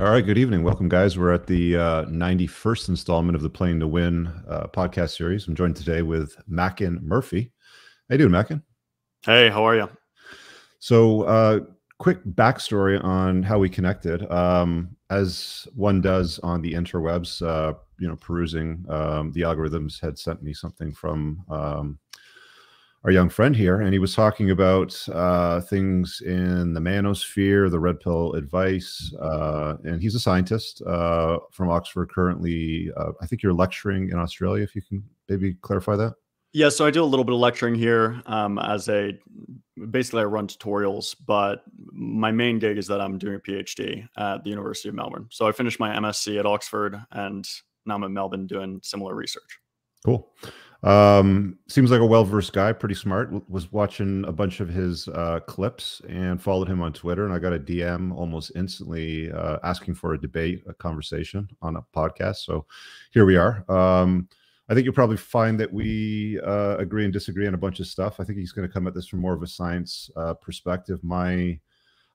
All right, good evening. Welcome, guys. We're at the uh, 91st installment of the Playing to Win uh, podcast series. I'm joined today with Macken Murphy. How you doing, Macken? Hey, how are you? So, uh, quick backstory on how we connected. Um, as one does on the interwebs, uh, you know, perusing um, the algorithms had sent me something from um, our young friend here, and he was talking about uh, things in the manosphere, the red pill advice, uh, and he's a scientist uh, from Oxford. Currently, uh, I think you're lecturing in Australia. If you can maybe clarify that. Yeah, so I do a little bit of lecturing here um, as a basically I run tutorials, but my main gig is that I'm doing a PhD at the University of Melbourne. So I finished my MSc at Oxford, and now I'm in Melbourne doing similar research. Cool. Um, seems like a well-versed guy, pretty smart. Was watching a bunch of his uh, clips and followed him on Twitter, and I got a DM almost instantly uh, asking for a debate, a conversation on a podcast. So here we are. Um, I think you'll probably find that we uh, agree and disagree on a bunch of stuff. I think he's going to come at this from more of a science uh, perspective. My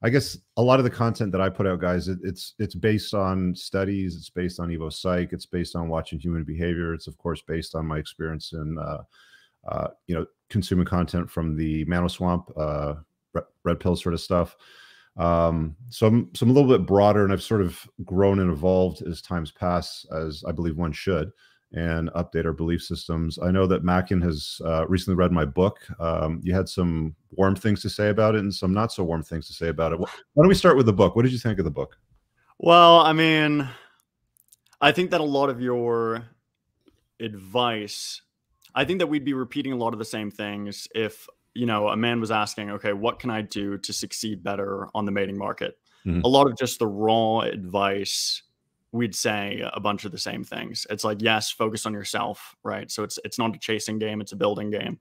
I guess a lot of the content that I put out, guys, it, it's it's based on studies. It's based on Evo Psych. It's based on watching human behavior. It's of course based on my experience in, uh, uh, you know, consuming content from the Manoswamp, uh, red pill sort of stuff. Um, so I'm so I'm a little bit broader, and I've sort of grown and evolved as times pass, as I believe one should and update our belief systems. I know that Macken has uh, recently read my book. Um, you had some warm things to say about it and some not so warm things to say about it. Why don't we start with the book? What did you think of the book? Well, I mean, I think that a lot of your advice, I think that we'd be repeating a lot of the same things if, you know, a man was asking, okay, what can I do to succeed better on the mating market? Mm-hmm. A lot of just the raw advice we'd say a bunch of the same things. It's like, yes, focus on yourself, right? So it's it's not a chasing game, it's a building game.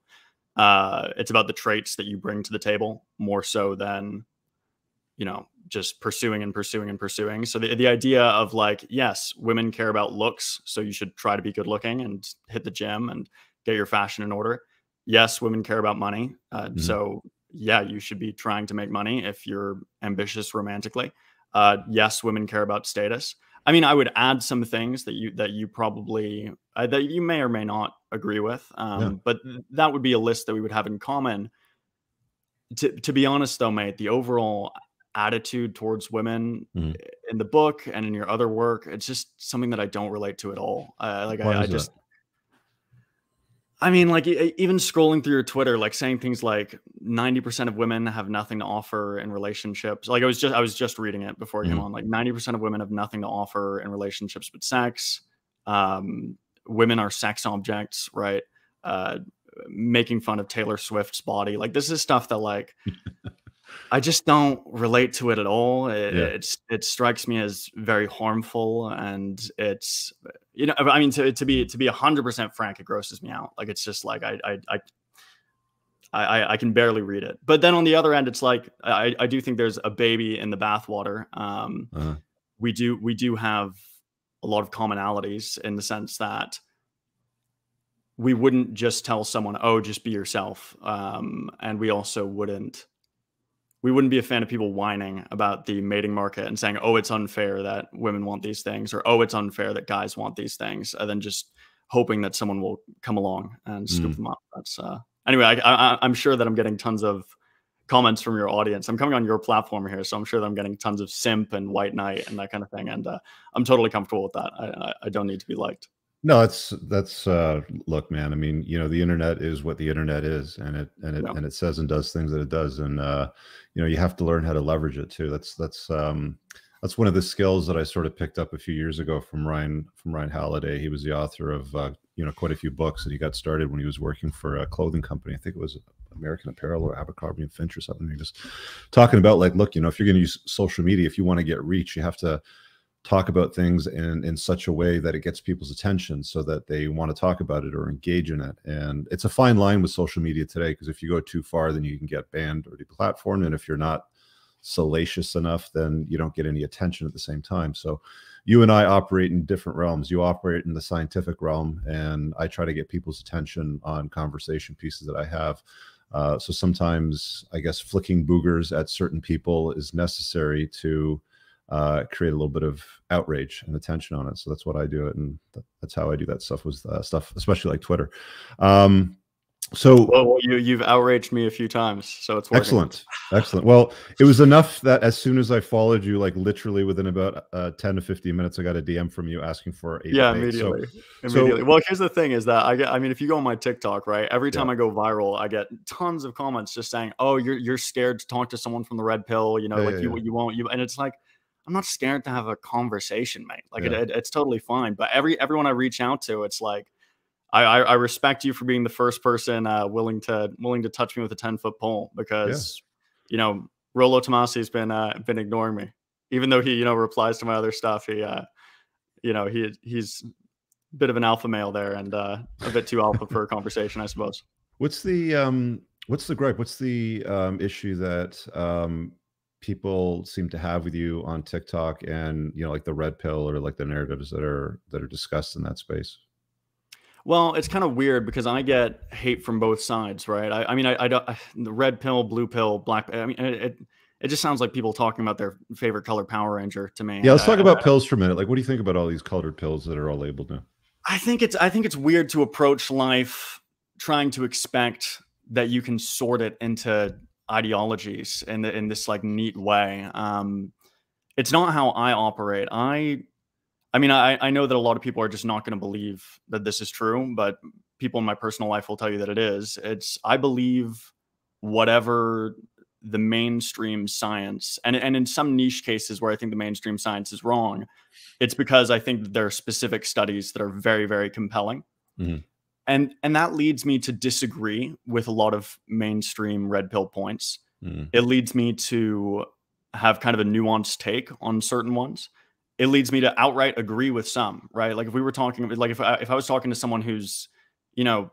Uh, it's about the traits that you bring to the table more so than, you know, just pursuing and pursuing and pursuing. So the, the idea of like, yes, women care about looks, so you should try to be good looking and hit the gym and get your fashion in order. Yes, women care about money. Uh, mm-hmm. So yeah, you should be trying to make money if you're ambitious romantically. Uh, yes, women care about status. I mean, I would add some things that you that you probably uh, that you may or may not agree with, um, yeah. but that would be a list that we would have in common. To to be honest, though, mate, the overall attitude towards women mm. in the book and in your other work, it's just something that I don't relate to at all. Uh, like I, I, just. That? I mean, like even scrolling through your Twitter, like saying things like ninety percent of women have nothing to offer in relationships. Like I was just I was just reading it before you mm-hmm. came on. Like ninety percent of women have nothing to offer in relationships but sex. Um, women are sex objects, right? Uh, making fun of Taylor Swift's body. Like this is stuff that like I just don't relate to it at all. It, yeah. it's it strikes me as very harmful, and it's you know I mean to to be to be hundred percent frank, it grosses me out. Like it's just like I I. I I, I can barely read it, but then on the other end, it's like I, I do think there's a baby in the bathwater. Um, uh-huh. We do we do have a lot of commonalities in the sense that we wouldn't just tell someone, "Oh, just be yourself," um, and we also wouldn't we wouldn't be a fan of people whining about the mating market and saying, "Oh, it's unfair that women want these things," or "Oh, it's unfair that guys want these things," and then just hoping that someone will come along and scoop mm. them up. That's uh, anyway. I, I, I'm sure that I'm getting tons of comments from your audience. I'm coming on your platform here, so I'm sure that I'm getting tons of simp and white knight and that kind of thing. And uh, I'm totally comfortable with that. I, I don't need to be liked. No, that's that's uh look, man. I mean, you know, the internet is what the internet is, and it and it yeah. and it says and does things that it does, and uh, you know, you have to learn how to leverage it too. That's that's um that's one of the skills that I sort of picked up a few years ago from Ryan from Ryan Holiday. He was the author of uh, you know quite a few books, and he got started when he was working for a clothing company. I think it was American Apparel or Abercrombie and Fitch or something. He was talking about like, look, you know, if you're going to use social media, if you want to get reach, you have to talk about things in in such a way that it gets people's attention so that they want to talk about it or engage in it. And it's a fine line with social media today because if you go too far then you can get banned or deplatformed and if you're not salacious enough then you don't get any attention at the same time. So you and i operate in different realms. You operate in the scientific realm and i try to get people's attention on conversation pieces that i have. Uh, so sometimes i guess flicking boogers at certain people is necessary to uh, create a little bit of outrage and attention on it. So that's what I do it, and that's how I do that stuff with uh, stuff, especially like Twitter. Um, so well, you you've outraged me a few times, so it's working. excellent, excellent. Well, it was enough that as soon as I followed you, like literally within about uh, ten to fifteen minutes, I got a DM from you asking for a yeah immediately. So, immediately. So, well, here's the thing: is that I get. I mean, if you go on my TikTok, right, every time yeah. I go viral, I get tons of comments just saying, "Oh, you're you're scared to talk to someone from the red pill," you know, yeah, like yeah, you you won't you, and it's like. I'm not scared to have a conversation, mate. Like it, it, it's totally fine. But every everyone I reach out to, it's like, I, I, respect you for being the first person uh, willing to willing to touch me with a ten foot pole because yeah. you know Rollo Tomassi has been uh, been ignoring me, even though he you know replies to my other stuff. He uh, you know he he's a bit of an alpha male there and uh, a bit too alpha for a conversation, I suppose. What's the um what's the gripe? What's the um, issue that um, people seem to have with you on TikTok and you know like the red pill or like the narratives that are that are discussed in that space? Well, it's kind of weird because I get hate from both sides, right? I, I mean, I, I don't I, the red pill, blue pill, black. I mean, it, it just sounds like people talking about their favorite color Power Ranger to me. Yeah, let's talk about pills for a minute. Like, what do you think about all these colored pills that are all labeled now? I think it's I think it's weird to approach life trying to expect that you can sort it into ideologies in the, in this like neat way. Um, it's not how I operate. I I mean, I, I know that a lot of people are just not going to believe that this is true, but people in my personal life will tell you that it is. It's I believe whatever the mainstream science and and in some niche cases where I think the mainstream science is wrong, it's because I think there are specific studies that are very very compelling. Mm-hmm. And and that leads me to disagree with a lot of mainstream red pill points. Mm-hmm. It leads me to have kind of a nuanced take on certain ones it leads me to outright agree with some, right? Like if we were talking, like if I, if I was talking to someone who's, you know,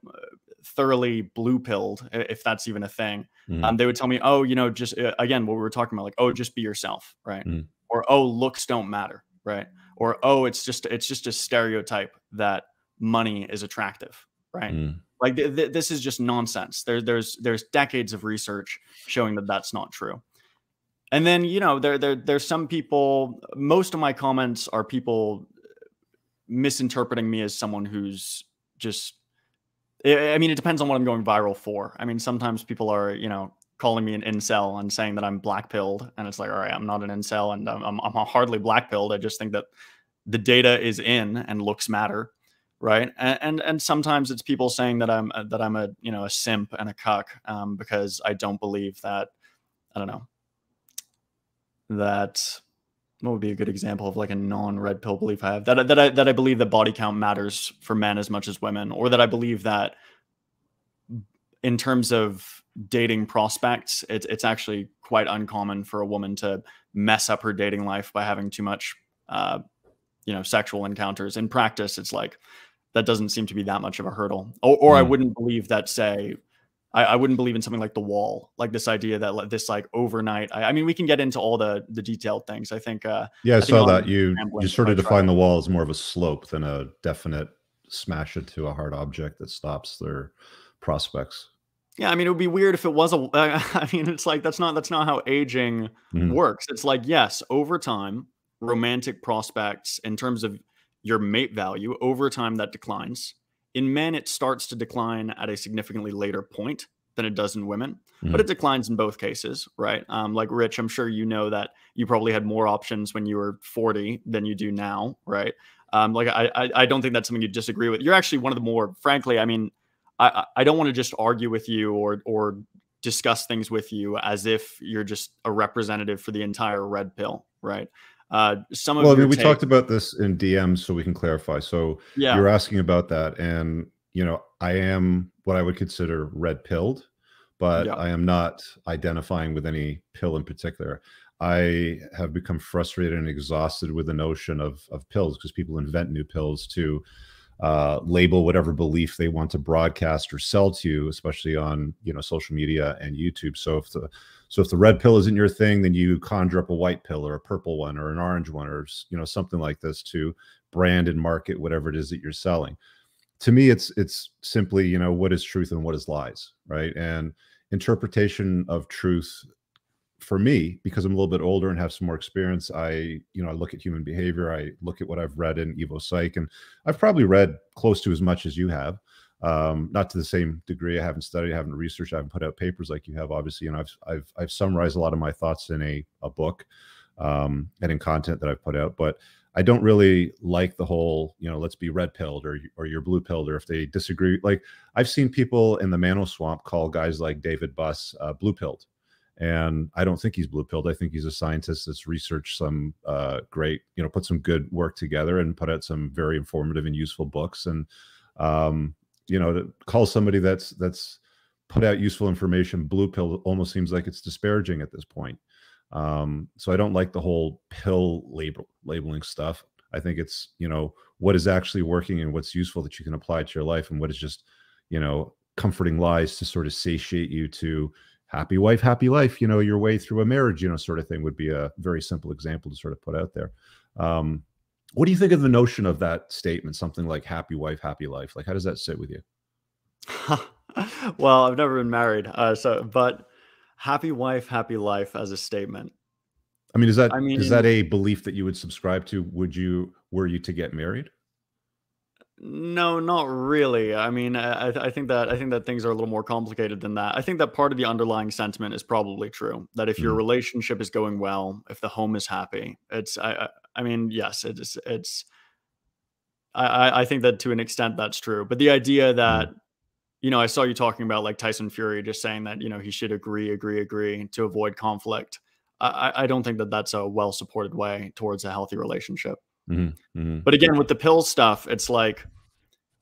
thoroughly blue pilled, if that's even a thing, mm. um, they would tell me, oh, you know, just uh, again, what we were talking about, like, oh, just be yourself, right? Mm. Or oh, looks don't matter, right? Or oh, it's just it's just a stereotype that money is attractive, right? Mm. Like th- th- this is just nonsense. There, there's there's decades of research showing that that's not true. And then, you know, there, there there's some people, most of my comments are people misinterpreting me as someone who's just I mean, it depends on what I'm going viral for. I mean, sometimes people are, you know, calling me an incel and saying that I'm black pilled, and it's like, all right, I'm not an incel, and I'm, I'm, I'm hardly black pilled. I just think that the data is in and looks matter, right? And, and and, sometimes it's people saying that I'm that I'm a you know a simp and a cuck um, because I don't believe that I don't know that what would be a good example of like a non-red pill belief I have that that I that I believe that body count matters for men as much as women, or that I believe that in terms of dating prospects, it's it's actually quite uncommon for a woman to mess up her dating life by having too much, uh, you know, sexual encounters. In practice, it's like that doesn't seem to be that much of a hurdle. Or, or mm. I wouldn't believe that, say, I, I, wouldn't believe in something like the wall, like this idea that this like overnight. I, I, mean, we can get into all the the detailed things. I think. Uh, yeah, I, I saw that you you sort of define the wall as more of a slope than a definite smash into a hard object that stops their prospects. Yeah, I mean, it would be weird if it was a. Uh, I mean, it's like that's not that's not how aging mm-hmm. works. It's like yes, over time, romantic prospects in terms of your mate value over time that declines in men, it starts to decline at a significantly later point than it does in women, mm. but it declines in both cases, right? Um, like Rich, I'm sure you know that you probably had more options when you were 40 than you do now, right? Um, like I, I, I don't think that's something you disagree with. You're actually one of the more, frankly, I mean, I, I don't want to just argue with you or or discuss things with you as if you're just a representative for the entire red pill, right? Uh, some of well, I mean, we take... talked about this in DMs, so we can clarify. So yeah. you're asking about that, and you know, I am what I would consider red pilled, but yeah. I am not identifying with any pill in particular. I have become frustrated and exhausted with the notion of of pills because people invent new pills to uh, label whatever belief they want to broadcast or sell to you, especially on you know social media and YouTube. So if the so if the red pill isn't your thing, then you conjure up a white pill or a purple one or an orange one or you know something like this to brand and market whatever it is that you're selling. To me, it's it's simply you know what is truth and what is lies, right? And interpretation of truth for me, because I'm a little bit older and have some more experience, I, you know, I look at human behavior. I look at what I've read in Evo Psych, and I've probably read close to as much as you have. Um, not to the same degree. I haven't studied, I haven't researched, I haven't put out papers like you have, obviously. And I've I've I've summarized a lot of my thoughts in a a book um, and in content that I've put out. But I don't really like the whole, you know, let's be red pilled or or you're blue pilled, or if they disagree. Like I've seen people in the Mano Swamp call guys like David Buss uh, blue pilled, and I don't think he's blue pilled. I think he's a scientist that's researched some uh, great, you know, put some good work together and put out some very informative and useful books. And um, you know, to call somebody that's that's put out useful information blue pill almost seems like it's disparaging at this point. Um, so I don't like the whole pill label labeling stuff. I think it's you know what is actually working and what's useful that you can apply to your life, and what is just you know comforting lies to sort of satiate you to happy wife, happy life. You know your way through a marriage, you know, sort of thing would be a very simple example to sort of put out there. Um, what do you think of the notion of that statement, something like happy wife, happy life? Like, how does that sit with you? well, I've never been married, uh, so but happy wife, happy life as a statement. I mean, is that I mean, is that a belief that you would subscribe to? Would you were you to get married? No, not really. I mean, I, I think that I think that things are a little more complicated than that. I think that part of the underlying sentiment is probably true. That if your mm. relationship is going well, if the home is happy, it's I I mean, yes, it's it's. I I think that to an extent that's true, but the idea that mm you know, I saw you talking about like Tyson Fury just saying that, you know, he should agree, agree, agree to avoid conflict. I, I don't think that that's a well supported way towards a healthy relationship. Mm-hmm, mm-hmm. But again, with the pill stuff, it's like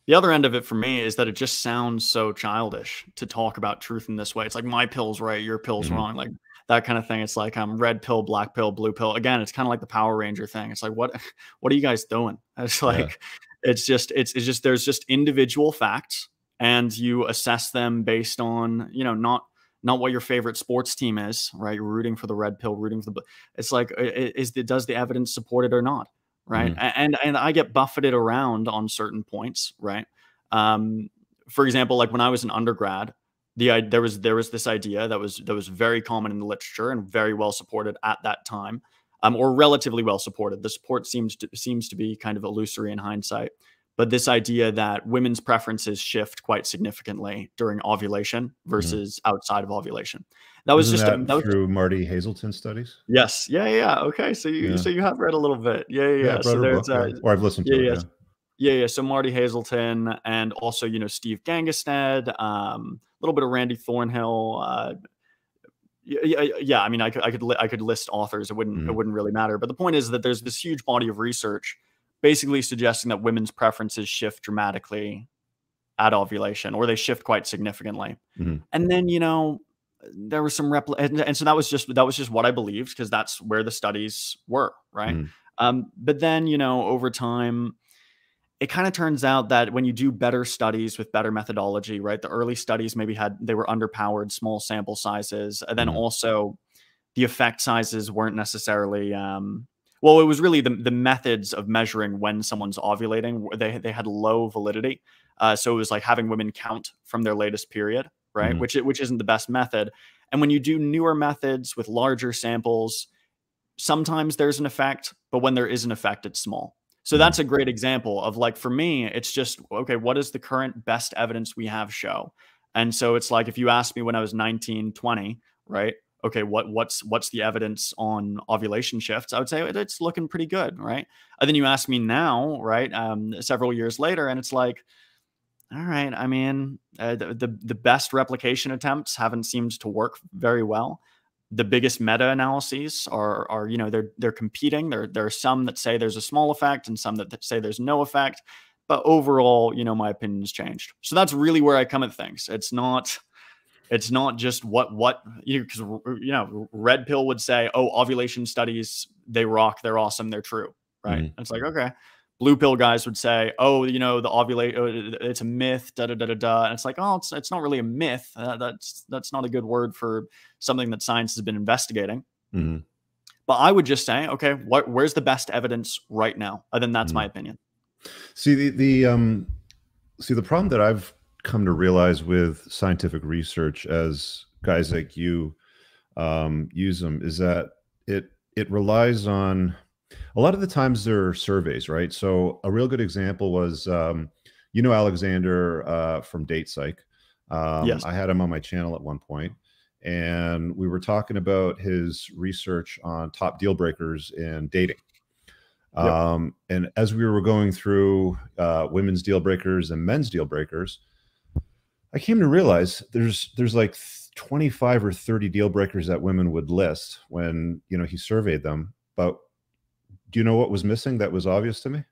the other end of it for me is that it just sounds so childish to talk about truth in this way. It's like my pill's right, your pill's mm-hmm. wrong, like that kind of thing. It's like I'm um, red pill, black pill, blue pill. Again, it's kind of like the Power Ranger thing. It's like what what are you guys doing? It's like yeah. it's just it's it's just there's just individual facts and you assess them based on you know not not what your favorite sports team is right you're rooting for the red pill rooting for the it's like is the does the evidence support it or not right mm-hmm. and and i get buffeted around on certain points right um for example like when i was an undergrad the there was there was this idea that was that was very common in the literature and very well supported at that time um, or relatively well supported the support seems to seems to be kind of illusory in hindsight but this idea that women's preferences shift quite significantly during ovulation mm-hmm. versus mm-hmm. outside of ovulation. That was Isn't just that a, that through was, Martie Haselton studies. Yes, yeah, yeah. Okay, so you yeah. so you have read a little bit, yeah, yeah. yeah. so there's book, uh, or I've listened to yeah, it. Yeah. Yeah, yeah. So Martie Haselton and also you know Steve Gangestad, um, a little bit of Randy Thornhill. Uh, yeah, yeah, I mean, I could, I could, li- I could list authors. It wouldn't, mm. it wouldn't really matter. But the point is that there's this huge body of research basically suggesting that women's preferences shift dramatically at ovulation or they shift quite significantly. Mm-hmm. And then, you know, there was some repl and, and, so that was just that was just what I believed because that's where the studies were, right? Mm-hmm. Um, but then, you know, over time, it kind of turns out that when you do better studies with better methodology, right? The early studies maybe had they were underpowered, small sample sizes, and then mm-hmm. also the effect sizes weren't necessarily um, well, it was really the, the methods of measuring when someone's ovulating. They, they had low validity. Uh, so it was like having women count from their latest period, right? Mm-hmm. Which, which isn't the best method. And when you do newer methods with larger samples, sometimes there's an effect, but when there is an effect, it's small. So mm-hmm. that's a great example of like, for me, it's just, okay, what does the current best evidence we have show? And so it's like, if you asked me when I was 19, 20, right? okay, what what's what's the evidence on ovulation shifts? I would say it's looking pretty good, right? And then you ask me now, right, um, several years later, and it's like, all right, I mean, uh, the, the the best replication attempts haven't seemed to work very well. The biggest meta analyses are are you know they're they're competing. There there are some that say there's a small effect and some that, that say there's no effect. But overall, you know, my opinion's changed. So that's really where I come at things. It's not it's not just what what you because you know red pill would say oh ovulation studies they rock they're awesome they're true right mm-hmm. it's like okay blue pill guys would say oh you know the ovulate oh, it's a myth da da da da da and it's like oh it's, it's not really a myth uh, that's that's not a good word for something that science has been investigating mm-hmm. but i would just say okay what where's the best evidence right now and then that's mm-hmm. my opinion see the the um see the problem that i've come to realize with scientific research as guys like you um, use them is that it it relies on a lot of the times there are surveys, right? So a real good example was um, you know Alexander uh, from DatePsych. Um, yes. I had him on my channel at one point, and we were talking about his research on top deal breakers in dating. Yep. Um, and as we were going through uh, women's deal breakers and men's deal breakers, I came to realize there's there's like 25 or 30 deal breakers that women would list when you know he surveyed them. But do you know what was missing that was obvious to me?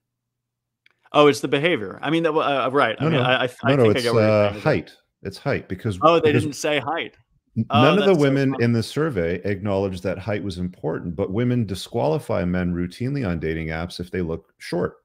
Oh, it's the behavior. I mean, uh, uh, right. No, I mean, no, I, I, no, no it's uh, height. It's height because oh, they didn't say height. None oh, of the women so in the survey acknowledged that height was important, but women disqualify men routinely on dating apps if they look short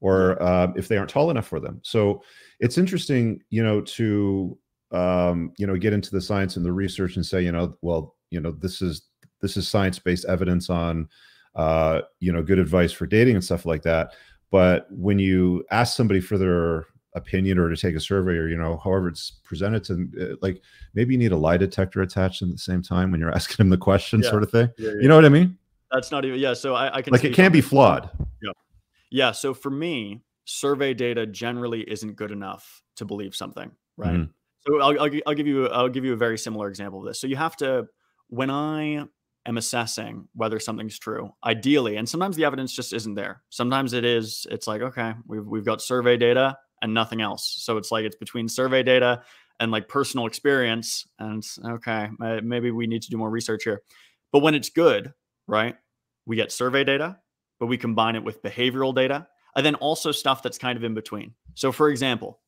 or uh, if they aren't tall enough for them. So it's interesting, you know, to um, you know get into the science and the research and say, you know, well, you know, this is this is science based evidence on uh, you know good advice for dating and stuff like that. But when you ask somebody for their opinion or to take a survey or you know however it's presented to them uh, like maybe you need a lie detector attached at the same time when you're asking them the question yeah. sort of thing yeah, yeah. you know what i mean that's not even yeah so i, I can like it can be flawed yeah yeah so for me survey data generally isn't good enough to believe something right mm-hmm. so I'll, I'll, I'll give you i'll give you a very similar example of this so you have to when i am assessing whether something's true ideally and sometimes the evidence just isn't there sometimes it is it's like okay we've, we've got survey data and nothing else. So it's like it's between survey data and like personal experience. And okay, maybe we need to do more research here. But when it's good, right? We get survey data, but we combine it with behavioral data and then also stuff that's kind of in between. So, for example,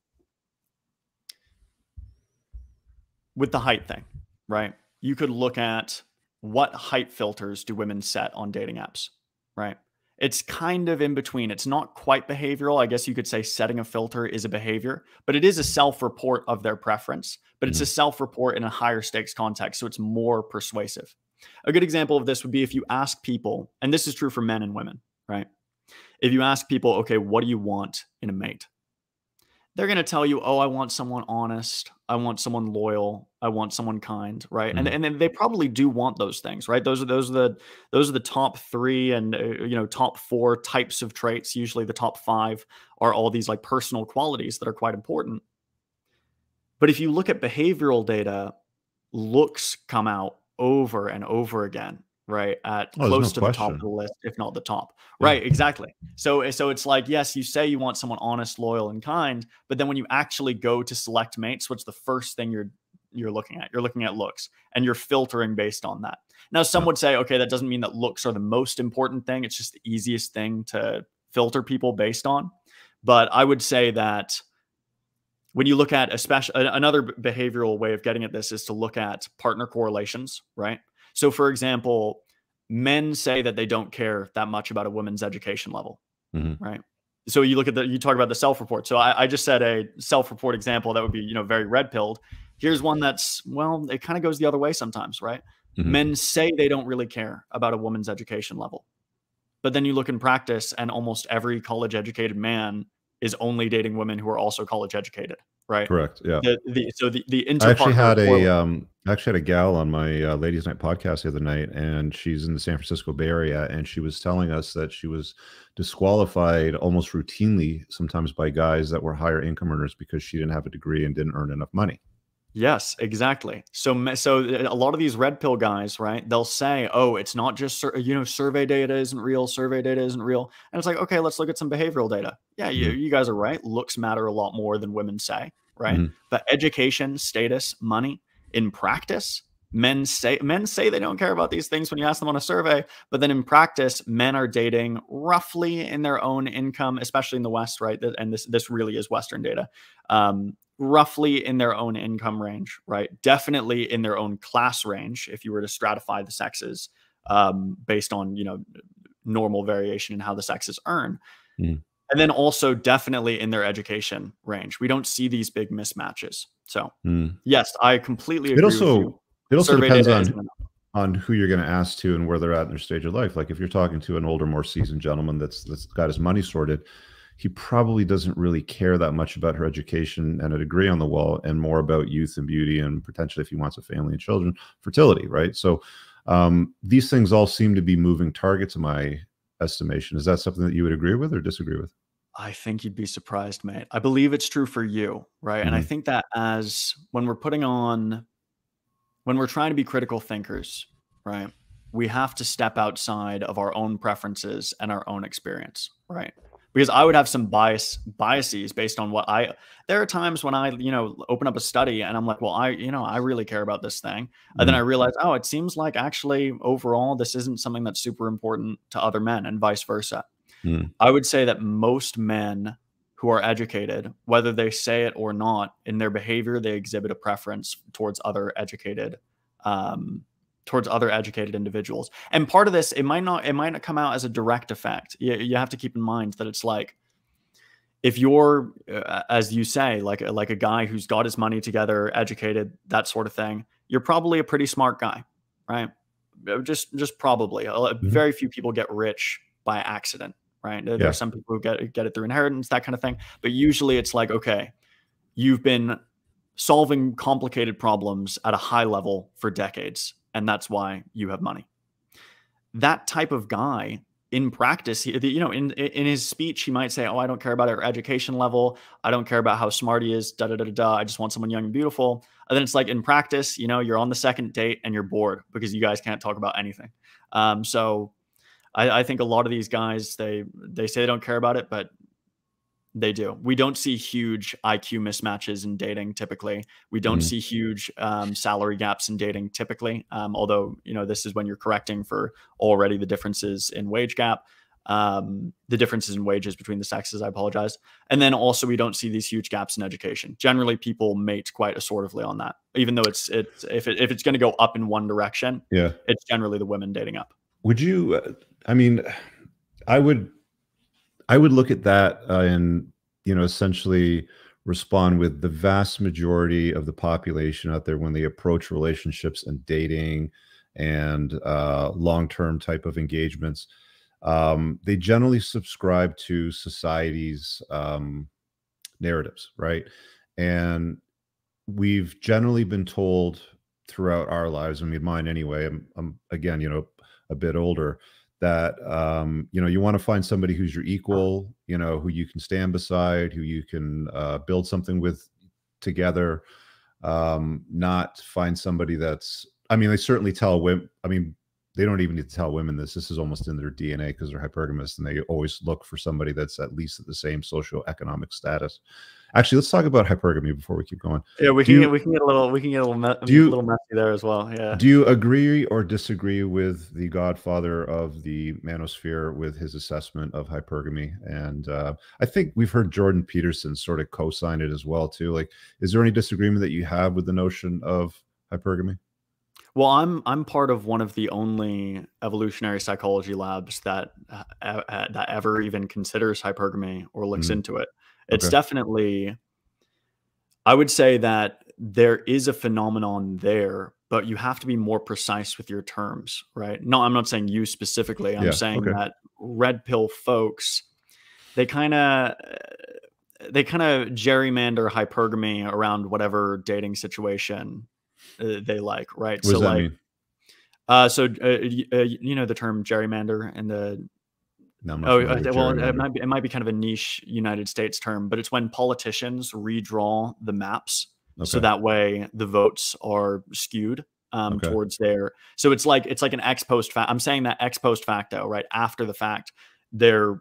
with the height thing, right? You could look at what height filters do women set on dating apps, right? It's kind of in between. It's not quite behavioral. I guess you could say setting a filter is a behavior, but it is a self report of their preference, but it's a mm-hmm. self report in a higher stakes context. So it's more persuasive. A good example of this would be if you ask people, and this is true for men and women, right? If you ask people, okay, what do you want in a mate? They're going to tell you, "Oh, I want someone honest. I want someone loyal. I want someone kind." Right? Mm-hmm. And and they probably do want those things, right? Those are those are the those are the top three and uh, you know top four types of traits. Usually, the top five are all these like personal qualities that are quite important. But if you look at behavioral data, looks come out over and over again right at oh, close no to question. the top of the list if not the top yeah. right exactly so eh, so it's like yes you say you want someone honest loyal and kind but then when you actually go to select mates what's the first thing you're you're looking at you're looking at looks and you're filtering based on that now some yeah. would say okay that doesn't mean that looks are the most important thing it's just the easiest thing to filter people based on but i would say that when you look at especially another behavioral way of getting at this is to look at partner correlations right so, for example, men say that they don't care that much about a woman's education level, mm-hmm. right? So you look at the you talk about the self report. So I, I just said a self report example that would be you know very red pilled. Here's one that's well, it kind of goes the other way sometimes, right? Mm-hmm. Men say they don't really care about a woman's education level, but then you look in practice, and almost every college educated man is only dating women who are also college educated right? Correct. Yeah. The, the, so the the I actually had a um I actually had a gal on my uh, ladies' night podcast the other night, and she's in the San Francisco Bay Area, and she was telling us that she was disqualified almost routinely sometimes by guys that were higher income earners because she didn't have a degree and didn't earn enough money. Yes, exactly. So, so uh, a lot of these red pill guys, right? They'll say, "Oh, it's not just you know, survey data isn't real. Survey data isn't real." And it's like, okay, let's look at some behavioral data. Yeah, you, mm-hmm. you guys are right. Looks matter a lot more than women say, right? Mm-hmm. But education, status, money, in practice, men say men say they don't care about these things when you ask them on a survey, but then in practice, men are dating roughly in their own income, especially in the West, right? And this this really is Western data. Um, roughly in their own income range, right? Definitely in their own class range, if you were to stratify the sexes um, based on, you know, normal variation in how the sexes earn. Mm. And then also definitely in their education range. We don't see these big mismatches. So mm. yes, I completely agree. It also it also Survey depends on on who you're going to ask to and where they're at in their stage of life. Like if you're talking to an older, more seasoned gentleman that's that's got his money sorted, he probably doesn't really care that much about her education and a degree on the wall and more about youth and beauty and potentially if he wants a family and children fertility right so um, these things all seem to be moving targets in my estimation is that something that you would agree with or disagree with I think you'd be surprised, mate. I believe it's true for you, right? Mm-hmm. And I mm-hmm. think that as when we're putting on, when we're trying to be critical thinkers, right, we have to step outside of our own preferences and our own experience, right? Because I would have some bias biases based on what I. There are times when I, you know, open up a study and I'm like, well, I, you know, I really care about this thing, mm-hmm. and then mm-hmm. I realize, oh, it seems like actually overall this isn't something that's super important to other men, and vice versa Mm. I would say that most men who are educated, whether they say it or not, in their behavior, they exhibit a preference towards other educated, um, towards other educated individuals. And part of this, it might not, it might not come out as a direct effect. You, you have to keep in mind that it's like, if you're, uh, as you say, like like a guy who's got his money together, educated, that sort of thing, you're probably a pretty smart guy, right? Uh, just just probably. Mm-hmm. Very few people get rich by accident right? There, yeah. There's some people who get get it through inheritance, that kind of thing. But usually it's like, okay, you've been solving complicated problems at a high level for decades, and that's why you have money. That type of guy in practice, you know, in in his speech, he might say, "Oh, I don't care about our education level. I don't care about how smart he is. Da da da da. I just want someone young and beautiful." And then it's like in practice, you know, you're on the second date and you're bored because you guys can't talk about anything. Um, so I, I think a lot of these guys they they say they don't care about it, but they do. We don't see huge IQ mismatches in dating typically. We don't mm-hmm. see huge um, salary gaps in dating typically. Um, although you know this is when you're correcting for already the differences in wage gap, um, the differences in wages between the sexes. I apologize. And then also we don't see these huge gaps in education. Generally, people mate quite assortively on that. Even though it's it's if it, if it's going to go up in one direction, yeah, it's generally the women dating up. Would you? Uh, I mean, I would, I would look at that uh, and you know essentially respond with the vast majority of the population out there when they approach relationships and dating and uh, long-term type of engagements. Um, they generally subscribe to society's um, narratives, right? And we've generally been told throughout our lives, I mean, mine anyway. I'm, I'm again, you know, a bit older that um, you know you want to find somebody who's your equal you know who you can stand beside who you can uh, build something with together um, not find somebody that's i mean they certainly tell women i mean they don't even need to tell women this this is almost in their dna because they're hypergamous and they always look for somebody that's at least at the same socioeconomic status Actually, let's talk about hypergamy before we keep going. Yeah, we can you, get, we can get a little we can get a little me- you, a little messy there as well. Yeah. Do you agree or disagree with the godfather of the manosphere with his assessment of hypergamy? And uh, I think we've heard Jordan Peterson sort of co-sign it as well too. Like, is there any disagreement that you have with the notion of hypergamy? Well, I'm I'm part of one of the only evolutionary psychology labs that uh, uh, that ever even considers hypergamy or looks mm-hmm. into it. It's okay. definitely, I would say that there is a phenomenon there, but you have to be more precise with your terms, right? No, I'm not saying you specifically. I'm yeah, saying okay. that red pill folks, they kind of they kind of gerrymander hypergamy around whatever dating situation uh, they like, right? What so like, mean? Uh, so uh, uh, you know the term gerrymander and the oh, uh, well, it might, be, it might be kind of a niche United States term, but it's when politicians redraw the maps okay. so that way the votes are skewed um, okay. towards their. So it's like it's like an ex post fact. I'm saying that ex post facto, right after the fact, they're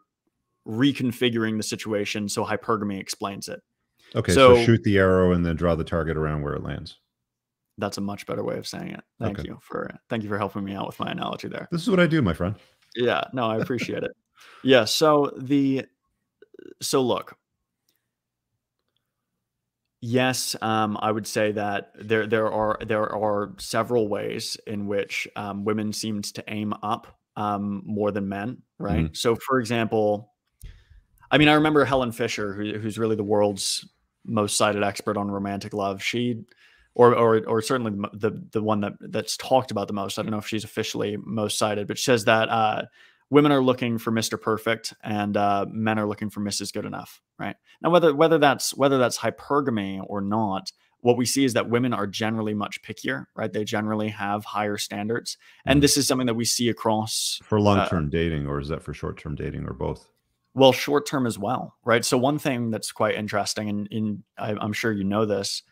reconfiguring the situation so hypergamy explains it. Okay, so, so shoot the arrow and then draw the target around where it lands. That's a much better way of saying it. Thank okay. you for thank you for helping me out with my analogy there. This is what I do, my friend. Yeah, no, I appreciate it. Yeah. So the so look. Yes, um, I would say that there there are there are several ways in which um, women seems to aim up um, more than men, right? Mm-hmm. So, for example, I mean, I remember Helen Fisher, who, who's really the world's most cited expert on romantic love. She, or or or certainly the the one that that's talked about the most. I don't know if she's officially most cited, but she says that uh, women are looking for Mr. Perfect and uh, men are looking for Mrs. Good Enough, right? Now, whether whether that's whether that's hypergamy or not, what we see is that women are generally much pickier, right? They generally have higher standards, and mm-hmm. this is something that we see across for long-term uh, dating, or is that for short-term dating, or both? Well, short-term as well, right? So one thing that's quite interesting, and in, I, I'm sure you know this,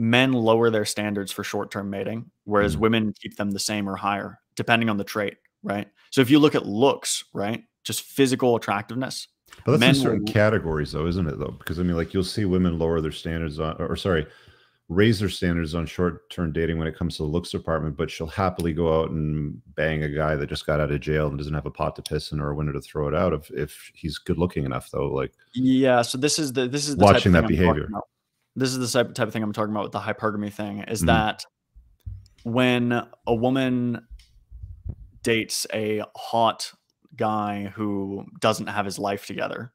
men lower their standards for short-term mating, whereas mm-hmm. women keep them the same or higher, depending on the trait right? So if you look at looks, right, just physical attractiveness. But that's in certain will, categories, though, isn't it? Though, because I mean, like you'll see women lower their standards on, or, or sorry, raise their standards on short-term dating when it comes to the looks department, but she'll happily go out and bang a guy that just got out of jail and doesn't have a pot to piss in or a window to throw it out if if he's good looking enough, though. Like, yeah. So this is the this is the watching that behavior. This is the type type of thing I'm talking about with the hypergamy thing. Is mm-hmm. that when a woman dates a hot guy who doesn't have his life together,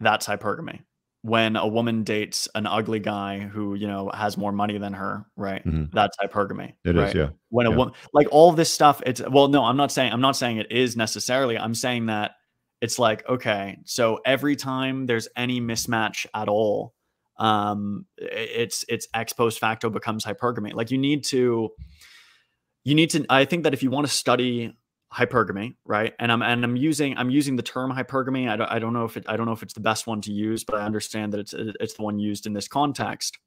that's hypergamy. When a woman dates an ugly guy who, you know, has more money than her, right? Mm-hmm. That's hypergamy. It right? is, yeah. When a yeah. woman like all this stuff, it's well, no, I'm not saying I'm not saying it is necessarily. I'm saying that it's like, okay, so every time there's any mismatch at all, um, it's it's ex post facto becomes hypergamy. Like you need to you need to i think that if you want to study hypergamy right and i'm and i'm using i'm using the term hypergamy i don't, I don't know if it i don't know if it's the best one to use but i understand that it's it's the one used in this context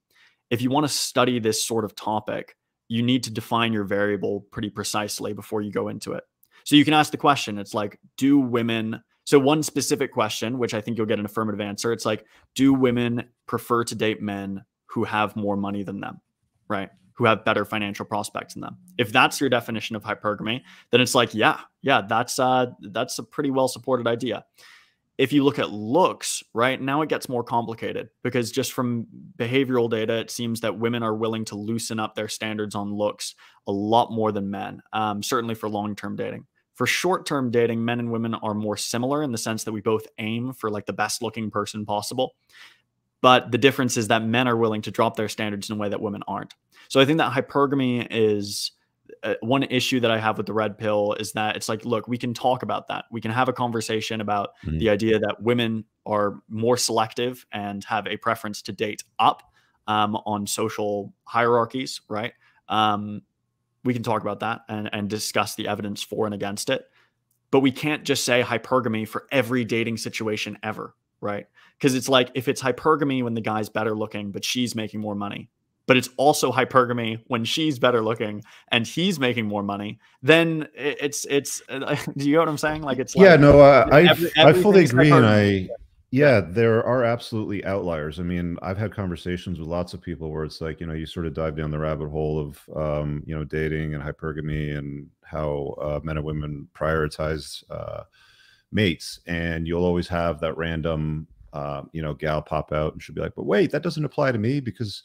if you want to study this sort of topic you need to define your variable pretty precisely before you go into it so you can ask the question it's like do women so one specific question which i think you'll get an affirmative answer it's like do women prefer to date men who have more money than them right who have better financial prospects in them. If that's your definition of hypergamy, then it's like, yeah, yeah, that's uh that's a pretty well supported idea. If you look at looks, right now it gets more complicated because just from behavioral data, it seems that women are willing to loosen up their standards on looks a lot more than men, um, certainly for long term dating. For short term dating, men and women are more similar in the sense that we both aim for like the best looking person possible. But the difference is that men are willing to drop their standards in a way that women aren't. So I think that hypergamy is uh, one issue that I have with the red pill is that it's like, look, we can talk about that. We can have a conversation about mm-hmm. the idea that women are more selective and have a preference to date up um, on social hierarchies, right? Um, we can talk about that and, and discuss the evidence for and against it. But we can't just say hypergamy for every dating situation ever, right? Because it's like if it's hypergamy when the guy's better looking, but she's making more money, but it's also hypergamy when she's better looking and he's making more money, then it's it's. do you know what I'm saying? Like it's yeah, like, no, uh, I every, I fully agree, and I yeah, there are absolutely outliers. I mean, I've had conversations with lots of people where it's like you know you sort of dive down the rabbit hole of um, you know dating and hypergamy and how uh, men and women prioritize uh, mates, and you'll always have that random uh, you know gal pop out and she'll be like, but wait, that doesn't apply to me because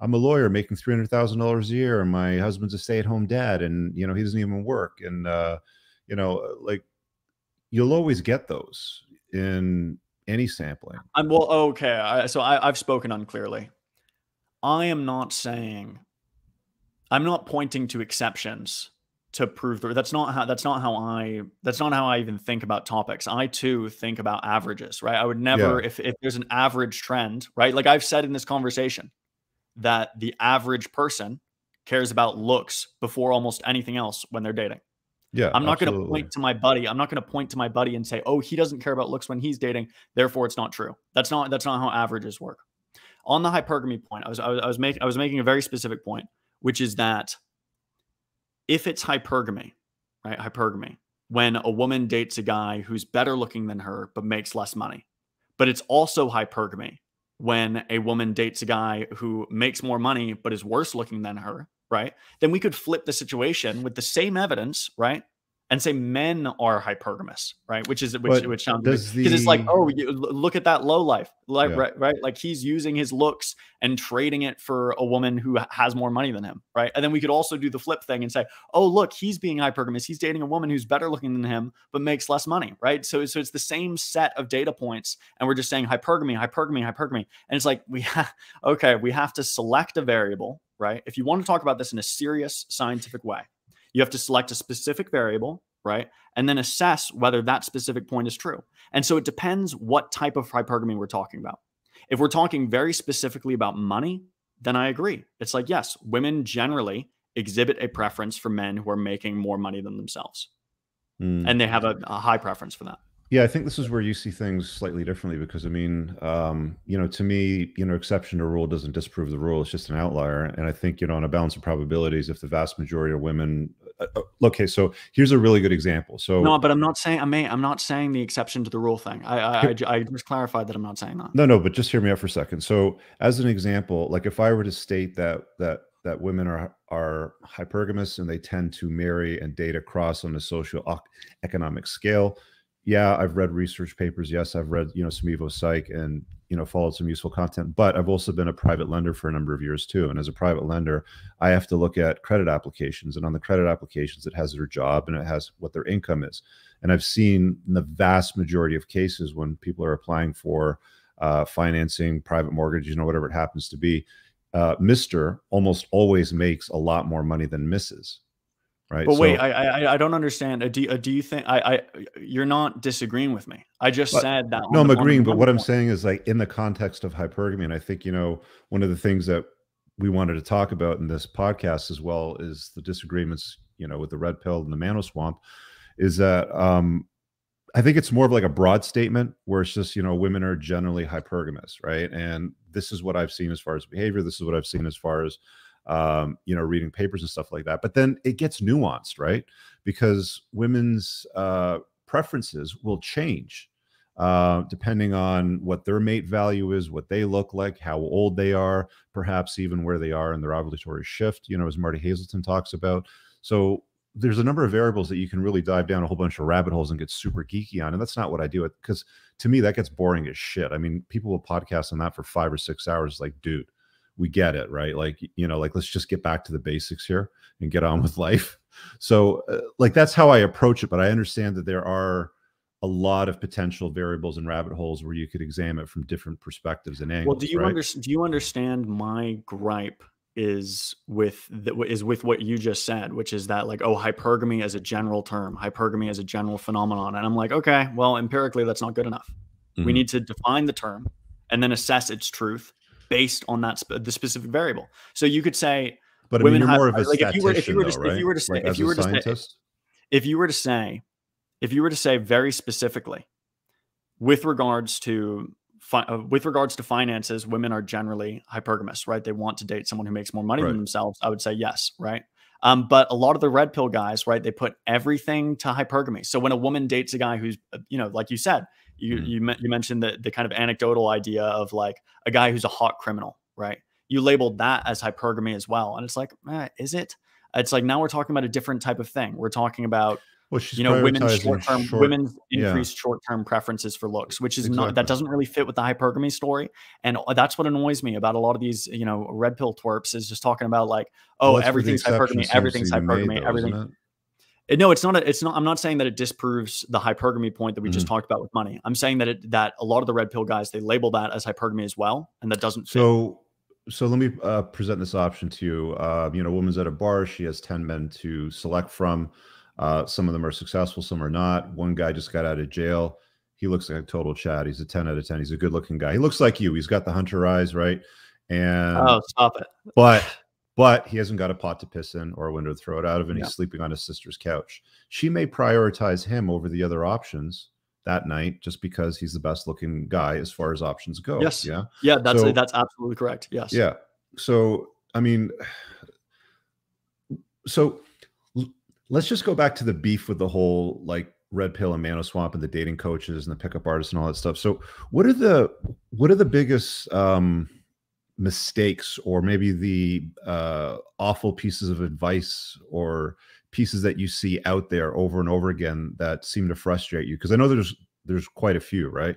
I'm a lawyer making three hundred thousand dollars a year, and my husband's a stay at home dad, and you know he doesn't even work, and uh, you know like you'll always get those in any sampling. I'm well, okay. I, so I, I've spoken unclearly. I am not saying, I'm not pointing to exceptions to prove the, that's not how that's not how I that's not how I even think about topics. I too think about averages, right? I would never yeah. if if there's an average trend, right? Like I've said in this conversation, that the average person cares about looks before almost anything else when they're dating. Yeah. I'm not going to point to my buddy. I'm not going to point to my buddy and say, "Oh, he doesn't care about looks when he's dating, therefore it's not true." That's not that's not how averages work. On the hypergamy point, I was I was, I was making I was making a very specific point, which is that if it's hypergamy, right? Hypergamy, when a woman dates a guy who's better looking than her but makes less money. But it's also hypergamy when a woman dates a guy who makes more money but is worse looking than her, right? Then we could flip the situation with the same evidence, right? And say men are hypergamous, right? Which is which which sounds because the... it's like, oh, you, look at that low life, like yeah. right, right, like he's using his looks and trading it for a woman who has more money than him, right? And then we could also do the flip thing and say, oh, look, he's being hypergamous. He's dating a woman who's better looking than him but makes less money, right? So so it's the same set of data points, and we're just saying hypergamy, hypergamy, hypergamy, and it's like we have okay, we have to select a variable, right? If you want to talk about this in a serious scientific way you have to select a specific variable, right? And then assess whether that specific point is true. And so it depends what type of hypergamy we're talking about. If we're talking very specifically about money, then I agree. It's like, yes, women generally exhibit a preference for men who are making more money than themselves. Mm. And they have a, a high preference for that. Yeah, I think this is where you see things slightly differently because I mean, um, you know, to me, you know, exception to rule doesn't disprove the rule; it's just an outlier. And I think, you know, on a balance of probabilities, if the vast majority of women, uh, uh okay, so here's a really good example. So no, but I'm not saying I may, I'm not saying the exception to the rule thing. I, I, I, I just clarified that I'm not saying that. No, no, but just hear me out for a second. So as an example, like if I were to state that that that women are are hypergamous and they tend to marry and date across on a social economic scale yeah, I've read research papers. Yes, I've read, you know, some Evo Psych and, you know, followed some useful content, but I've also been a private lender for a number of years too. And as a private lender, I have to look at credit applications and on the credit applications, it has their job and it has what their income is. And I've seen the vast majority of cases when people are applying for uh, financing, private mortgage, you know, whatever it happens to be, uh, Mr. almost always makes a lot more money than Mrs right? But wait, I, I I don't understand. Uh, do, uh, do you think I I you're not disagreeing with me? I just but, said that. No, I'm agreeing. But what. I'm saying is like in the context of hypergamy, and I think you know one of the things that we wanted to talk about in this podcast as well is the disagreements, you know, with the red pill and the mano swamp, is that um I think it's more of like a broad statement where it's just, you know, women are generally hypergamous, right? And this is what I've seen as far as behavior. This is what I've seen as far as um, you know, reading papers and stuff like that. But then it gets nuanced, right? Because women's uh, preferences will change uh, depending on what their mate value is, what they look like, how old they are, perhaps even where they are in their ovulatory shift, you know, as Martie Haselton talks about. So there's a number of variables that you can really dive down a whole bunch of rabbit holes and get super geeky on. And that's not what I do. It because to me, that gets boring as shit. I mean, people will podcast on that for five or six hours. Like, dude, we get it, right? Like, you know, like let's just get back to the basics here and get on with life. So, uh, like, that's how I approach it. But I understand that there are a lot of potential variables and rabbit holes where you could examine it from different perspectives and angles. Well, do you right? understand? Do you understand my gripe is with the, is with what you just said, which is that like, oh, hypergamy as a general term, hypergamy as a general phenomenon, and I'm like, okay, well, empirically, that's not good enough. Mm-hmm. We need to define the term and then assess its truth based on that sp- the specific variable. So you could say, but women I mean, you're have, more of a like if you were if you were to, right? if you were to say like if you were to say if you were to say if you were to say very specifically with regards to fi- uh, with regards to finances, women are generally hypergamous, right? They want to date someone who makes more money right. than themselves. I would say yes, right? Um, but a lot of the red pill guys, right? They put everything to hypergamy. So when a woman dates a guy who's, uh, you know, like you said, you mm. you you mentioned the the kind of anecdotal idea of like a guy who's a hot criminal, right? You labeled that as hypergamy as well, and it's like, eh, is it? It's like now we're talking about a different type of thing. We're talking about well, you know women's short term short, women's increased yeah. short term preferences for looks, which is exactly. not that doesn't really fit with the hypergamy story, and uh, that's what annoys me about a lot of these you know red pill twerps is just talking about like oh well, everything's hypergamy, everything's hypergamy, made, though, everything. No, it's not. A, it's not. I'm not saying that it disproves the hypergamy point that we mm-hmm. just talked about with money. I'm saying that it that a lot of the red pill guys they label that as hypergamy as well, and that doesn't. So, fit. so let me uh, present this option to you. Uh, you know, a woman's at a bar. She has ten men to select from. Uh, some of them are successful, some are not. One guy just got out of jail. He looks like a total Chad. He's a 10 out of 10. He's a good looking guy. He looks like you. He's got the hunter eyes, right? And oh, stop it. But but he hasn't got a pot to piss in or a window to throw it out of, and yeah. he's sleeping on his sister's couch. She may prioritize him over the other options that night just because he's the best looking guy as far as options go. Yes. Yeah. Yeah, that's so, that's absolutely correct. Yes. Yeah. So I mean, so let's just go back to the beef with the whole like red pill and mano swamp and the dating coaches and the pickup artists and all that stuff. So what are the what are the biggest um mistakes or maybe the uh, awful pieces of advice or pieces that you see out there over and over again that seem to frustrate you? Because i know there's there's quite a few right?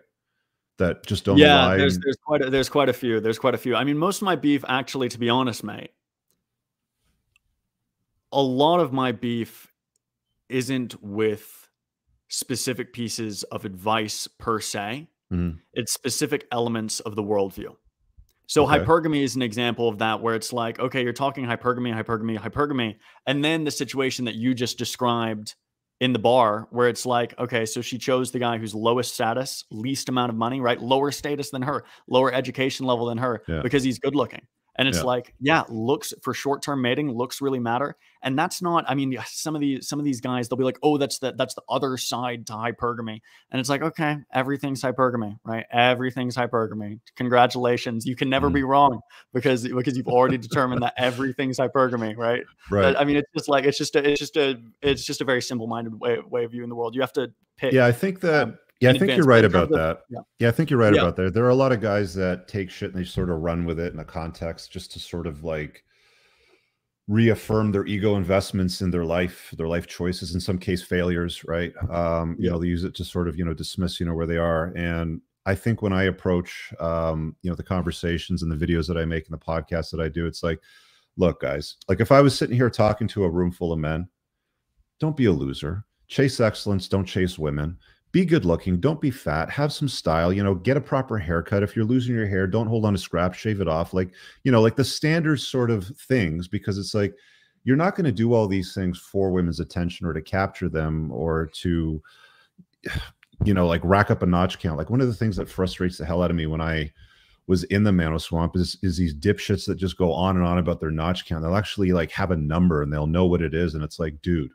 That just don't yeah there's there's quite a, there's quite a few there's quite a few. I mean most of my beef actually to be honest mate a lot of my beef isn't with specific pieces of advice per se. Mm-hmm. it's specific elements of the worldview so okay. hypergamy is an example of that, where it's like, okay, you're talking hypergamy, hypergamy, hypergamy, and then the situation that you just described in the bar where it's like, okay, so she chose the guy who's lowest status, least amount of money, right? Lower status than her, lower education level than her Yeah. because he's good looking. And it's Yeah. like, yeah, looks for short-term mating, looks really matter. And that's not, I mean, some of these some of these guys, they'll be like, oh, that's the that's the other side to hypergamy. And it's like, okay, everything's hypergamy, right? Everything's hypergamy. Congratulations. You can never Mhm. be wrong because because you've already determined that everything's hypergamy, right? Right. I mean, it's just like it's just a, it's just a it's just a very simple-minded way, way of viewing the world. You have to pick. Yeah, I think that. um, yeah, I think you're right about that. yeah. Yeah, I think you're right Yeah. about that. There are a lot of guys that take shit and they sort of run with it in a context just to sort of like reaffirm their ego investments in their life, their life choices, in some case failures, right? Um, you Yeah. know, they use it to sort of, you know, dismiss, you know, where they are. And I think when I approach um, you know, the conversations and the videos that I make and the podcasts that I do, it's like, look, guys, like if I was sitting here talking to a room full of men, don't be a loser. Chase excellence, don't chase women be good looking don't be fat have some style you know get a proper haircut if you're losing your hair don't hold on to scraps shave it off like you know like the standard sort of things because it's like you're not going to do all these things for women's attention or to capture them or to you know like rack up a notch count like one of the things that frustrates the hell out of me when i was in the Mano Swamp is is these dipshits that just go on and on about their notch count. They'll actually like have a number and they'll know what it is, and it's like, dude,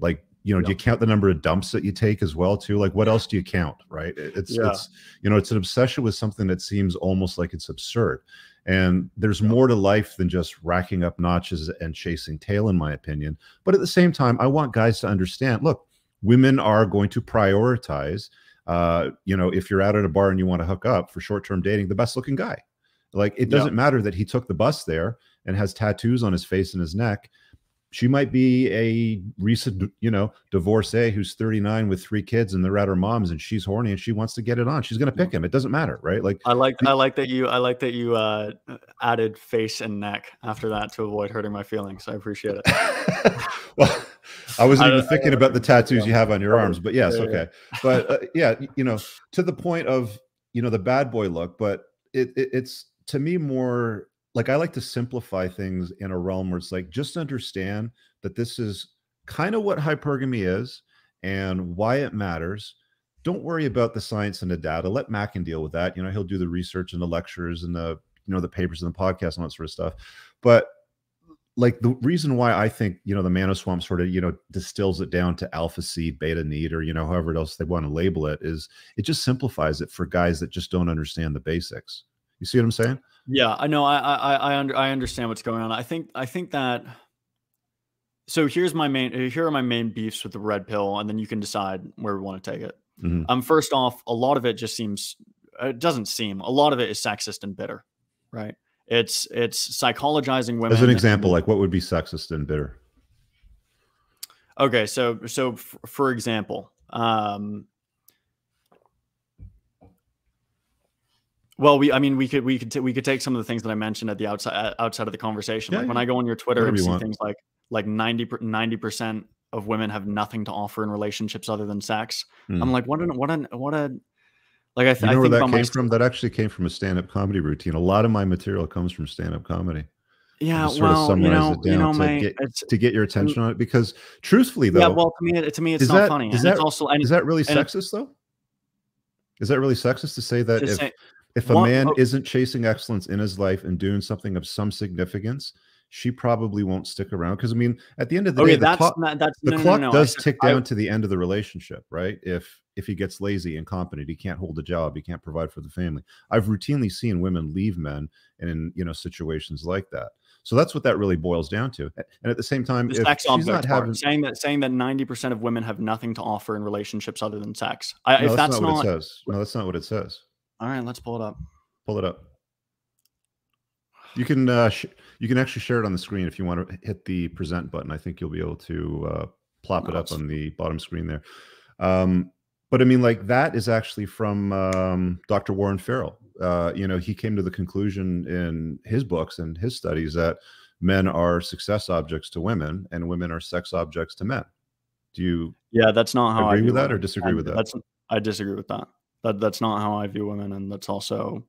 like you know, do you count the number of dumps that you take as well too? Like, what else do you count? Right? It's Yeah. it's you know, it's an obsession with something that seems almost like it's absurd. And there's more to life than just racking up notches and chasing tail, in my opinion. But at the same time, I want guys to understand. Look, women are going to prioritize. Uh, you know, if you're out at a bar and you want to hook up for short-term dating, the best-looking guy. Like, it doesn't matter that he took the bus there and has tattoos on his face and his neck she might be a recent you know divorcee who's 39 with three kids and they're at her mom's and she's horny and she wants to get it on. She's going to pick him. It doesn't matter right? Like I like I like that you I like that you uh, added face and neck after that to avoid hurting my feelings. I appreciate it. well i wasn't I even thinking about the tattoos you have on your arms but yes Yeah, yeah. okay. But uh, yeah you know to the point of you know the bad boy look but it, it it's to me more like i like to simplify things in a realm where it's like just understand that this is kind of what hypergamy is and why it matters don't worry about the science and the data let Macken deal with that you know he'll do the research and the lectures and the you know the papers and the podcast and that sort of stuff but like the reason why I think you know the Mano Swamp sort of you know distills it down to alpha seed, beta need, or you know however else they want to label it is it just simplifies it for guys that just don't understand the basics. You see what I'm saying? Yeah, I know. I I I I, under, I understand what's going on. I think I think that. So here's my main. Here are my main beefs with the red pill, and then you can decide where we want to take it. Mhm. Um, first off, a lot of it just seems. It doesn't seem. A lot of it is sexist and bitter, right? It's it's psychologizing women. As an and- example, like what would be sexist and bitter? Okay, so so f- for example, um, well, we I mean we could we could t- we could take some of the things that I mentioned at the outside uh, outside of the conversation. Yeah, like when. I go on your Twitter Whatever and see things like like 90 percent of women have nothing to offer in relationships other than sex. Hmm. I'm like, what an what an what a like I, th- You I know where think that about came my from? That actually came from a stand-up comedy routine. A lot of my material comes from stand-up comedy. yeah. sort of Well, you know, it you know, to mate, get- To get your attention on it, because truthfully, though, yeah. Well, to me, to me, it's not that- funny, is and it's that- also and is that really sexist though? Is that really sexist to say that if say- if a What- man oh. isn't chasing excellence in his life and doing something of some significance, she probably won't stick around. Because I mean, at the end of the okay, day, the, that's clock- not that's the no, clock no, no. Does tick I- down to the end of the relationship, right? If if he gets lazy, incompetent, he can't hold a job, he can't provide for the family. I've routinely seen women leave men in you know situations like that. So that's what that really boils down to. And at the same time, the sex she's not having, saying that saying that 90% of women have nothing to offer in relationships other than sex. I, no, if that's, that's not, not, what it says. No, that's not what it says. All right, let's pull it up. Pull it up. You can uh, sh- you can actually share it on the screen if you want to hit the present button. I think you'll be able to uh, plop No, it up it's- on the bottom screen there. Um, but I mean, like that is actually from um, Dr. Warren Farrell. Uh, you know, he came to the conclusion in his books and his studies that men are success objects to women and women are sex objects to men. Do you Yeah, that's not how I agree with that or disagree I- with that? That's I disagree with that. That that's not how I view women, and that's also,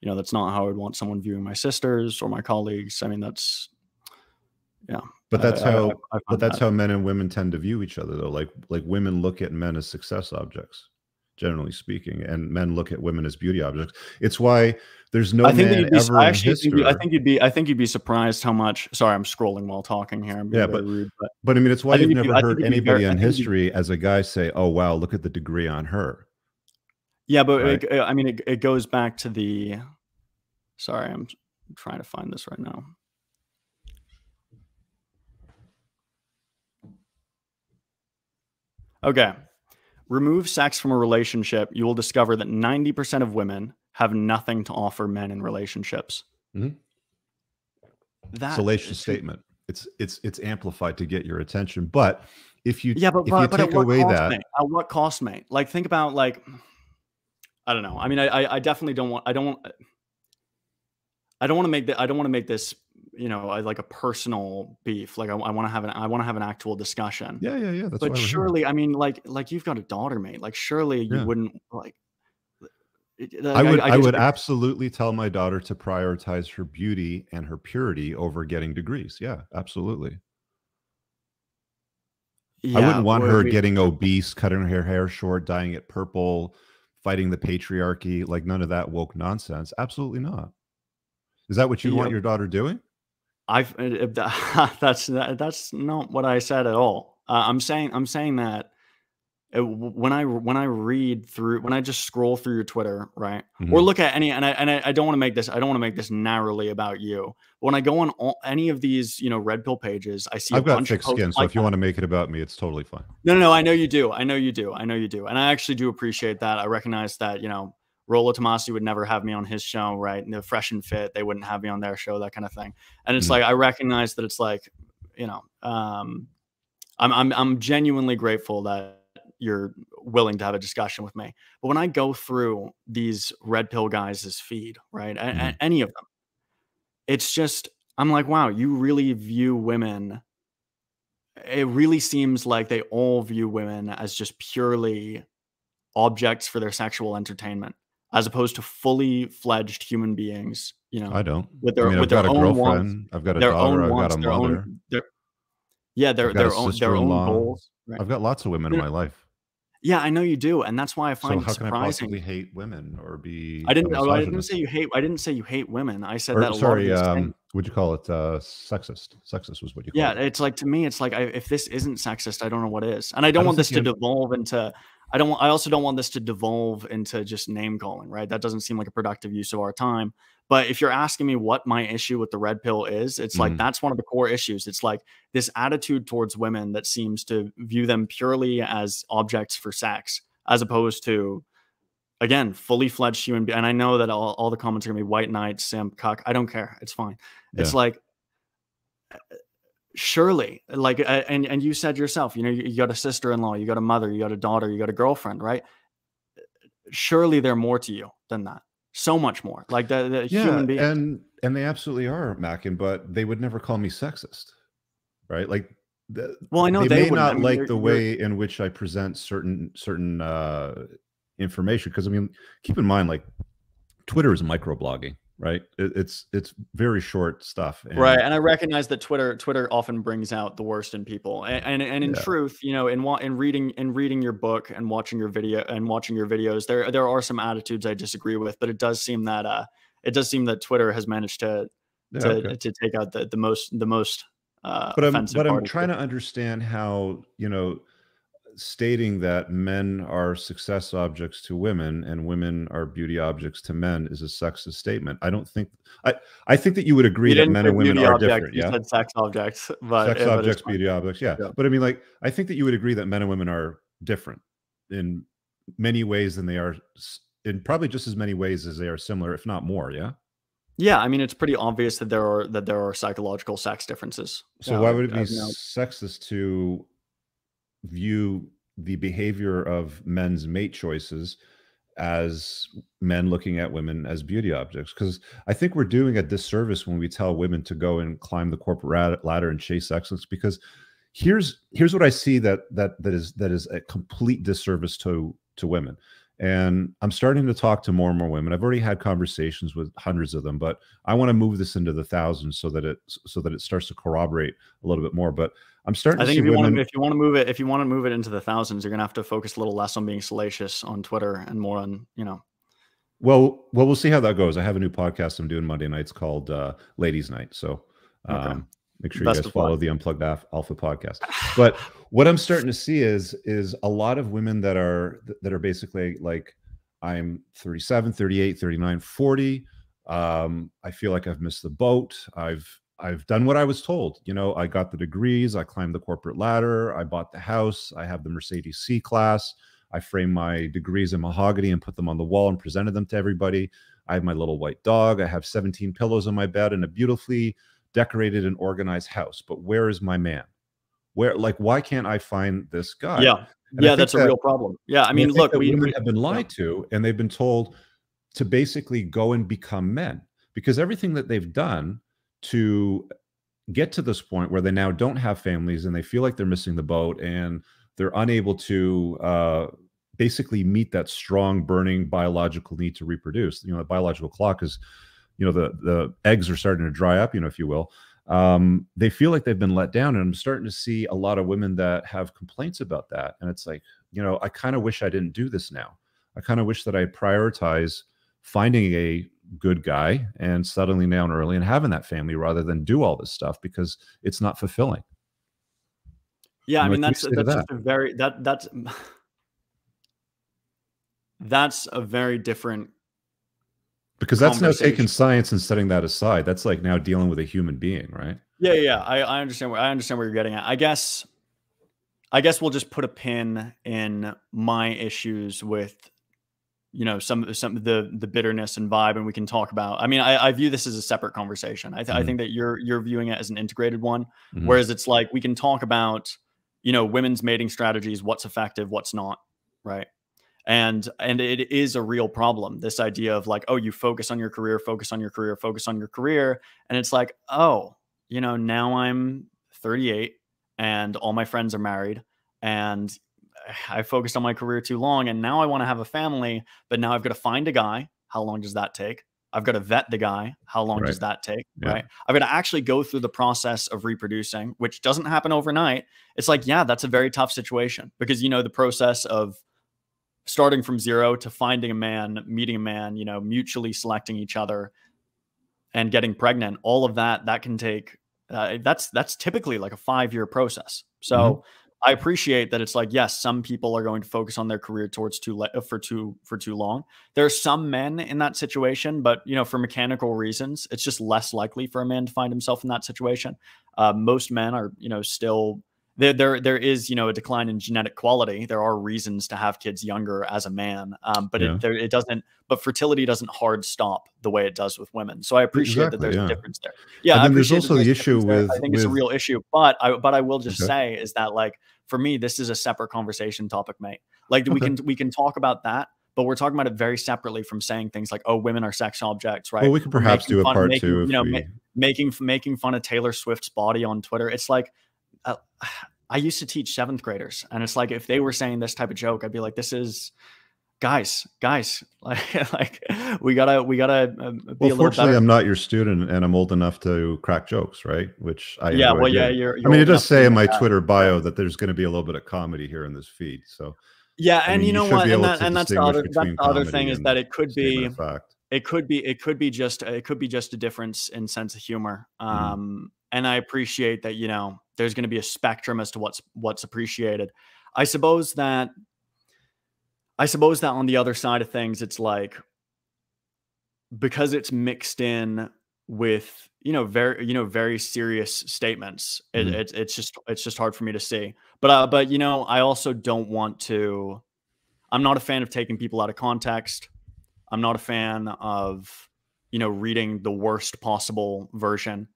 you know, that's not how I would want someone viewing my sisters or my colleagues. I mean, that's, yeah, But that's I- how. I- I but that's that. how men and women tend to view each other, though. Like like women look at men as success objects, generally speaking, and men look at women as beauty objects. It's why there's no I think man you'd be, ever I actually think history. you, I think you'd be I think you'd be surprised how much sorry I'm scrolling while talking here. I'm Yeah, but- rude, but But I mean, it's why you've you'd be- never heard anybody very- in history as a guy say, "Oh wow, look at the degree on her." Yeah, but Right. it, I mean it, it goes back to the sorry, I'm trying to find this right now. Okay. Remove sex from a relationship, you will discover that 90% of women have nothing to offer men in relationships. Mhm. That Salacious to- statement. It's it's it's amplified to get your attention, but if you Yeah, but, if but, you but take away cost, that, mate? At what cost, mate? Like, think about like, I don't know. I mean, I, I, I definitely don't want. I don't want. I don't want to make that. I don't want to make this, you know, I- like a personal beef. Like, I, I want to have an. I want to have an actual discussion. yeah, yeah, yeah. That's but surely, I mean, like, like you've got a daughter, mate. Like, surely you Yeah. wouldn't like. I would I, guess would it- absolutely tell my daughter to prioritize her beauty and her purity over getting degrees. Yeah, absolutely. Yeah, I wouldn't want her we- getting obese, cutting her hair short, dyeing it purple, fighting the patriarchy, like none of that woke nonsense. Absolutely not. Is that what you want your daughter doing? I've uh, uh, that's that, that's not what I said at all. Uh, I'm saying I'm saying that when I when I read through when I just scroll through your Twitter, right, or Mhm. look at any and I and I, I don't want to make this I don't want to make this narrowly about you. When I go on all, any of these you know red pill pages, I see a I've got bunch thick skin, so like if you that. want to make it about me, it's totally fine. No, no, no. I know you do. I know you do. I know you do. And I actually do appreciate that. I recognize that, you know, Rollo Tomassi would never have me on his show, right? And the fresh and fit, they wouldn't have me on their show, that kind of thing. And it's Mhm. like I recognize that it's like, you know, um, I'm I'm I'm genuinely grateful that you're willing to have a discussion with me. But when I go through these red pill guys' feed, right? a- a- Mhm. any of them, it's just I'm like, wow, you really view women it really seems like they all view women as just purely objects for their sexual entertainment as opposed to fully fledged human beings you know I don't. with I their mean, with I've their got a own wants girlfriend. I've got a their daughter. own I've got a mother. own their, yeah their their own their own goals right? I've got lots of women in my life. Yeah i know you do and that's why i So find how it can I surprising possibly hate women or be? i didn't i didn't say you hate i didn't say you hate women i said Or, that a sorry, um, would you call it uh, sexist? Sexist was what you yeah called it. it's like to me it's like I, if this isn't sexist i don't know what is and i don't don't want this to devolve into i don't i also don't want this to devolve into just name calling right that doesn't seem like a productive use of our time but if you're asking me what my issue with the red pill is it's like Mhm. that's one of the core issues. It's like this attitude towards women that seems to view them purely as objects for sex as opposed to again fully fledged human be- and i know that all, all the comments are going to be white knight simp cuck i don't care it's fine. It's like surely like and and you said yourself you know you, you got a sister-in-law you got a mother you got a daughter you got a girlfriend right? Surely they're more to you than that so much more like the, the yeah, human being and and they absolutely are, Macken, but they would never call me sexist, right? Like, the, Well, I know they, they may wouldn't. I mean, like the way in which I present certain certain uh, information because I mean, keep in mind, like, Twitter is microblogging, right? It, it's it's very short stuff, and, right and i recognize that twitter twitter often brings out the worst in people and and, and in Yeah. truth you know in in reading in reading your book and watching your video and watching your videos there there are some attitudes i disagree with but it does seem that uh it does seem that twitter has managed to Yeah, to, okay. to take out the, the most the most uh but I'm but I'm trying to understand how you know stating that men are success objects to women and women are beauty objects to men is a sexist statement. I don't think I I think that you would agree you that men and women are objects, different. you Yeah, said sex objects but sex yeah, but objects, fine. beauty objects. Yeah. Yeah. but I mean, like I think that you would agree that men and women are different in many ways than they are in probably just as many ways as they are similar, if not more. Yeah. yeah i mean it's pretty obvious that there are that there are psychological sex differences So Yeah, why would it be sexist to view the behavior of men's mate choices as men looking at women as beauty objects? Because I think we're doing a disservice when we tell women to go and climb the corporate ladder and chase excellence. Because here's here's what I see that that that is that is a complete disservice to to women. And I'm starting to talk to more and more women. I've already had conversations with hundreds of them, but I want to move this into the thousands so that it so that it starts to corroborate a little bit more. But I'm starting. I think if you women, want to if you want to move it if you want to move it into the thousands, you're gonna have to focus a little less on being salacious on Twitter and more on you know. Well, well, we'll see how that goes. I have a new podcast I'm doing Monday nights called uh, Ladies Night. So um, okay. make sure Best you guys follow the Unplugged Alpha podcast. But what I'm starting to see is is a lot of women that are that are basically like I'm 37, 38, 39, 40. Um, I feel like I've missed the boat. I've I've done what I was told. You know, I got the degrees, I climbed the corporate ladder, I bought the house, I have the Mercedes C class, I framed my degrees in mahogany and put them on the wall and presented them to everybody. I have my little white dog, I have 17 pillows on my bed and a beautifully decorated and organized house. But where is my man? Where like why can't I find this guy? Yeah. And yeah, that's that, a real problem. Yeah, I mean, I look, we, women have been lied yeah. to and they've been told to basically go and become men because everything that they've done to get to this point where they now don't have families and they feel like they're missing the boat and they're unable to uh, basically meet that strong burning biological need to reproduce. You know the biological clock is you know the the eggs are starting to dry up you know if you will. Um, they feel like they've been let down and i'm starting to see a lot of women that have complaints about that. And it's like you know i kind of wish i didn't do this now. I kind of wish that i prioritize finding a good guy and settling down early and having that family rather than do all this stuff because it's not fulfilling. Yeah, I mean that's that's that? a very that that's that's a very different because that's now taking science and setting that aside. That's like now dealing with a human being, right? Yeah, yeah, I, I understand. Where, I understand where you're getting at. I guess, I guess we'll just put a pin in my issues with you know some of some the the bitterness and vibe and we can talk about i mean i, I view this as a separate conversation I, th- mm-hmm. I think that you're you're viewing it as an integrated one mm-hmm. whereas it's like we can talk about you know women's mating strategies what's effective what's not right and and it is a real problem this idea of like oh you focus on your career focus on your career focus on your career and it's like oh you know now i'm 38 and all my friends are married and I focused on my career too long and now I want to have a family, but now I've got to find a guy. How long does that take? I've got to vet the guy. How long right. does that take? Yeah. Right. I've got to actually go through the process of reproducing, which doesn't happen overnight. It's like, yeah, that's a very tough situation because, you know, the process of starting from zero to finding a man, meeting a man, you know, mutually selecting each other and getting pregnant, all of that, that can take, uh, that's, that's typically like a five year process. So, mm-hmm. I appreciate that it's like yes, some people are going to focus on their career towards too le- for too for too long. There are some men in that situation, but you know, for mechanical reasons, it's just less likely for a man to find himself in that situation. Uh, most men are you know still there, there there is you know a decline in genetic quality. There are reasons to have kids younger as a man, um, but yeah. it there, it doesn't. But fertility doesn't hard stop the way it does with women. So I appreciate exactly, that there's yeah. a difference there. Yeah, and there's also the issue with. I think with, it's a real issue, but I but I will just okay. say is that like for me this is a separate conversation topic, mate. Like okay. we can we can talk about that, but we're talking about it very separately from saying things like, "Oh, women are sex objects," right? Well, we could perhaps do a fun, part making, two. You know, we... ma- making making fun of Taylor Swift's body on Twitter. It's like, I used to teach seventh graders, and it's like if they were saying this type of joke, I'd be like, "This is." Guys, guys, like, like we gotta, we gotta uh, be well, fortunately, I'm not your student, and I'm old enough to crack jokes, right? Which I yeah, well, yeah, you're, you're I mean, it does say in my that. Twitter bio that there's going to be a little bit of comedy here in this feed, so yeah, I and mean, you know you what, and, that, and that's the other, that's the other thing is that it could be, it could be, it could be just, it could be just a difference in sense of humor. Mm-hmm. Um, mm. and I appreciate that, you know, there's going to be a spectrum as to what's what's appreciated. I suppose that I suppose that on the other side of things, it's like because it's mixed in with you know very you know very serious statements. Mm-hmm. It, it's just it's just hard for me to see. But uh, but you know I also don't want to. I'm not a fan of taking people out of context. I'm not a fan of you know reading the worst possible version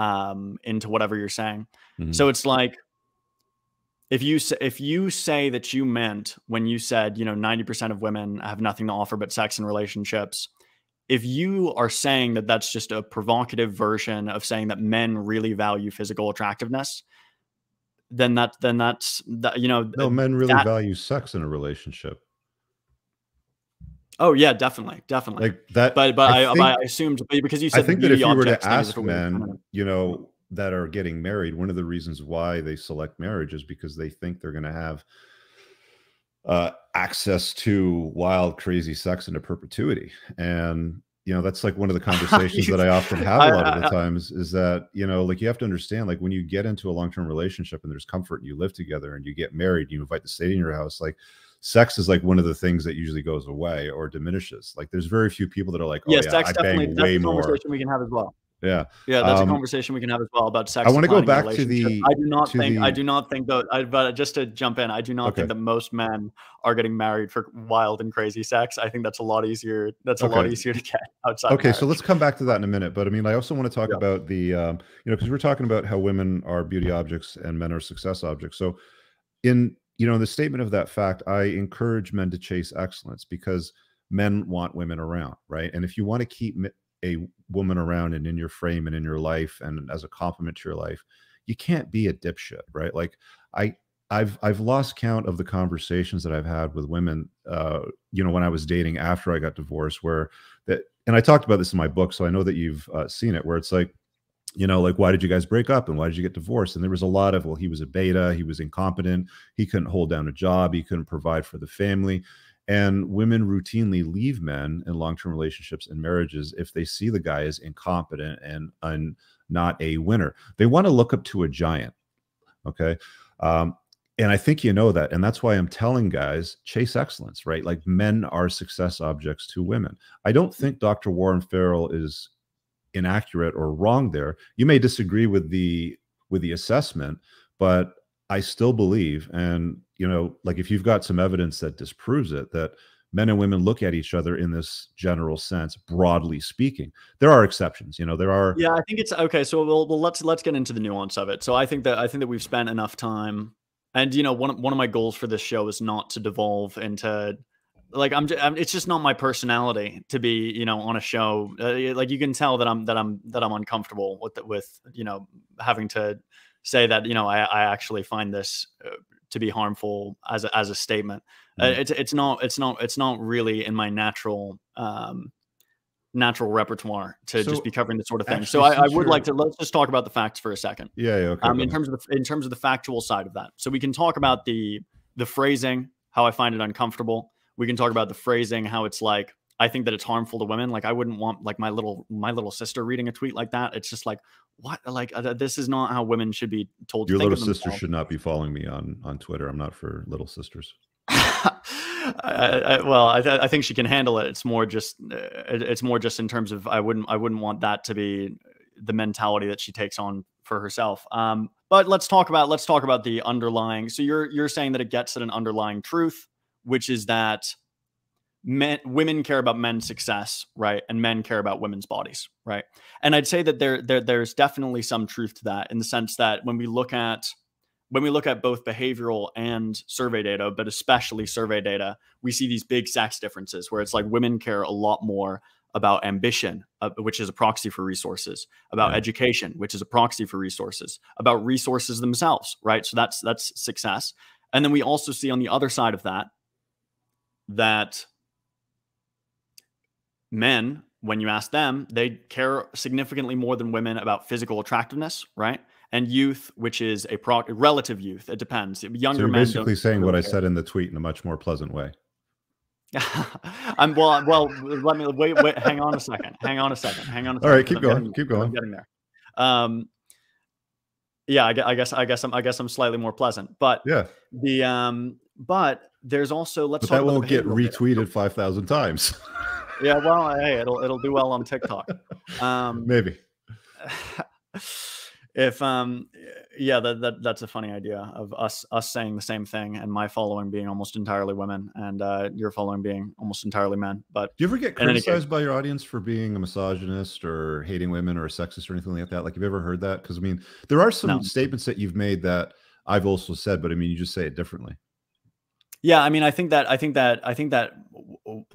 um, into whatever you're saying. Mm-hmm. So it's like if you if you say that you meant when you said you know 90% of women have nothing to offer but sex and relationships if you are saying that that's just a provocative version of saying that men really value physical attractiveness then that then that's that you know no men really that, value sex in a relationship Oh yeah, definitely, definitely. Like that. But but I, I, think, I assumed because you said I think that if you were to ask men, you know, that are getting married, one of the reasons why they select marriage is because they think they're going to have uh, access to wild, crazy sex into perpetuity. And you know that's like one of the conversations that i often have a lot of the times is that you know like you have to understand like when you get into a long-term relationship and there's comfort and you live together and you get married you invite the state in your house like sex is like one of the things that usually goes away or diminishes like there's very few people that are like oh yeah, yeah sex I definitely bang way more we can have as well yeah, yeah, that's um, a conversation we can have as well about sex. I want to go back to the. I do not think. The... I do not think that. I, but just to jump in, I do not okay. think that most men are getting married for wild and crazy sex. I think that's a lot easier. That's okay. a lot easier to get outside. Okay, so let's come back to that in a minute. But I mean, I also want to talk yeah. about the, um, you know, because we're talking about how women are beauty objects and men are success objects. So, in you know, in the statement of that fact, I encourage men to chase excellence because men want women around, right? And if you want to keep a woman around and in your frame and in your life and as a complement to your life you can't be a dipshit right like i i've i've lost count of the conversations that i've had with women uh you know when i was dating after i got divorced where that and i talked about this in my book so i know that you've uh, seen it where it's like you know like why did you guys break up and why did you get divorced and there was a lot of well he was a beta he was incompetent he couldn't hold down a job he couldn't provide for the family and women routinely leave men in long-term relationships and marriages if they see the guy as incompetent and, and not a winner. They want to look up to a giant. Okay. Um, and I think you know that. And that's why I'm telling guys chase excellence, right? Like men are success objects to women. I don't think Dr. Warren Farrell is inaccurate or wrong there. You may disagree with the with the assessment, but I still believe, and you know, like if you've got some evidence that disproves it, that men and women look at each other in this general sense, broadly speaking. There are exceptions, you know. There are. Yeah, I think it's okay. So we'll, well, let's let's get into the nuance of it. So I think that I think that we've spent enough time, and you know, one one of my goals for this show is not to devolve into like I'm, just, I'm, it's just not my personality to be you know on a show uh, like you can tell that i'm that i'm that i'm uncomfortable with with you know having to say that you know I, I actually find this uh, to be harmful as a, as a statement. Uh, mm. Uh, it's it's not it's not it's not really in my natural um, natural repertoire to so, just be covering this sort of thing. so I, I would like to let's just talk about the facts for a second. Yeah, yeah okay. Um, in terms of the in terms of the factual side of that, so we can talk about the the phrasing, how I find it uncomfortable. We can talk about the phrasing, how it's like I think that it's harmful to women. Like I wouldn't want like my little my little sister reading a tweet like that. It's just like what like uh, this is not how women should be told. Your little sister should not be following me on on Twitter. I'm not for little sisters. I, I, well, I, th- I, think she can handle it. It's more just uh, it's more just in terms of I wouldn't I wouldn't want that to be the mentality that she takes on for herself. Um, but let's talk about let's talk about the underlying. So you're you're saying that it gets at an underlying truth, which is that men women care about men's success right? And men care about women's bodies right? And i'd say that there, there there's definitely some truth to that in the sense that when we look at when we look at both behavioral and survey data but especially survey data we see these big sex differences where it's like women care a lot more about ambition uh, which is a proxy for resources about yeah. education which is a proxy for resources about resources themselves right? So that's that's success. And then we also see on the other side of that that men, when you ask them, they care significantly more than women about physical attractiveness, right? And youth, which is a pro- relative youth, it depends. Younger so men. Basically, saying what care. I said in the tweet in a much more pleasant way. I'm well. Well, let me wait. Wait. Hang on a second. Hang on a second. Hang on. A second. All right, keep going. Getting, keep going. I'm getting there. Um, yeah, I guess. I guess I'm. I guess I'm slightly more pleasant, but yeah. The um, but there's also let's. But that won't get retweeted five thousand times. yeah, well, hey, it'll it'll do well on TikTok. Um, Maybe. If um, yeah, that, that that's a funny idea of us us saying the same thing, and my following being almost entirely women, and uh, your following being almost entirely men. But do you ever get criticized by your audience for being a misogynist or hating women or a sexist or anything like that? Like, have you ever heard that? Because I mean, there are some no. statements that you've made that I've also said, but I mean, you just say it differently. Yeah, I mean, I think that I think that I think that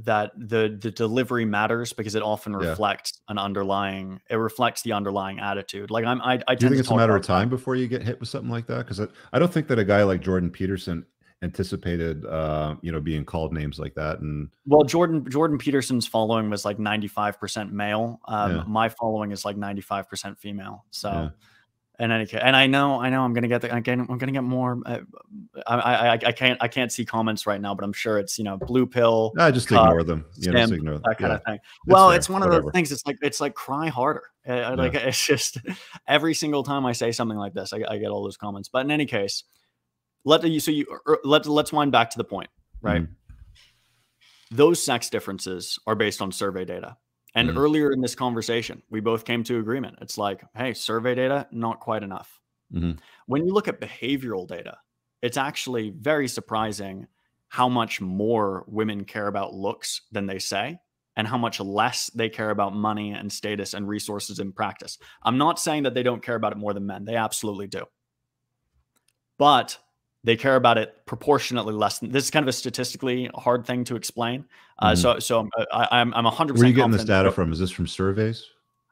that the the delivery matters because it often yeah. reflects an underlying it reflects the underlying attitude. Like I'm I, I do you think it's a matter of time before you get hit with something like that? Because I, I don't think that a guy like Jordan Peterson anticipated, uh, you know, being called names like that. And well, Jordan Jordan Peterson's following was like 95% male. Um, Yeah. My following is like 95% female. So. Yeah. In any case, and I know, I know, I'm gonna get the again. I'm gonna get more. Uh, I, I, I, I can't, I can't see comments right now, but I'm sure it's you know, blue pill, I just Cup, ignore them. You know, ignore that kind yeah. of thing. Well, fair, it's one of whatever. those things. It's like it's like cry harder. Uh, Like it's just every single time I say something like this, I, I get all those comments. But in any case, let you so you let let's wind back to the point, right? Mhm. Those sex differences are based on survey data. And Mhm. earlier in this conversation, we both came to agreement. It's like, hey, survey data not quite enough. Mhm. When you look at behavioral data, it's actually very surprising how much more women care about looks than they say and how much less they care about money and status and resources in practice. I'm not saying that they don't care about it more than men. They absolutely do. But they care about it proportionately less. Than, this is kind of a statistically hard thing to explain. Uh, Mhm. So, so uh, I, I'm I'm 100. Where are you getting this data from? Is this from surveys?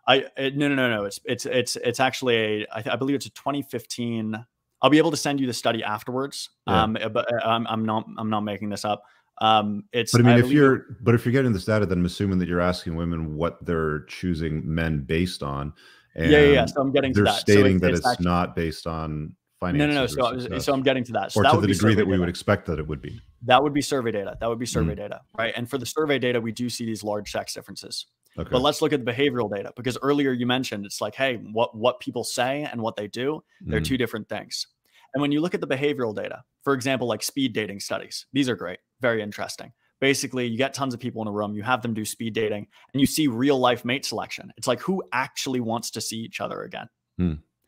I it, no no no no. It's it's it's it's actually a I, th- I believe it's a 2015. I'll be able to send you the study afterwards. Yeah. Um, but uh, I'm I'm not I'm not making this up. Um, it's But I mean, if you're, but if you're getting this data, then I'm assuming that you're asking women what they're choosing men based on. And yeah, yeah yeah. So I'm getting to they're that. So stating that it's it's, actually- not based on finances. no no. or So was- success, so I'm getting to that. So or that to the degree that we data. would expect that it would be. That would be survey data. That would be Mm-hmm. survey data, right? And for the survey data, we do see these large sex differences. Okay. But let's look at the behavioral data because earlier you mentioned it's like, hey, what what people say and what they do, they're Mhm. two different things. And when you look at the behavioral data, for example, like speed dating studies, these are great, very interesting. Basically, you get tons of people in a room, you have them do speed dating, and you see real life mate selection. It's like who actually wants to see each other again?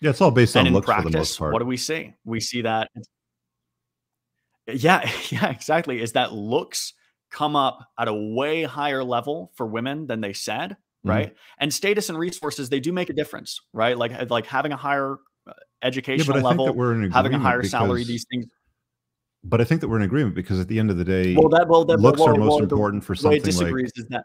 Yeah, it's all based on and in looks for the most practice, part. what do we see? We see that yeah, yeah, exactly. Is that looks come up at a way higher level for women than they said, Mhm. right? And status and resources, they do make a difference, right? Like like having a higher uh, yeah, educational think level, we're having a higher salary, these things. But I think that we're in agreement because at the end of the day, Well, that well, that looks well, are most well, important for way it something like is that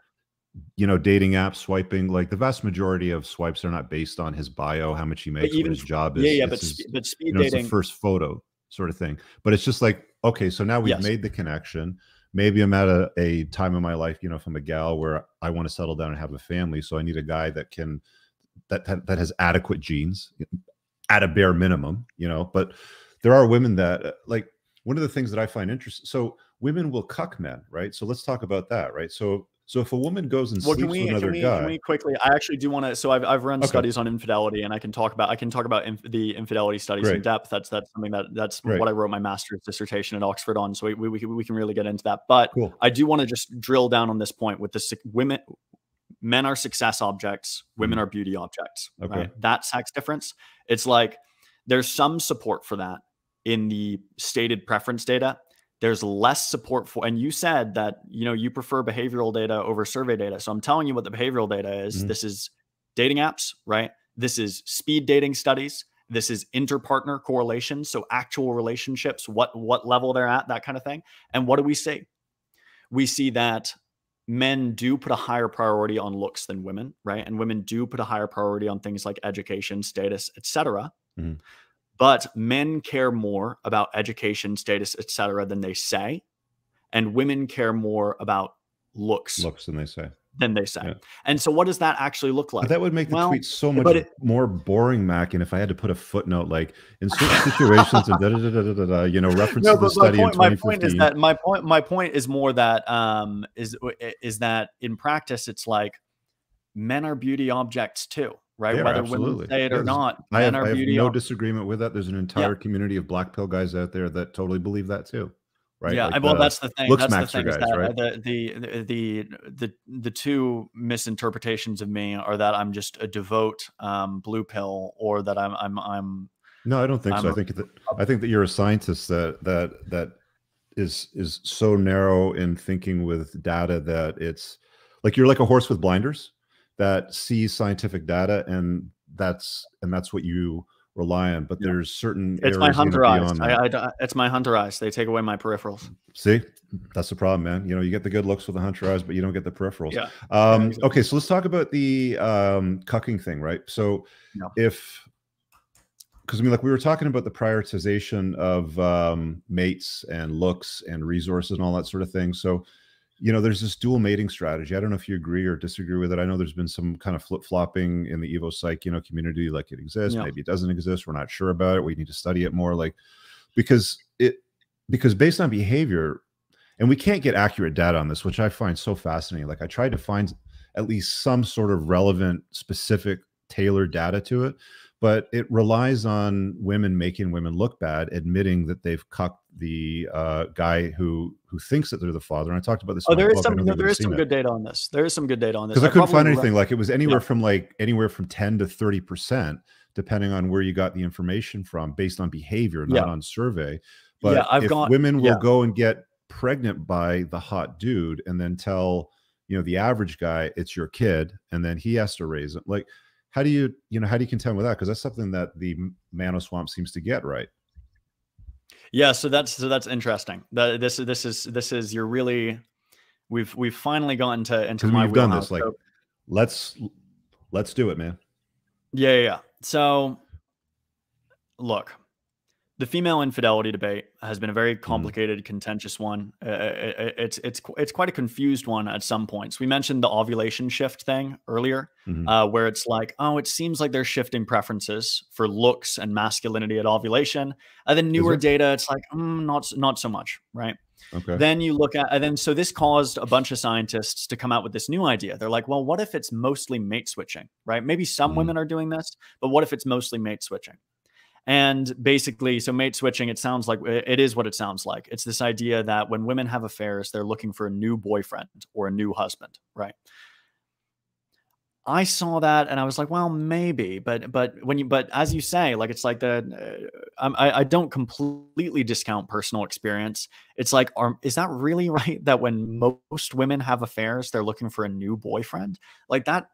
you know dating apps swiping. Like the vast majority of swipes are not based on his bio, how much he makes, even what his job is. yeah, yeah, but his- but speed you know, it's dating. the first photo sort of thing. But it's just like, okay, so now we've Yes. made the connection. Maybe I'm at a, a time in my life, you know, if I'm a gal where I want to settle down and have a family. So I need a guy that can that that, that has adequate genes at a bare minimum, you know. But there are women that uh, like one of the things that I find interesting. So women will cuck men, right? So let's talk about that, right? So so if a woman goes and Well, sleeps we, with another can, we, guy, can we quickly? I actually do want to. So I've, I've run Okay. studies on infidelity, and I can talk about I can talk about inf- the infidelity studies in depth. That's that's something that that's Great. what I wrote my master's dissertation at Oxford on. So we we, we, can, we can really get into that. But cool. I do want to just drill down on this point with the women. Men are success objects. Women mm-hmm. are beauty objects. Okay. Right? That sex difference. It's like there's some support for that in the stated preference data there's less support for and you said that you know you prefer behavioral data over survey data. So i'm telling you what the behavioral data is. Mhm. this is dating apps right? This is speed dating studies. This is interpartner correlation so actual relationships what what level they're at that kind of thing. And what do we see? We see that men do put a higher priority on looks than women right? And women do put a higher priority on things like education status etc Mhm. But men care more about education status etc than they say and women care more about looks Looks and they say. than they say Yeah. and so what does that actually look like But that would make the well, tweet so much it- more boring, Mac. And if I had to put a footnote, like in certain situations and da da da da da da, you know, reference no, to the my study point, in my point is that my point my point is more that um is is that in practice it's like men are beauty objects too right are, whether absolutely. women say it Yeah, or not I have, I have no ob- disagreement with that. There's an entire community of black pill guys out there that totally believe that too. Right. Yeah, Like I- well, the- that's the thing. looks That's the thing guys, that uh, right? the, the the the the two misinterpretations of me are that I'm just a devout um, blue pill, or that I'm I'm I'm No, I don't think I'm so. I a- think that I think that you're a scientist that that that is is so narrow in thinking with data that it's like you're like a horse with blinders that sees scientific data and that's and that's what you rely on. But Yeah. there's certain it's my hunter eyes. I, I don't- it's my hunter eyes. They take away my peripherals. See, that's the problem, man. You know, you get the good looks with the hunter eyes, but you don't get the peripherals. Yeah. Um, exactly. Okay, so let's talk about the um, cucking thing, right? So, Yeah. if because I mean, like we were talking about the prioritization of um, mates and looks and resources and all that sort of thing. So, you know, there's this dual mating strategy. I don't know if you agree or disagree with it. I know there's been some kind of flip flopping in the Evo Psych, you know, community. Like it exists, yeah. maybe it doesn't exist. We're not sure about it. We need to study it more. Like because it because based on behavior, and we can't get accurate data on this, which I find so fascinating. Like I tried to find at least some sort of relevant, specific, tailored data to it but it relies on women making women look bad, admitting that they've cucked the uh, guy who who thinks that they're the father. And I talked about this. Oh, there is some no, there is some good data on this. There is some good data on this. Because I, I, couldn't find anything like it was anywhere yeah. from like anywhere from ten to thirty percent, depending on where you got the information from, based on behavior, not yeah. on survey. But yeah, I've if got, women will go and get pregnant by the hot dude, and then tell you know the average guy it's your kid, and then he has to raise it, like how do you you know how do you contend with that? Because that's something that the manoswamp seems to get right. Yeah so that's so that's interesting. That this this is this is you're really we've we've finally gotten to into my we've done this like so, let's let's do it man. Yeah, yeah yeah. So look the female infidelity debate has been a very mm-hmm. complicated, mm. contentious one. Uh, it, it's it's it's quite a confused one at some points. We mentioned the ovulation shift thing earlier, mm-hmm. uh, where it's like, oh, it seems like they're shifting preferences for looks and masculinity at ovulation. And then newer data, it's like, mm, not not so much, right? Okay. Then you look at, and then so this caused a bunch of scientists to come out with this new idea. They're like, well, what if it's mostly mate switching, right? Maybe some mm. women are doing this, but what if it's mostly mate switching? And basically, so mate switching, it sounds like it is what it sounds like. It's this idea that when women have affairs, they're looking for a new boyfriend or a new husband, right? I saw that and I was like, well, maybe, but but when you but as you say, like it's like the uh, I I don't completely discount personal experience. It's like, are, is that really right that when most women have affairs, they're looking for a new boyfriend? Like that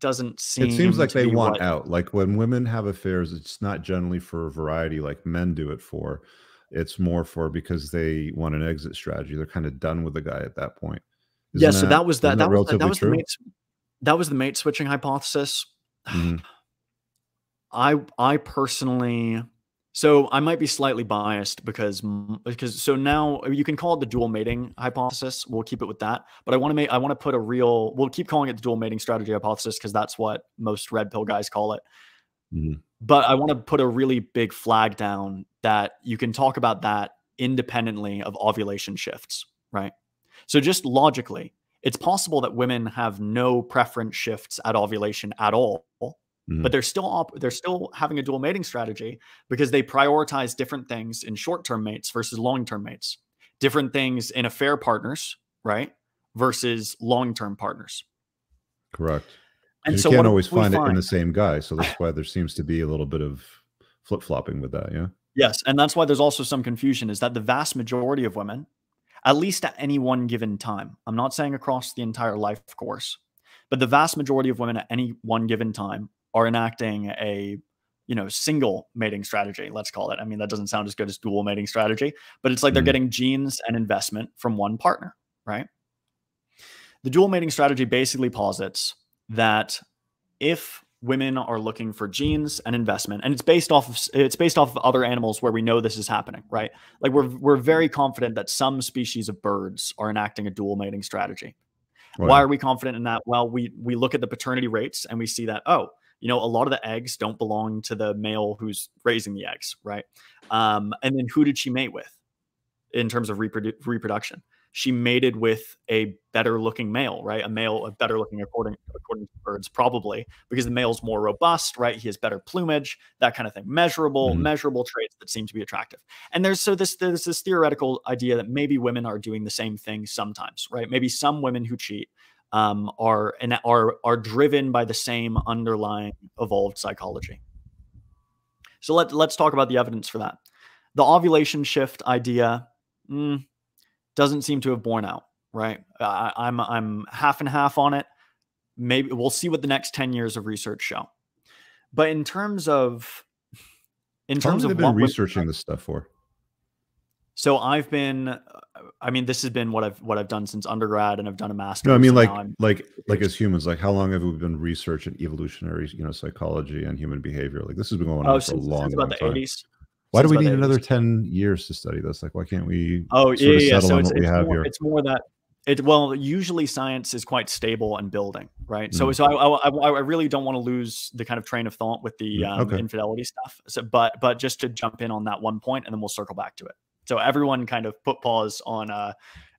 doesn't seem. It seems like they want what... out. Like when women have affairs, it's not generally for variety like men do it for. It's more for because they want an exit strategy. They're kind of done with the guy at that point. Isn't yeah. So that, that was that. That, that was that was true? the mate. That was the mate switching hypothesis. Mm-hmm. I I personally so I might be slightly biased because because so now you can call it the dual mating hypothesis. We'll keep it with that. But I want to make I want to put a real we'll keep calling it the dual mating strategy hypothesis because that's what most red pill guys call it. Mm-hmm. But I want to put a really big flag down that you can talk about that independently of ovulation shifts, right? So just logically, it's possible that women have no preference shifts at ovulation at all Mm-hmm. But they're still op- they're still having a dual mating strategy because they prioritize different things in short-term mates versus long-term mates. Different things in affair partners, right? Versus long-term partners. Correct. And so you so can't always find, find it in the same guy. So that's why there seems to be a little bit of flip-flopping with that. Yeah. Yes. And that's why there's also some confusion is that the vast majority of women, at least at any one given time, I'm not saying across the entire life course, but the vast majority of women at any one given time are enacting a you know single mating strategy let's call it. I mean that doesn't sound as good as dual mating strategy but it's like they're mm-hmm. getting genes and investment from one partner right? The dual mating strategy basically posits that if women are looking for genes and investment and it's based off of it's based off of other animals where we know this is happening right? Like we're we're very confident that some species of birds are enacting a dual mating strategy. Right. why are we confident in that? Well we we look at the paternity rates and we see that oh you know, a lot of the eggs don't belong to the male who's raising the eggs, right? Um, and then who did she mate with in terms of reprodu- reproduction? She mated with a better looking male, right? A male, a better looking according according to birds, probably because the male's more robust, right? He has better plumage, that kind of thing. Measurable, mm-hmm. measurable traits that seem to be attractive. And there's so this there's this theoretical idea that maybe women are doing the same thing sometimes, right? Maybe some women who cheat um, are and are are driven by the same underlying evolved psychology. So let let's talk about the evidence for that. The ovulation shift idea mm, doesn't seem to have borne out. Right, I, I'm I'm half and half on it. Maybe we'll see what the next ten years of research show. But in terms of in How terms of been researching this stuff for So I've been, I mean, this has been what I've what I've done since undergrad, and I've done a master's. No, I mean like like like as humans, like how long have we been researching evolutionary, you know, psychology and human behavior? Like this has been going oh, on for a since, long, since long about the time. eighties. Why do we need another 10 years to study this? Like why can't we Oh sort yeah, of yeah. So on it's, what we it's have more, here? it's more that it. Well, usually science is quite stable and building, right? So Mm. so I, I I really don't want to lose the kind of train of thought with the um, okay. infidelity stuff. So, but but just to jump in on that one point, and then we'll circle back to it. So everyone kind of put pause on uh,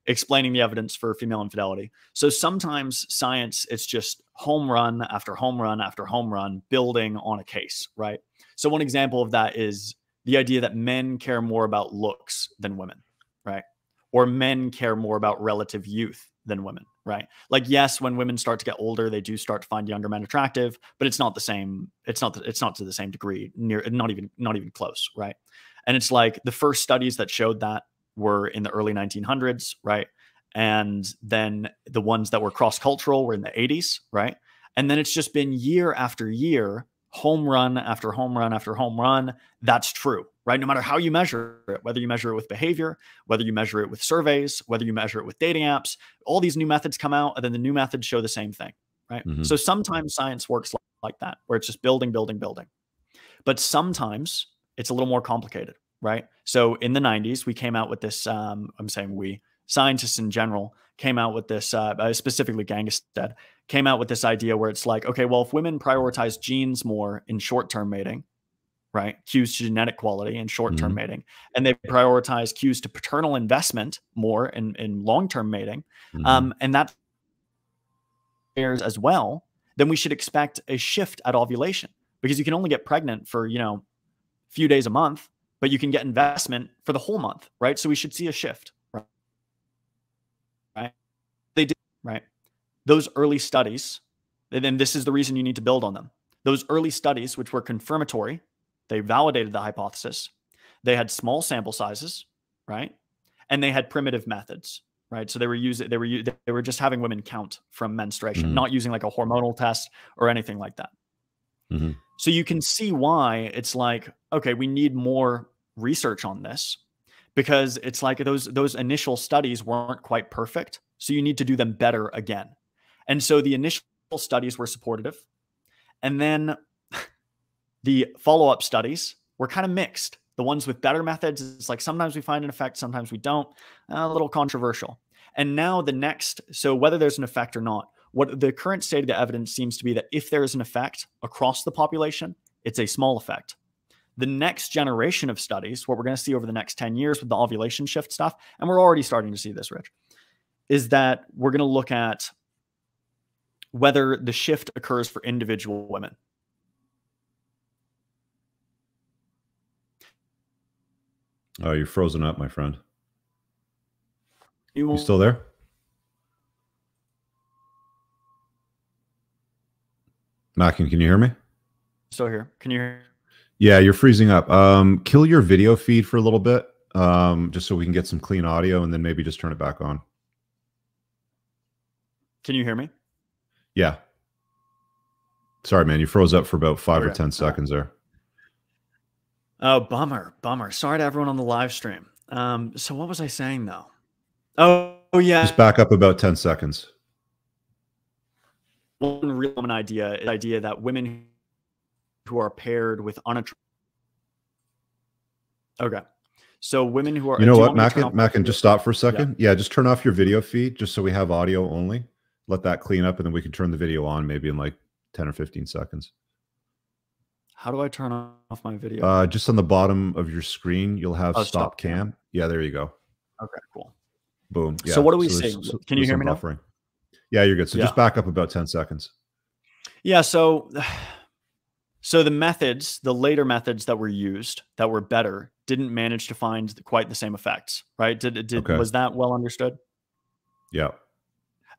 explaining the evidence for female infidelity. So sometimes science, it's just home run after home run after home run, building on a case, right? So one example of that is the idea that men care more about looks than women, right? Or men care more about relative youth than women, right? Like yes, when women start to get older, they do start to find younger men attractive, but it's not the same. It's not. It's not to the same degree. Near, not even, not even close, right? And it's like the first studies that showed that were in the early 1900s, right? And then the ones that were cross cultural were in the 80s, right? And then it's just been year after year, home run after home run after home run. That's true, right? No matter how you measure it, whether you measure it with behavior, whether you measure it with surveys, whether you measure it with dating apps, all these new methods come out, and then the new methods show the same thing, right? Mhm. So sometimes science works like that, where it's just building, building, building. But sometimes it's a little more complicated, right? So in the 90s, we came out with this. Um, I'm saying we, scientists in general, came out with this, uh, uh, specifically Gangestad, came out with this idea where it's like, okay, well, if women prioritize genes more in short term mating, right? Cues to genetic quality in short term Mhm. mating, and they prioritize cues to paternal investment more in, in long term mating, Mhm. um, and that as well, then we should expect a shift at ovulation because you can only get pregnant for, you know, few days a month, but you can get investment for the whole month, right? So we should see a shift, right? Right? They did, right? Those early studies, and then this is the reason you need to build on them. Those early studies, which were confirmatory, they validated the hypothesis. They had small sample sizes, right? And they had primitive methods, right? So they were using they were they were just having women count from menstruation, Mhm. not using like a hormonal test or anything like that. Mhm. So you can see why it's like, okay, we need more research on this because it's like those those initial studies weren't quite perfect. So you need to do them better again. And so the initial studies were supportive. And then the follow-up studies were kind of mixed. The ones with better methods, it's like sometimes we find an effect, sometimes we don't. A little controversial. And now the next, so whether there's an effect or not, what the current state of the evidence seems to be that if there is an effect across the population, it's a small effect. The next generation of studies, what we're going to see over the next 10 years with the ovulation shift stuff, and we're already starting to see this, Rich, is that we're going to look at whether the shift occurs for individual women. Oh, you're frozen up, my friend. You You still there? Macken, can you hear me? still here? Can you hear? Yeah, you're freezing up. Um, kill your video feed for a little bit, um, just so we can get some clean audio, and then maybe just turn it back on. Can you hear me? Yeah. Sorry, man. You froze up for about five or ten seconds there. Oh, bummer, bummer. Sorry to everyone on the live stream. Um, so what was I saying though? Oh, oh yeah. Just back up about ten seconds. One real common idea is the idea that women who are paired with unattractive. Okay. So women who are You know what, want me to turn Macken? Macken, just stop for a second. Yeah. just turn off your video feed just so we have audio only. Let that clean up, and then we can turn the video on maybe in like ten or fifteen seconds. How do I turn off my video? Uh, just on the bottom of your screen, you'll have Oh, stop, stop cam. cam. Yeah, there you go. okay, cool. Boom. So what are we there's- see? Can you hear me now? Yeah, you're good. So just back up about 10 seconds. Yeah, so so the methods, the later methods that were used that were better didn't manage to find quite the same effects, right? Did it did Okay. was that well understood? Yeah.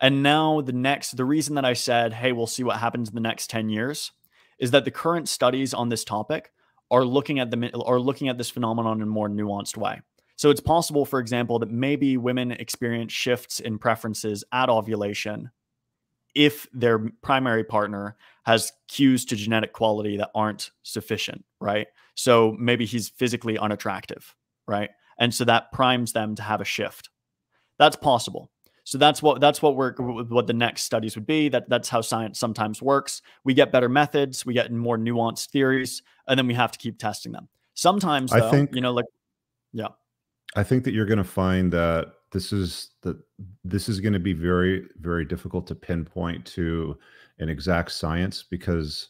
And now the next, the reason that I said, hey, we'll see what happens in the next 10 years is that the current studies on this topic are looking at the are looking at this phenomenon in a more nuanced way. So it's possible, for example, that maybe women experience shifts in preferences at ovulation if their primary partner has cues to genetic quality that aren't sufficient, right? So maybe he's physically unattractive, right? and so that primes them to have a shift. That's possible. So that's what that's what we're what the next studies would be. That that's how science sometimes works. We get better methods, we get more nuanced theories, and then we have to keep testing them. Sometimes, though, I think you know, like yeah, I think that you're going to find that this is that this is going to be very very difficult to pinpoint to an exact science because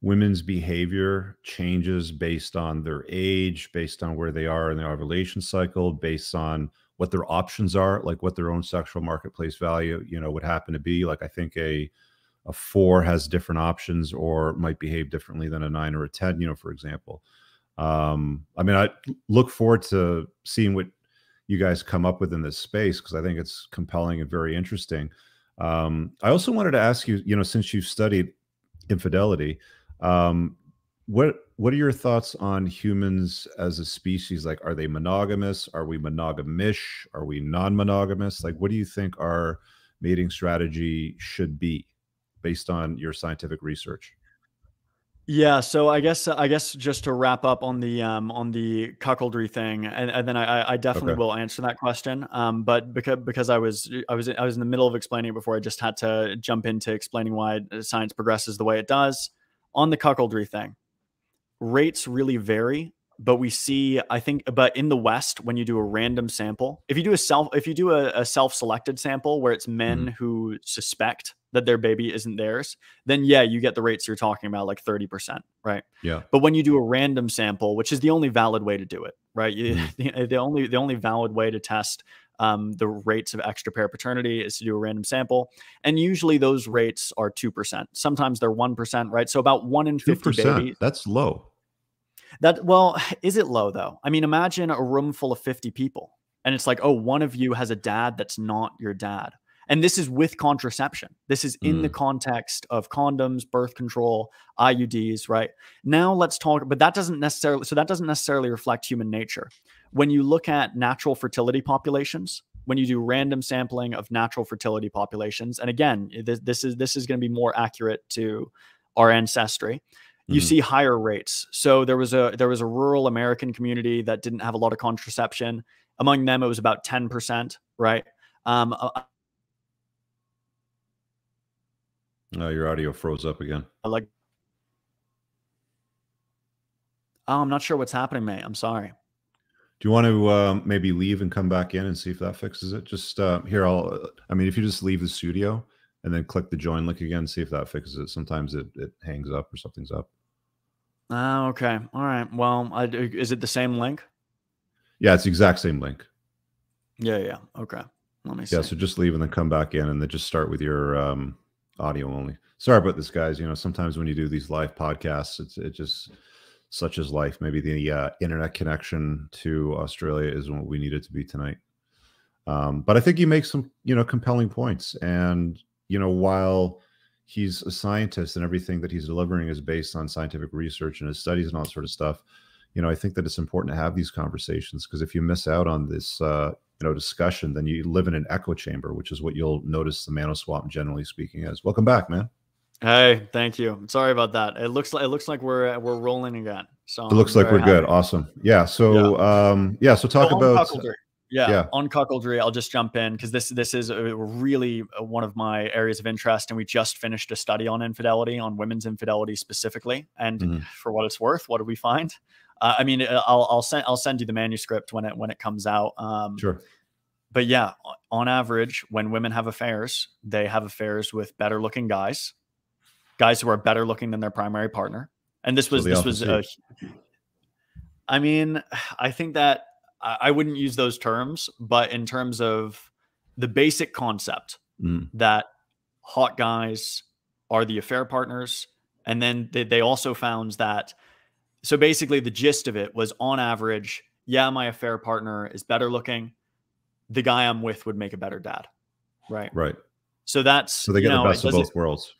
women's behavior changes based on their age, based on where they are in their ovulation cycle, based on what their options are, like what their own sexual marketplace value, you know, would happen to be. Like I think a a four has different options or might behave differently than a nine or a 10, you know, for example. Um, I mean, I look forward to seeing what you guys come up with in this space because I think it's compelling and very interesting. Um, I also wanted to ask you, you know, since you've studied infidelity, um, what what are your thoughts on humans as a species? Like, are they monogamous? Are we monogamish? Are we non-monogamous? Like, what do you think our mating strategy should be based on your scientific research? Yeah, so I guess I guess just to wrap up on the um, on the cuckoldry thing, and, and then I, I definitely Okay. will answer that question. Um, but because because I was I was I was in the middle of explaining it before, I just had to jump into explaining why science progresses the way it does. On the cuckoldry thing, rates really vary but we see i think but in the west when you do a random sample if you do a self if you do a, a self-selected sample where it's men Mhm. who suspect that their baby isn't theirs then yeah you get the rates you're talking about like 30% right Yeah. but when you do a random sample which is the only valid way to do it right you, the, the only the only valid way to test um, the rates of extra pair paternity is to do a random sample and usually those rates are 2% sometimes they're 1% right so about 1 in Two 50 percent. babies That's low. that well, is it low though? I mean, imagine a room full of 50 people and it's like, oh, one of you has a dad that's not your dad. And this is with contraception. This is in the context of condoms, birth control, IUDs, right? Now let's talk, but that doesn't necessarily so that doesn't necessarily reflect human nature. When you look at natural fertility populations, when you do random sampling of natural fertility populations, and again, this, this is this is going to be more accurate to our ancestry you Mhm. see higher rates. So there was a there was a rural American community that didn't have a lot of contraception. Among them, it was about ten percent, right? Um, uh, Oh, your audio froze up again. uh, like, oh, I'm not sure what's happening, mate. I'm sorry. Do you want to um, maybe leave and come back in and see if that fixes it? Just uh, here, I'll. I mean, if you just leave the studio and then click the join link again, see if that fixes it. Sometimes it it hangs up or something's up. Oh, okay. All right. Well, I, is it the same link? Yeah, it's the exact same link. Yeah, yeah. Okay. Let me see. Yeah, so just leave and then come back in and then just start with your um, audio only. Sorry about this, guys. You know, sometimes when you do these live podcasts, it's it just such as life. Maybe the uh, internet connection to Australia isn't what we need it to be tonight. Um, but I think you make some, you know, compelling points. And you know, while he's a scientist and everything that he's delivering is based on scientific research and his studies and all that sort of stuff, you know, I think that it's important to have these conversations because if you miss out on this, uh, you know, discussion, then you live in an echo chamber, which is what you'll notice the manoswamp, generally speaking, is. Welcome back, man. Hey, thank you. Sorry about that. It looks like it looks like we're we're rolling again. So It looks I'm like we're good. Awesome. Yeah. So, um, yeah. So talk So about. cuckoldry. Yeah, yeah. on cuckoldry, I'll just jump in because this this is a, really one of my areas of interest, and we just finished a study on infidelity, on women's infidelity specifically. And Mhm. for what it's worth, what did we find? Uh, I mean, uh, I'll I'll send I'll send you the manuscript when it when it comes out. Um, Sure. but yeah, on average, when women have affairs, they have affairs with better looking guys, guys who are better looking than their primary partner. And this was the this was a. I mean, I think that I I wouldn't use those terms, but in terms of the basic concept Mm, that hot guys are the affair partners, and then they, they also found that. So basically, the gist of it was on average, yeah, my affair partner is better looking. The guy I'm with would make a better dad, right? right. So that's So they you get know, the best of both worlds.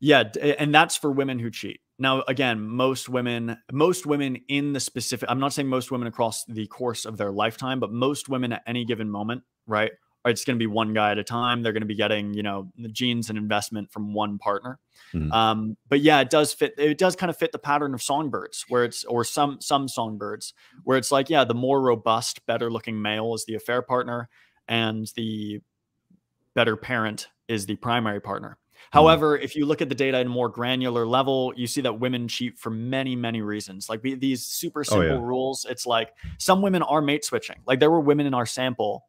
yeah, and that's for women who cheat. Now, again, most women, most women in the specific, I'm not saying most women across the course of their lifetime, but most women at any given moment, right, it's going to be one guy at a time. They're going to be getting, you know, the genes and investment from one partner. Mhm. Um, but yeah, it does fit. It does kind of fit the pattern of songbirds, where it's or some some songbirds, where it's like, yeah, the more robust, better looking male is the affair partner, and the better parent is the primary partner. However, if you look at the data in a more granular level, you see that women cheat for many, many reasons. Like these super Oh, simple yeah. rules, it's like some women are mate switching. Like there were women in our sample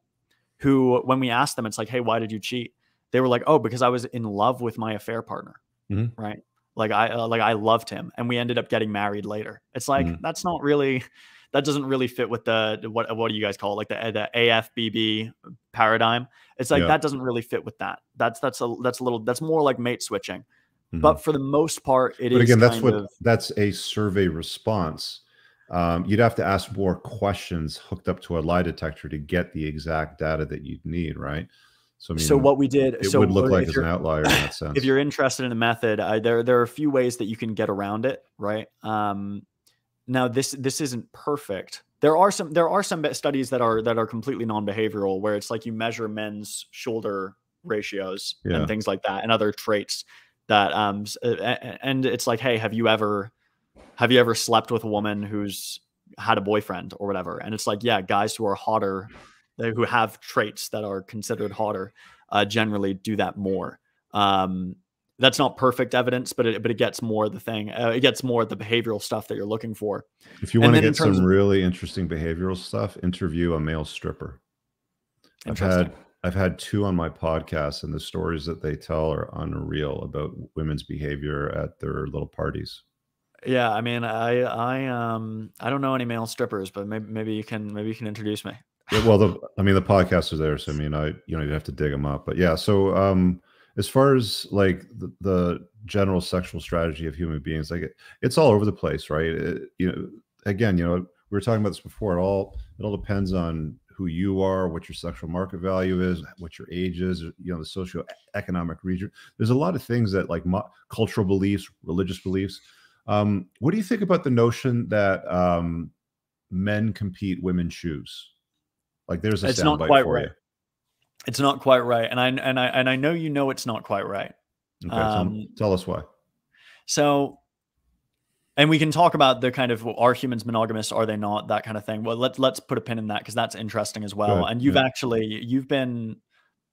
who, when we asked them, it's like, hey, why did you cheat? They were like, oh, because I was in love with my affair partner, Mhm. right? Like I, uh, like I loved him, and we ended up getting married later. It's like Mhm. that's not really, that doesn't really fit with the what what do you guys call it? Like the the AFBB paradigm. It's like Yeah. that doesn't really fit with that. That's that's a that's a little that's more like mate switching. Mhm. But for the most part, it is. but again, that's what of- that's a survey response. Um, you'd have to ask more questions hooked up to a lie detector to get the exact data that you'd need, right? So, I mean, so what we did. it so would look like as an outlier in that sense. if you're interested in the method, I, there there are a few ways that you can get around it, right? Um, now this this isn't perfect. There are some there are some studies that are that are completely non-behavioral, where it's like you measure men's shoulder ratios Yeah. and things like that, and other traits that um a- a- and it's like, hey, have you ever have you ever slept with a woman who's had a boyfriend or whatever? And it's like, yeah, guys who are hotter, who have traits that are considered hotter, uh, generally do that more. Um, that's not perfect evidence, but it but it gets more the thing. Uh, it gets more the behavioral stuff that you're looking for. if you want to get some of- really interesting behavioral stuff, interview a male stripper. I've had I've had two on my podcast, and the stories that they tell are unreal about women's behavior at their little parties. Yeah, I mean, I I um I don't know any male strippers, but maybe maybe you can maybe you can introduce me. Yeah, well, the I mean, the podcast is there, so I mean, I you know you have to dig them up, but yeah. So, um, as far as like the, the general sexual strategy of human beings, like it, it's all over the place, right? It- you know, again, you know, we were talking about this before. It all it all depends on who you are, what your sexual market value is, what your age is, you know, the socioeconomic region. There's a lot of things that like cultural beliefs, religious beliefs. Um, what do you think about the notion that um, men compete, women choose? Like, there's a It's not soundbite quite for right. It's not quite right, and I and I and I know you know it's not quite right. Okay, tell, Um, tell us why. So, and we can talk about the kind of are humans monogamous? Are they not? That kind of thing. Well, let's let's put a pin in that because that's interesting as well. And you've yeah. actually you've been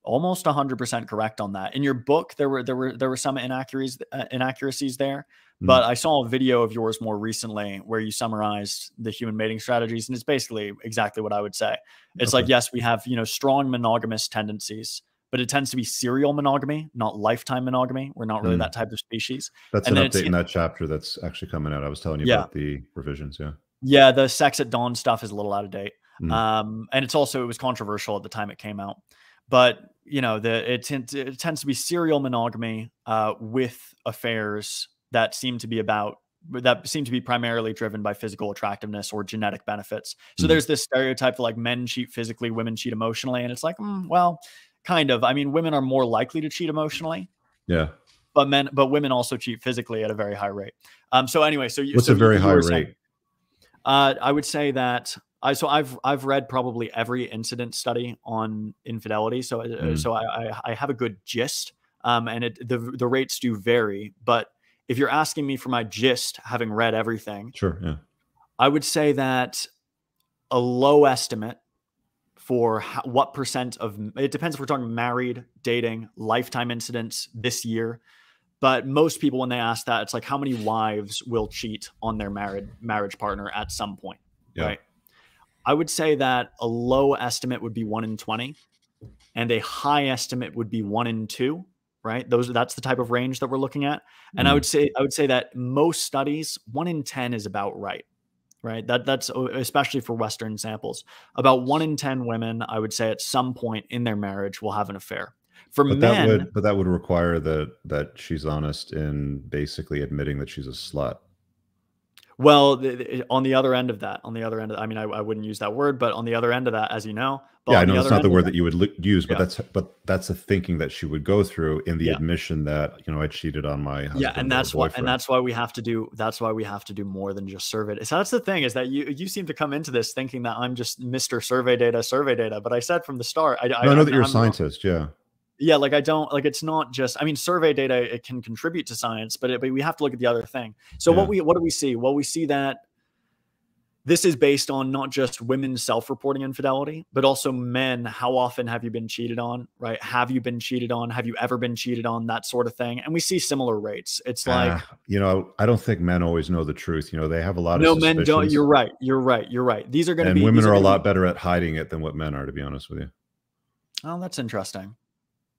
almost 100% correct on that. In your book there were there were there were some inaccuracies uh, inaccuracies there, Mm. but I saw a video of yours more recently where you summarized the human mating strategies and it's basically exactly what I would say. It's like yes, we have, you know, strong monogamous tendencies, but it tends to be serial monogamy, not lifetime monogamy. We're not really Mm. that type of species. That's and an update in that chapter that's actually coming out. I was telling you Yeah. about the revisions. Yeah. Yeah, the sex at dawn stuff is a little out of date. Mm. Um, and it's also it was controversial at the time it came out. But you know, the it, it tends to be serial monogamy uh, with affairs that seem to be about that seem to be primarily driven by physical attractiveness or genetic benefits. So Mhm. there's this stereotype that like men cheat physically, women cheat emotionally, and it's like, mm, well, kind of. I mean, women are more likely to cheat emotionally, Yeah. but men, but women also cheat physically at a very high rate. Um. So anyway, so you, What's so a very high saying- rate? uh, I would say that I so I've I've read probably every incident study on infidelity, so Mm. so I, I I have a good gist. Um, and it the the rates do vary, but if you're asking me for my gist, having read everything, Sure. Yeah. I would say that a low estimate for how, what percent of it depends if we're talking married, dating, lifetime incidents this year. But most people, when they ask that, it's like how many wives will cheat on their married marriage partner at some point, Yeah. right? I would say that a low estimate would be one in twenty, and a high estimate would be one in two. Right? Those that's the type of range that we're looking at. And I Mm. would say I would say that most studies, one in ten is about right. Right. That that's especially for Western samples. About one in ten women, I would say, at some point in their marriage will have an affair. For But men, that would but that would require that that she's honest in basically admitting that she's a slut. Well, on the other end of that, on the other end, of, I mean, I, I, wouldn't use that word, but on the other end of that, as you know, yeah, I know it's not the word that, you would use, but yeah. that's but that's the thinking that she would go through in the yeah. admission that you know I cheated on my yeah, and that's why and that's why we have to do that's why we have to do more than just survey. So that's the thing is that you you seem to come into this thinking that I'm just Mister Survey Data, Survey Data, but I said from the start, I, no, I, I know that you're I'm, a scientist, yeah yeah like i don't like it's not just i mean survey data it can contribute to science but, it, but we have to look at the other thing so yeah. what we what do we see well we see that this is based on not just women self-reporting infidelity but also men. How often have you been cheated on right? Have you been cheated on? Have you ever been cheated on? That sort of thing. And we see similar rates. It's like uh, you know i don't think men always know the truth. You know they have a lot of no men don't. you're right. You're right. You're right. These are going to be women are, are a lot be, better at hiding it than what men are to be honest with you. Oh that's interesting.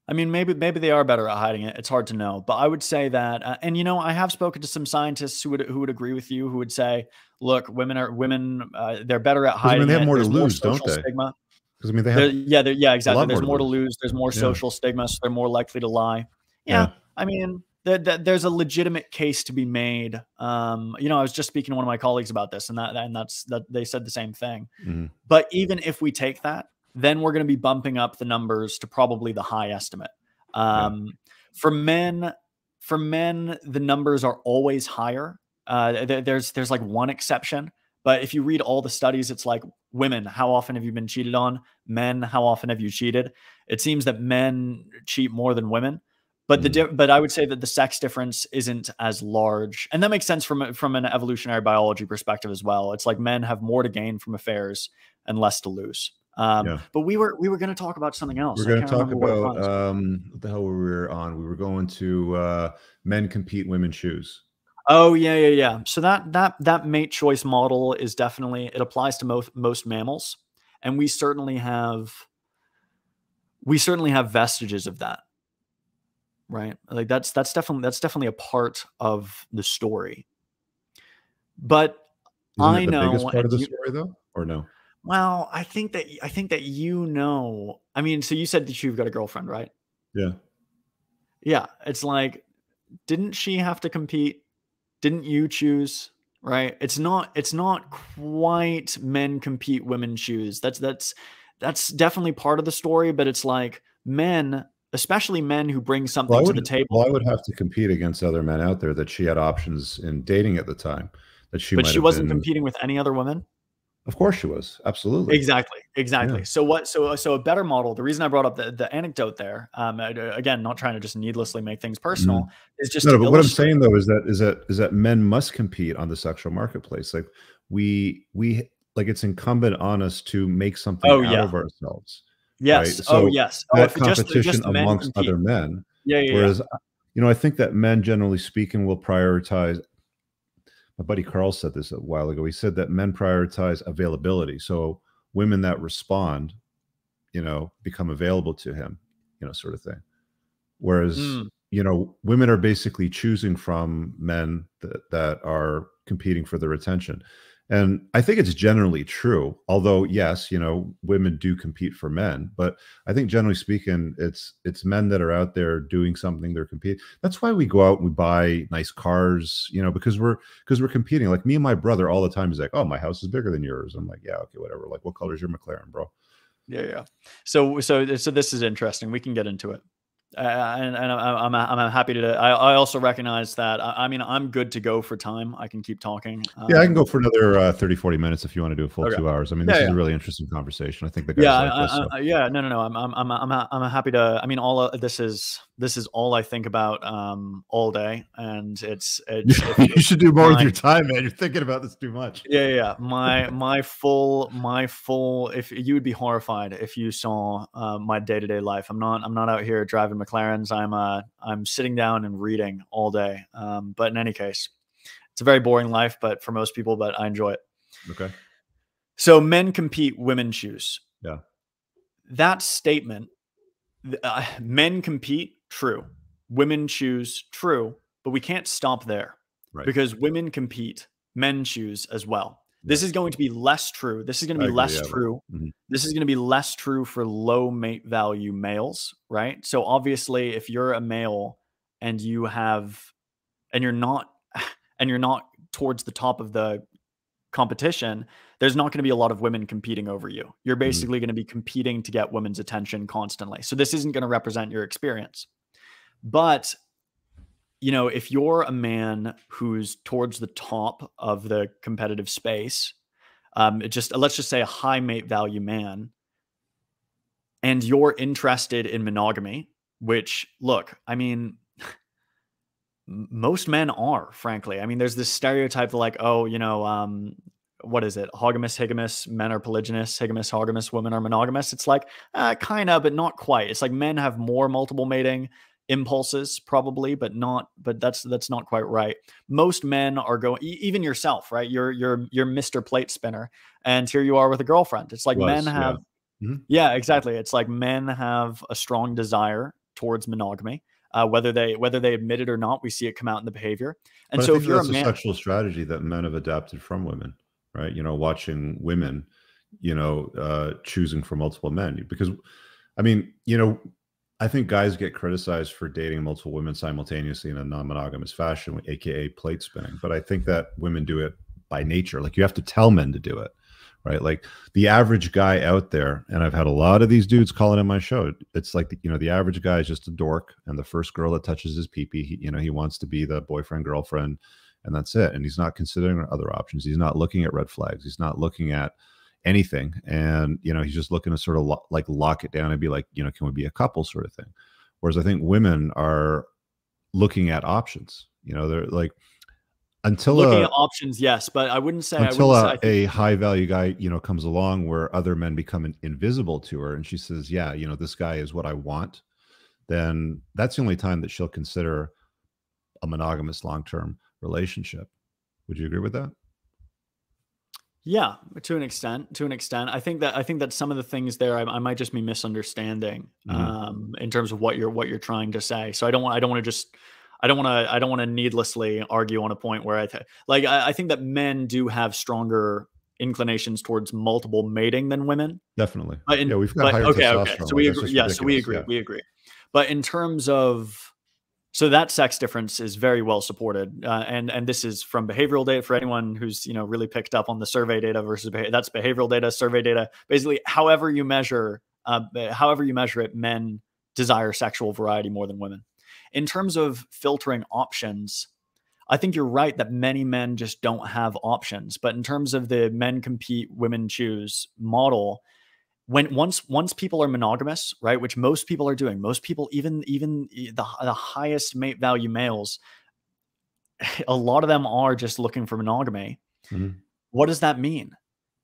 I mean, maybe maybe they are better at hiding it. It's hard to know, but I would say that, uh, and you know, I have spoken to some scientists who would who would agree with you, who would say, look, women are women, uh, they're better at hiding. I mean, they have it. more There's to lose, don't they? Stigma. Because I mean, they have yeah, yeah, exactly. There's more to lose. lose. There's more yeah. social stigma, so they're more likely to lie. Yeah, yeah. I mean, there's a legitimate case to be made. Um, you know, I was just speaking to one of my colleagues about this, and that and that's that they said the same thing. Mm-hmm. But even if we take that, then we're going to be bumping up the numbers to probably the high estimate. Um, yeah. For men, for men, the numbers are always higher. Uh, there's there's like one exception, but if you read all the studies, it's like women, how often have you been cheated on? Men, how often have you cheated? It seems that men cheat more than women, but mm. the but I would say that the sex difference isn't as large, and that makes sense from from an evolutionary biology perspective as well. It's like men have more to gain from affairs and less to lose. Um, yeah. But we were we were going to talk about something else. We're going to talk about what, um, what the hell were we on? We were going to uh, men compete, women choose. Oh yeah, yeah, yeah. So that that that mate choice model is definitely it applies to most most mammals, and we certainly have we certainly have vestiges of that. Right, like that's that's definitely that's definitely a part of the story. But Isn't I know the biggest part of the you, story though, or no? Well, I think that I think that you know. I mean, so you said that you've got a girlfriend, right? Yeah. Yeah, it's like didn't she have to compete? Didn't you choose? Right? It's not it's not quite men compete, women choose. That's that's that's definitely part of the story, but it's like men, especially men who bring something well, would, to the table. Well, I would have to compete against other men out there that she had options in dating at the time. That she But she wasn't been... competing with any other women? Of course she was. Absolutely. Exactly. Exactly. Yeah. So what so so a better model, the reason I brought up the, the anecdote there, um again, not trying to just needlessly make things personal, mm. is just No, but what I'm saying though is that is that is that men must compete on the sexual marketplace. Like we we like it's incumbent on us to make something oh, out yeah. of ourselves. Yes. Right? So oh yes. Oh, that competition just, just amongst other men. Yeah, yeah. Whereas yeah. you know, I think that men generally speaking will prioritize my buddy Carl said this a while ago. He said that men prioritize availability. So women that respond, you know, become available to him, you know, sort of thing. Whereas, mm. you know, women are basically choosing from men that, that are competing for their attention. And I think it's generally true. Although, yes, you know, women do compete for men, but I think generally speaking, it's it's men that are out there doing something. They're competing. That's why we go out and we buy nice cars, you know, because we're because we're competing. Like me and my brother all the time is like, oh, my house is bigger than yours. I'm like, yeah, okay, whatever. Like, what color is your McLaren, bro? Yeah, yeah. So so so this is interesting. We can get into it. Uh, and, and I'm, I'm, I'm happy to. I, I also recognize that. I, I, mean, I'm good to go for time. I can keep talking. Um, yeah, I can go for another uh, 30, 40 minutes if you want to do a full okay. two hours. I mean, this yeah, is yeah. a really interesting conversation. I think the guys yeah, like this, so. yeah, no, no, no. I'm, I'm, I'm, I'm, I'm happy to. I mean, all of this is this is all I think about um, all day, and it's, it's you should do more my, with your time, man. You're thinking about this too much. Yeah, yeah. My my full my full. If you would be horrified if you saw uh, my day to day life. I'm not I'm not out here driving McLarens. I'm uh I'm sitting down and reading all day. Um, but in any case, it's a very boring life, but for most people, but I enjoy it. Okay. So men compete, women choose. Yeah. That statement, uh, men compete True. Women choose. True. But we can't stop there right. because women compete, men choose as well. This is going to be less true. This is going to be less yeah, true. Mm-hmm. This is going to be less true for low mate value males, right? So obviously, if you're a male and you have, and you're not, and you're not towards the top of the competition, there's not going to be a lot of women competing over you. You're Mm-hmm. basically going to be competing to get women's attention constantly. So this isn't going to represent your experience. But you know, if you're a man who's towards the top of the competitive space, um, it just let's just say a high mate value man, and you're interested in monogamy, which look, I mean, most men are, frankly. I mean, there's this stereotype like, oh, you know, um, what is it? Hogamus, higamous, men are polygynous, higamous, hogamus, women are monogamous. It's like, uh, kind of, but not quite. It's like men have more multiple mating impulses probably but not but that's that's not quite right most men are going even yourself right you're you're you're mr plate spinner and here you are with a girlfriend it's like Was, men yeah. have Mhm. yeah exactly it's like men have a strong desire towards monogamy uh, whether they whether they admit it or not we see it come out in the behavior and But so if you're a man sexual strategy that men have adapted from women, right? You know, watching women, you know, uh, choosing for multiple men. Because, I mean, you know, I think guys get criticized for dating multiple women simultaneously in a non-monogamous fashion, aka plate spinning. But I think that women do it by nature. Like you have to tell men to do it, right? Like the average guy out there, and I've had a lot of these dudes calling in my show. It's like you know, the average guy is just a dork, and the first girl that touches his peepee, he, you know, he wants to be the boyfriend girlfriend, and that's it. And he's not considering other options. He's not looking at red flags. He's not looking at anything and you know he's just looking to sort of lo- like lock it down and be like you know can we be a couple sort of thing. Whereas i think women are looking at options you know they're like until looking a, at options yes but i wouldn't say until I a, wouldn't say, a high value guy you know comes along where other men become in- invisible to her and she says yeah you know this guy is what i want then that's the only time that she'll consider a monogamous long-term relationship. Would you agree with that Yeah, to an extent. To an extent, I think that I think that some of the things there I, I might just be misunderstanding Mhm. um, in terms of what you're what you're trying to say. So I don't want I don't want to just I don't want to I don't want to needlessly argue on a point where I th- like I, I think that men do have stronger inclinations towards multiple mating than women. definitely But in, yeah we've got but higher okay, testosterone okay. So we agree. Yeah, so we agree. We agree. But in terms of so that sex difference is very well supported, uh, and and this is from behavioral data for anyone who's you know really picked up on the survey data versus beha- that's behavioral data, survey data. Basically, however you measure, uh, however you measure it, men desire sexual variety more than women. In terms of filtering options, I think you're right that many men just don't have options. But in terms of the men compete, women choose model, when once once people are monogamous, right, which most people are doing, most people, even even the, the highest mate value males, a lot of them are just looking for monogamy. Mhm. What does that mean?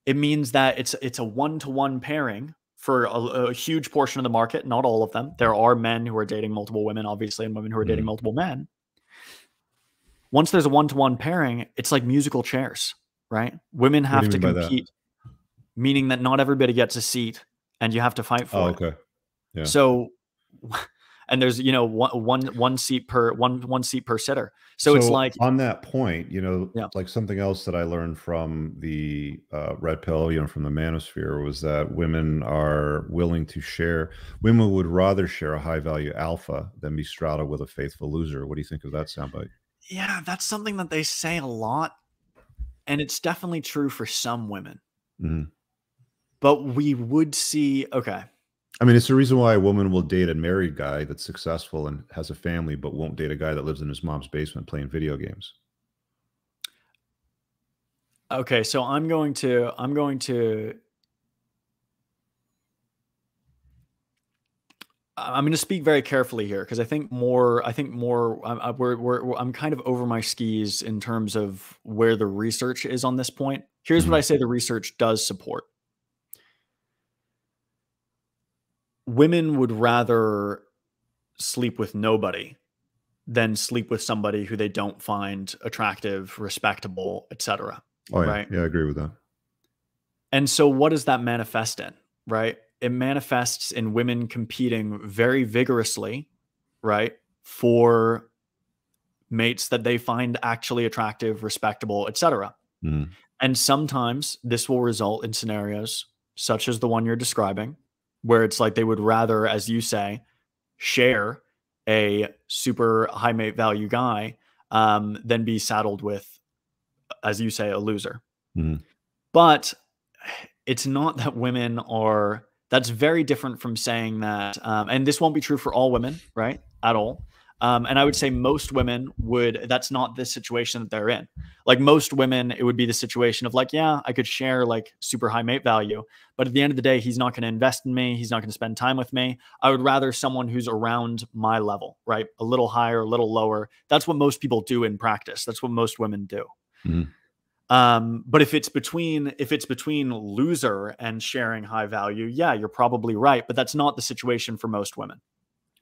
It means that it's it's a one to one pairing for a, a huge portion of the market. Not all of them. There are men who are dating multiple women, obviously, and women who are dating Mhm. multiple men. Once there's a one to one pairing, it's like musical chairs, right? Women have to compete, meaning that not everybody gets a seat, and you have to fight for oh it. okay Yeah. So, and there's you know one one one seat per one one seat per sitter. So, it's like on that point, you know, Yeah. like something else that I learned from the uh, red pill, you know, from the manosphere was that women are willing to share. Women would rather share a high value alpha than be straddled with a faithful loser. What do you think of that soundbite? yeah, that's something that they say a lot, and it's definitely true for some women. Mhm. But we would see okay. I mean, it's the reason why a woman will date a married guy that's successful and has a family, but won't date a guy that lives in his mom's basement playing video games. Okay, so I'm going to I'm going to I'm going to speak very carefully here because I think more I think more I, I, we're, we're, I'm kind of over my skis in terms of where the research is on this point. Here's Mhm. what I say the research does support. Women would rather sleep with nobody than sleep with somebody who they don't find attractive, respectable, etc. Oh yeah, Right. yeah, I agree with that. And so, what does that manifest in? Right? It manifests in women competing very vigorously, right, for mates that they find actually attractive, respectable, etc. Mhm. And sometimes this will result in scenarios such as the one you're describing, where it's like they would rather, as you say, share a super high mate value guy um, than be saddled with as you say, a loser. Mhm. But it's not that women are. That's very different from saying that, um, and this won't be true for all women, right? At all. Um, and I would say most women would. That's not the situation that they're in. Like most women, it would be the situation of like, yeah, I could share like super high mate value, but at the end of the day, he's not going to invest in me. He's not going to spend time with me. I would rather someone who's around my level, right? A little higher, a little lower. That's what most people do in practice. That's what most women do. Mhm. Um, but if it's between if it's between loser and sharing high value, yeah, you're probably right. But that's not the situation for most women.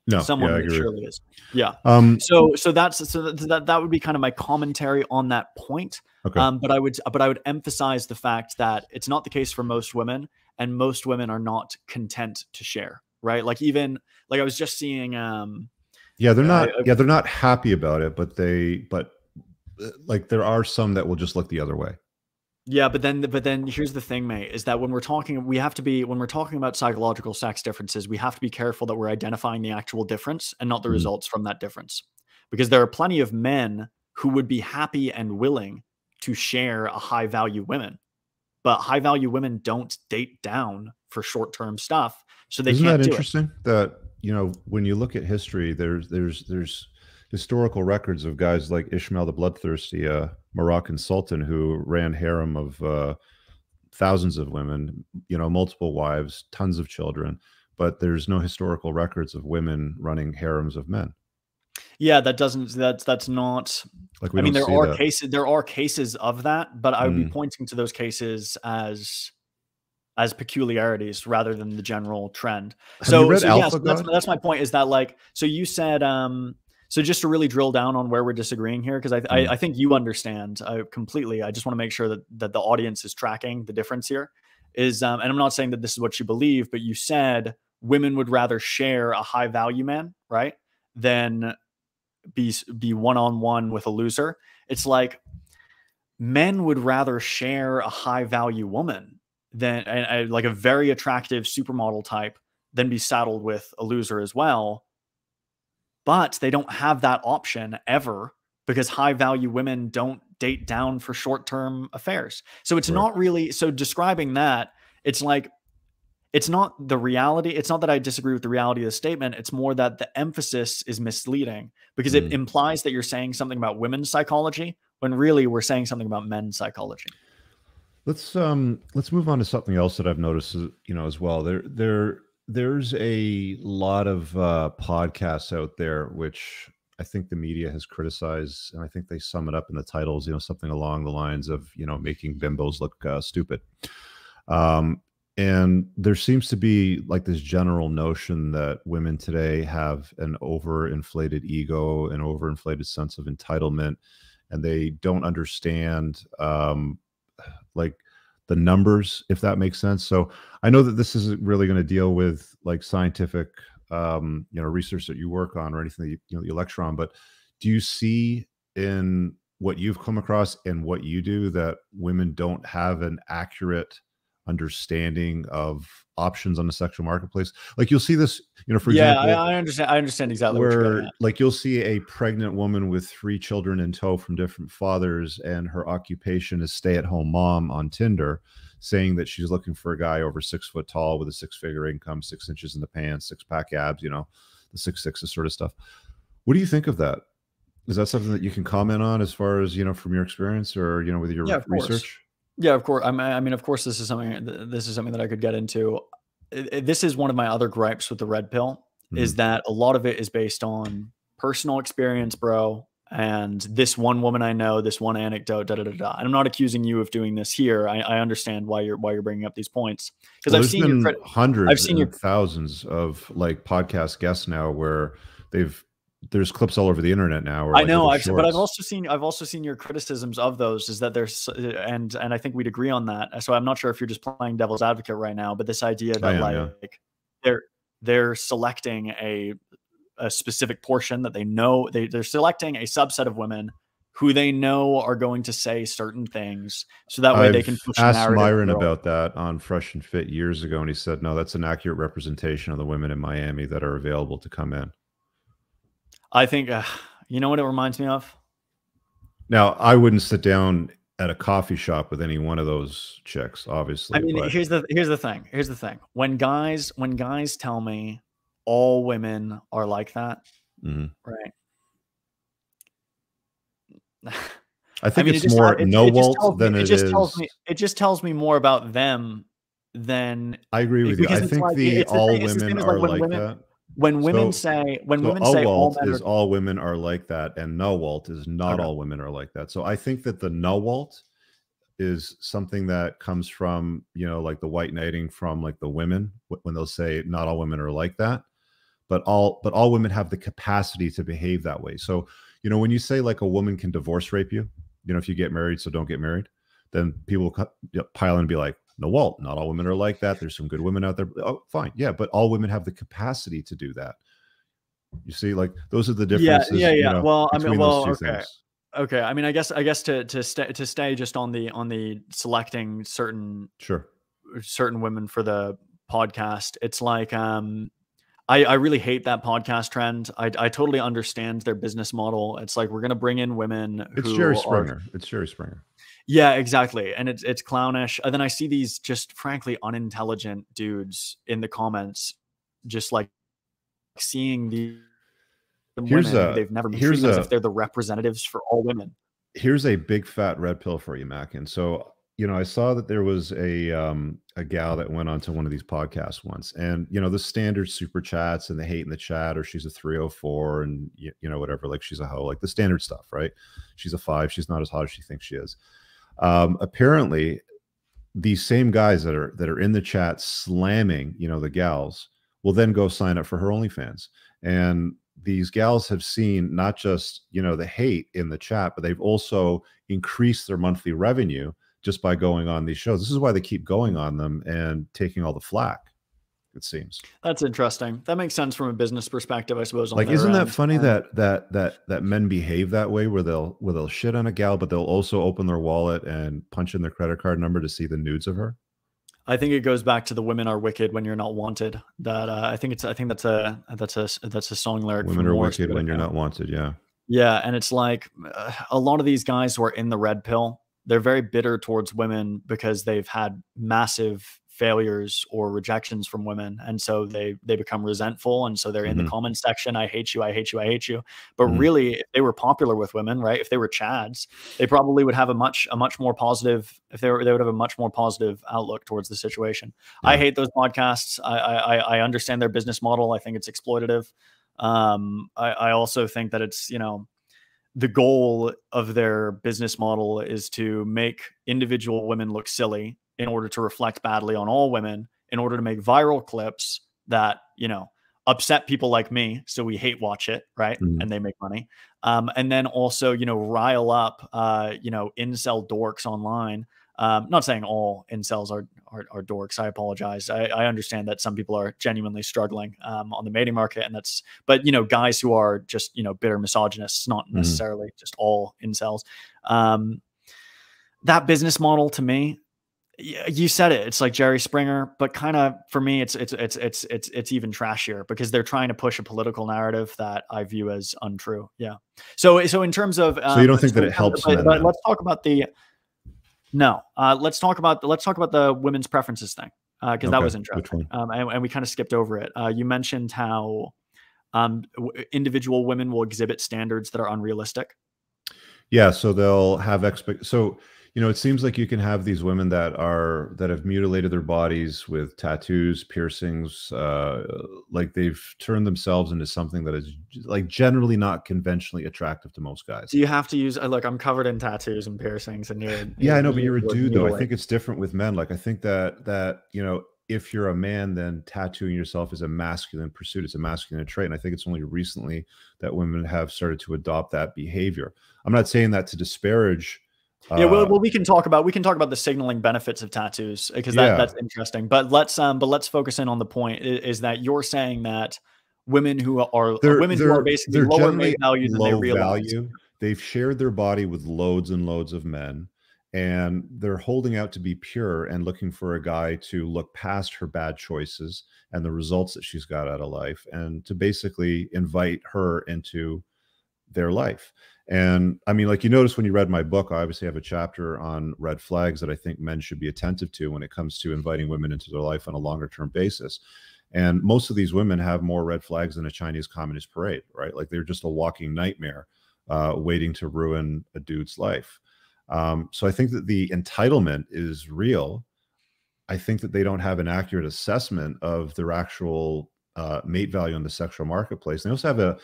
No, Some yeah, surely is. Yeah. Um, So so that's so that, that would be kind of my commentary on that point. okay. Um, but I would but I would emphasize the fact that it's not the case for most women, and most women are not content to share. Right? Like even like I was just seeing. Um, yeah, they're not. I- yeah, they're not happy about it, but they, but uh, like there are some that will just look the other way. Yeah, but then but then here's the thing, mate, is that when we're talking we have to be when we're talking about psychological sex differences, we have to be careful that we're identifying the actual difference and not the Mhm. results from that difference. Because there are plenty of men who would be happy and willing to share a high value women. But high value women don't date down for short-term stuff, so they Isn't can't that do it. interesting? That you know, when you look at history, there's there's there's historical records of guys like Ismail the Bloodthirsty, a Moroccan sultan who ran harem of uh, thousands of women, you know, multiple wives, tons of children. But there's no historical records of women running harems of men. Yeah, that doesn't that's that's not Like we I mean, there are that. cases. There are cases of that, but I would be Mm. pointing to those cases as as peculiarities rather than the general trend. Have so, so yeah, so that's that's my point. Is that like so? You said um. So just to really drill down on where we're disagreeing here, because I, Mm. I I think you understand uh, completely. I just want to make sure that that the audience is tracking the difference here. Is um, and I'm not saying that this is what you believe, but you said women would rather share a high value man, right, than be be one on one with a loser. It's like men would rather share a high value woman than and, and like a very attractive supermodel type than be saddled with a loser as well. But they don't have that option ever because high value women don't date down for short term affairs. So it's Right. not really so describing that it's like it's not the reality. It's not that I disagree with the reality of the statement. It's more that the emphasis is misleading because Mm. it implies that you're saying something about women's psychology when really we're saying something about men's psychology. Let's um let's move on to something else that I've noticed, you know, as well. There there there's a lot of uh podcasts out there which I think the media has criticized, and I think they sum it up in the titles, you know, something along the lines of, you know, making bimbos look uh, stupid. Um, and there seems to be like this general notion that women today have an overinflated ego, an overinflated sense of entitlement, and they don't understand um, like the numbers, if that makes sense. So I know that this isn't really going to deal with like scientific, um, you know, research that you work on or anything that you, you know you lecture on, but do you see in what you've come across and what you do that women don't have an accurate understanding of options on the sexual marketplace? Like you'll see this, you know, for yeah, example, I, I understand. I understand exactly what you're where like you'll see a pregnant woman with three children in tow from different fathers and her occupation is stay-at-home mom on tinder saying that she's looking for a guy over six foot tall with a six-figure income six inches in the pants six-pack abs you know the six sixes sort of stuff what do you think of that is that something that you can comment on as far as you know from your experience or you know with your Yeah, of course. Yeah, of course. I mean, I mean, of course, this is something. Uh, this is something that I could get into. This is one of my other gripes with the red pill is mm. that a lot of it is based on personal experience, bro. And this one woman I know, this one anecdote, da da da da. And I'm not accusing you of doing this here. I, I understand why you're why you're bringing up these points because Well, I've seen your hundreds I've seen your- thousands of like podcast guests now where they've there's clips all over the internet now. Where, I know, I've, but I've also seen I've also seen your criticisms of those is that there's and and I think we'd agree on that. So I'm not sure if you're just playing devil's advocate right now, but this idea that am, like yeah. they're they're selecting a a specific portion that they know they they're selecting a subset of women who they know are going to say certain things so that way they I've can push asked narrative Myron about that on Fresh and Fit years ago, and he said, "No, that's an accurate representation of the women in Miami that are available to come in." I think uh, you know what it reminds me of. Now, I wouldn't sit down at a coffee shop with any one of those chicks, obviously. I mean, but here's the here's the thing. Here's the thing. When guys when guys tell me all women are like that, Mhm. right? I think mean, it's it just- more it- it no just tells me- than it it just is. tells me it just tells me more about them than I agree with you. I think like- the all the women as, like, are like women- that. When women So- say when So women say all men is are, all women are like that, and no Walt is not Okay. all women are like that. So I think that the no Walt is something that comes from you know like the white knighting from like the women when they'll say not all women are like that, but all but all women have the capacity to behave that way. So you know when you say like a woman can divorce rape you, you know if you get married, so don't get married, then people know, pile in and be like. No, Walt. Not all women are like that. There's some good women out there. Oh, fine, yeah, but all women have the capacity to do that. You see, like those are the yeah differences. yeah you yeah know, well i mean well okay things. okay i mean i guess i guess to to stay to stay just on the on the selecting certain Sure. certain women for the podcast it's like um I, I really hate that podcast trend. I, I totally understand their business model. It's like we're gonna bring in women. It's who Jerry are- Springer. It's Jerry Springer. Yeah, exactly. And it's it's clownish. And then I see these just frankly unintelligent dudes in the comments, just like seeing the, the Here's women a- they've never been here's a- if they're the representatives for all women. Here's a big fat red pill for you, Macken. So you know, I saw that there was a um a gal that went onto one of these podcasts once, and you know, the standard super chats and the hate in the chat, or she's a 304 and you, you know, whatever, like she's a hoe, like the standard stuff, right? She's a five, she's not as hot as she thinks she is. Um, apparently, these same guys that are that are in the chat slamming, you know, the gals will then go sign up for her OnlyFans. And these gals have seen not just, you know, the hate in the chat, but they've also increased their monthly revenue just by going on these shows. This is why they keep going on them and taking all the flack, it seems. That's interesting. That makes sense from a business perspective, I suppose. on Like, isn't that end. funny that that that that men behave that way where they'll where they'll shit on a gal, but they'll also open their wallet and punch in their credit card number to see the nudes of her? I think it goes back to the women are wicked when you're not wanted. That uh, I think it's I think that's a that's a that's a song lyric. Women are Morris wicked when you're not wanted. Yeah. Yeah, and it's like uh, a lot of these guys who are in the red pill, they're very bitter towards women because they've had massive failures or rejections from women and so they they become resentful and so they're in Mhm. the comment section i hate you i hate you i hate you. But Mhm. really if they were popular with women right if they were chads they probably would have a much a much more positive if they were they would have a much more positive outlook towards the situation. I hate those podcasts. I i i I understand their business model. I think it's exploitative. Um i i also think that it's you know the goal of their business model is to make individual women look silly in order to reflect badly on all women in order to make viral clips that you know upset people like me so we hate watch it right Mhm. and they make money um, and then also you know rile up uh, you know incel dorks online um, not saying all incels are, are are dorks. I apologize. I, I understand that some people are genuinely struggling um, on the mating market, and that's but you know guys who are just you know bitter misogynists, not Mhm. necessarily just all incels. Um, that business model to me, you said it. It's like Jerry Springer, but kind of for me, it's it's it's it's it's it's even trashier because they're trying to push a political narrative that I view as untrue. Yeah. So so in terms of So you don't um, think that it helps But, but let's talk about the. No, uh, let's talk about let's talk about the women's preferences thing because that Okay, was which interesting, um, and, and we kind of skipped over it. Uh, you mentioned how um, w- individual women will exhibit standards that are unrealistic. Yeah, so they'll have expect. So you know, it seems like you can have these women that are that have mutilated their bodies with tattoos, piercings, uh, like they've turned themselves into something that is like generally not conventionally attractive to most guys. Do you have to use? Uh, look, I'm covered in tattoos and piercings, and you're. Yeah, I know, but you're a you're dude though. I think it's different with men. Like I think that that you know, if you're a man, then tattooing yourself is a masculine pursuit. It's a masculine trait, and I think it's only recently that women have started to adopt that behavior. I'm not saying that to disparage. Yeah, well, uh, well, we can talk about we can talk about the signaling benefits of tattoos because that, Yeah. that's interesting. But let's um, but let's focus in on the point i- is that you're saying that women who are they're, women who are basically lower mate value than they realize. value. They've shared their body with loads and loads of men, and they're holding out to be pure and looking for a guy to look past her bad choices and the results that she's got out of life, and to basically invite her into their life. And I mean, like you notice when you read my book, I obviously have a chapter on red flags that I think men should be attentive to when it comes to inviting women into their life on a longer term basis. And most of these women have more red flags than a Chinese Communist parade, right? Like they're just a walking nightmare uh, waiting to ruin a dude's life. Um, so I think that the entitlement is real. I think that they don't have an accurate assessment of their actual uh, mate value in the sexual marketplace. They also have a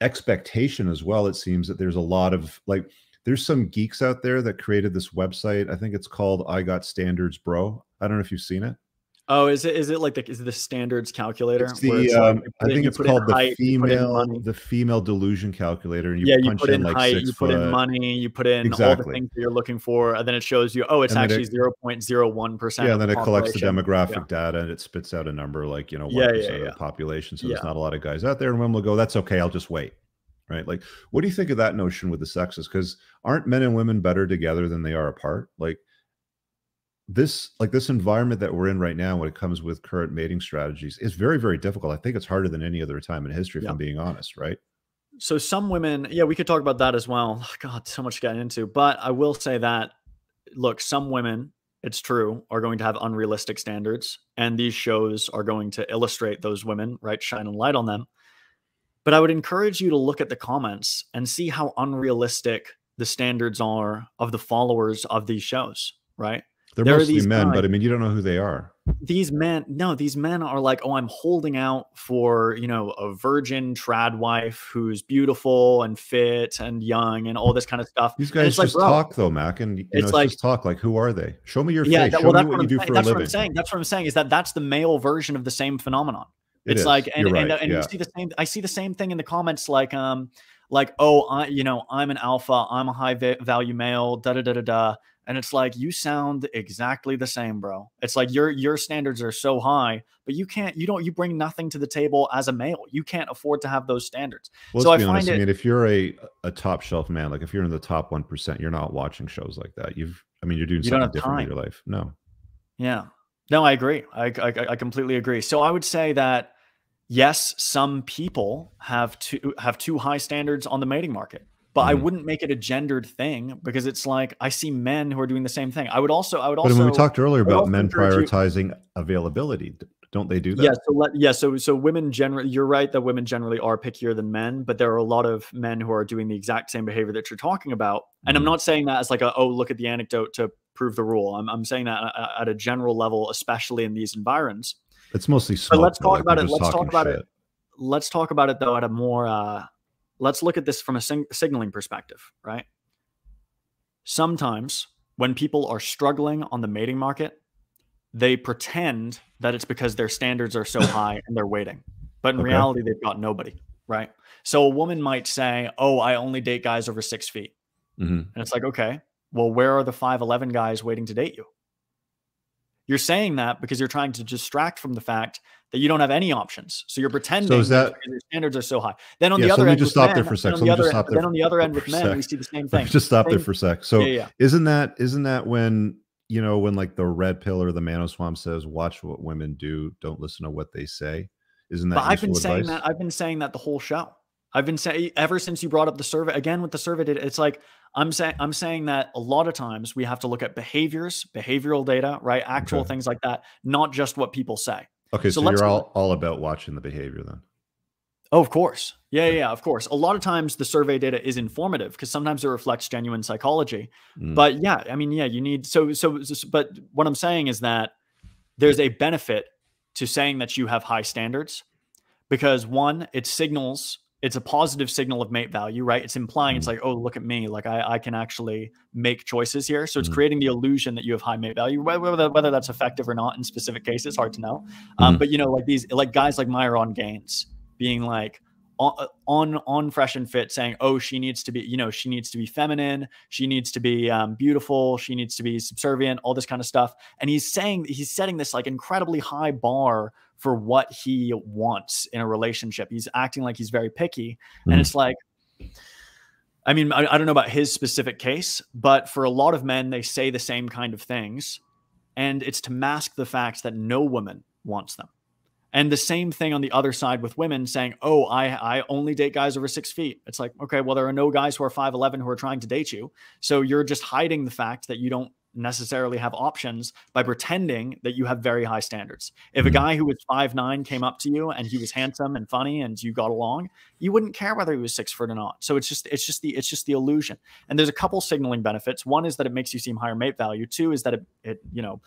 expectation as well. It seems that there's a lot of like there's some geeks out there that created this website. I think it's called I Got Standards Bro. I don't know if you've seen it. Oh, is it is it like the is it the standards calculator? It's the it's um, like I think it's called the height, female the female delusion calculator. And you yeah, you put in, in like height, you put in money, you put in exactly. all the things that you're looking for, and then it shows you, oh, it's and actually zero point zero one percent. Yeah, and then it collects the demographic yeah. data and it spits out a number like you know one yeah, yeah, of the population. So there's not a lot of guys out there, and women will go, that's okay, I'll just wait. Right? Like, what do you think of that notion with the sexes? Because aren't men and women better together than they are apart? Like this like this environment that we're in right now when it comes with current mating strategies is very very difficult. I think it's harder than any other time in history if yeah. i'm being honest right? So some women yeah we could talk about that as well. God so much to get into but i will say that look some women it's true are going to have unrealistic standards and these shows are going to illustrate those women right shine a light on them. But i would encourage you to look at the comments and see how unrealistic the standards are of the followers of these shows right they're there mostly men, guys, but I mean, you don't know who they are. These men, no, these men are like, oh, I'm holding out for, you know, a virgin trad wife who's beautiful and fit and young and all this kind of stuff. These guys just like, bro, talk though, Mac, and you it's know, like, just talk. Like, who are they? Show me your yeah, face. That, Show well, me what you do for that's a living. What I'm saying. That's what I'm saying is that that's the male version of the same phenomenon. it's like, and, right. and, and, yeah. you see the same, I see the same thing in the comments, like, um, like, oh, I, you know, I'm an alpha, I'm a high value male, da da da da da and it's like you sound exactly the same bro. It's like your your standards are so high but you can't you don't you bring nothing to the table as a male. You can't afford to have those standards. Well, so i find honest, it, i mean if you're a a top shelf man like if you're in the top 1% you're not watching shows like that. You've i mean you're doing you something different time. in your life. No. Yeah. No i agree. I, I i completely agree. So i would say that yes some people have too have too high standards on the mating market but mm. I mm-hmm. wouldn't make it a gendered thing because it's like I see men who are doing the same thing. I would also, I would also. But when we talked earlier about men prioritizing you, availability, don't they do that? Yeah. So let, yeah. So so women generally, you're right that women generally are pickier than men, but there are a lot of men who are doing the exact same behavior that you're talking about. And mm. I'm mm-hmm. not saying that as like a oh look at the anecdote to prove the rule. I'm I'm saying that at a general level, especially in these environs. It's mostly smoke. But let's talk like about it. Let's talk about shit. it. Let's talk about it though at a more. uh let's look at this from a sing- signaling perspective, right? Sometimes when people are struggling on the mating market, they pretend that it's because their standards are so high and they're waiting. But in okay. reality, they've got nobody, right? So a woman might say, Oh, I only date guys over six feet. Mm-hmm. And it's like, okay, well, where are the 5'11 guys waiting to date you? You're saying that because you're trying to distract from the fact that you don't have any options. So you're pretending so is that, your standards are so high. Then on yeah, the other so let end, just stop men, there for a sec. So the other, stop then on the other end with men, sec. we see the same thing. Just stop there for a sec. So yeah, yeah. isn't that isn't that when you know when like the red pill or the manoswamp says, "Watch what women do, don't listen to what they say." Isn't that? But I've been advice? saying that. I've been saying that the whole show. I've been saying ever since you brought up the survey again with the survey data. It's like I'm saying I'm saying that a lot of times we have to look at behaviors, behavioral data, right? Actual okay. things like that, not just what people say. Okay, so, so you're all, all about watching the behavior then. Oh, of course. Yeah, yeah, of course. A lot of times the survey data is informative because sometimes it reflects genuine psychology. Mm. But yeah, I mean, yeah, you need so so but what I'm saying is that there's a benefit to saying that you have high standards because one, it signals it's a positive signal of mate value, right? It's implying mm. it's like, oh, look at me, like I, I can actually make choices here. So it's mm. creating the illusion that you have high mate value, whether whether that's effective or not in specific cases, hard to know. Um, mm. But you know, like these, like guys like Myron Gaines being like on, on on fresh and fit, saying, oh, she needs to be, you know, she needs to be feminine, she needs to be um, beautiful, she needs to be subservient, all this kind of stuff. And he's saying he's setting this like incredibly high bar for what he wants in a relationship. He's acting like he's very picky. Mm-hmm. And it's like, I mean, I, I, don't know about his specific case, but for a lot of men, they say the same kind of things. And it's to mask the fact that no woman wants them. And the same thing on the other side with women saying, "Oh, I I only date guys over six feet." It's like, okay, well, there are no guys who are five eleven who are trying to date you, so you're just hiding the fact that you don't necessarily have options by pretending that you have very high standards. If a Mhm. guy who was five nine came up to you and he was handsome and funny and you got along, you wouldn't care whether he was six foot or not. So it's just it's just the it's just the illusion. And there's a couple signaling benefits. One is that it makes you seem higher mate value. Two is that it it you know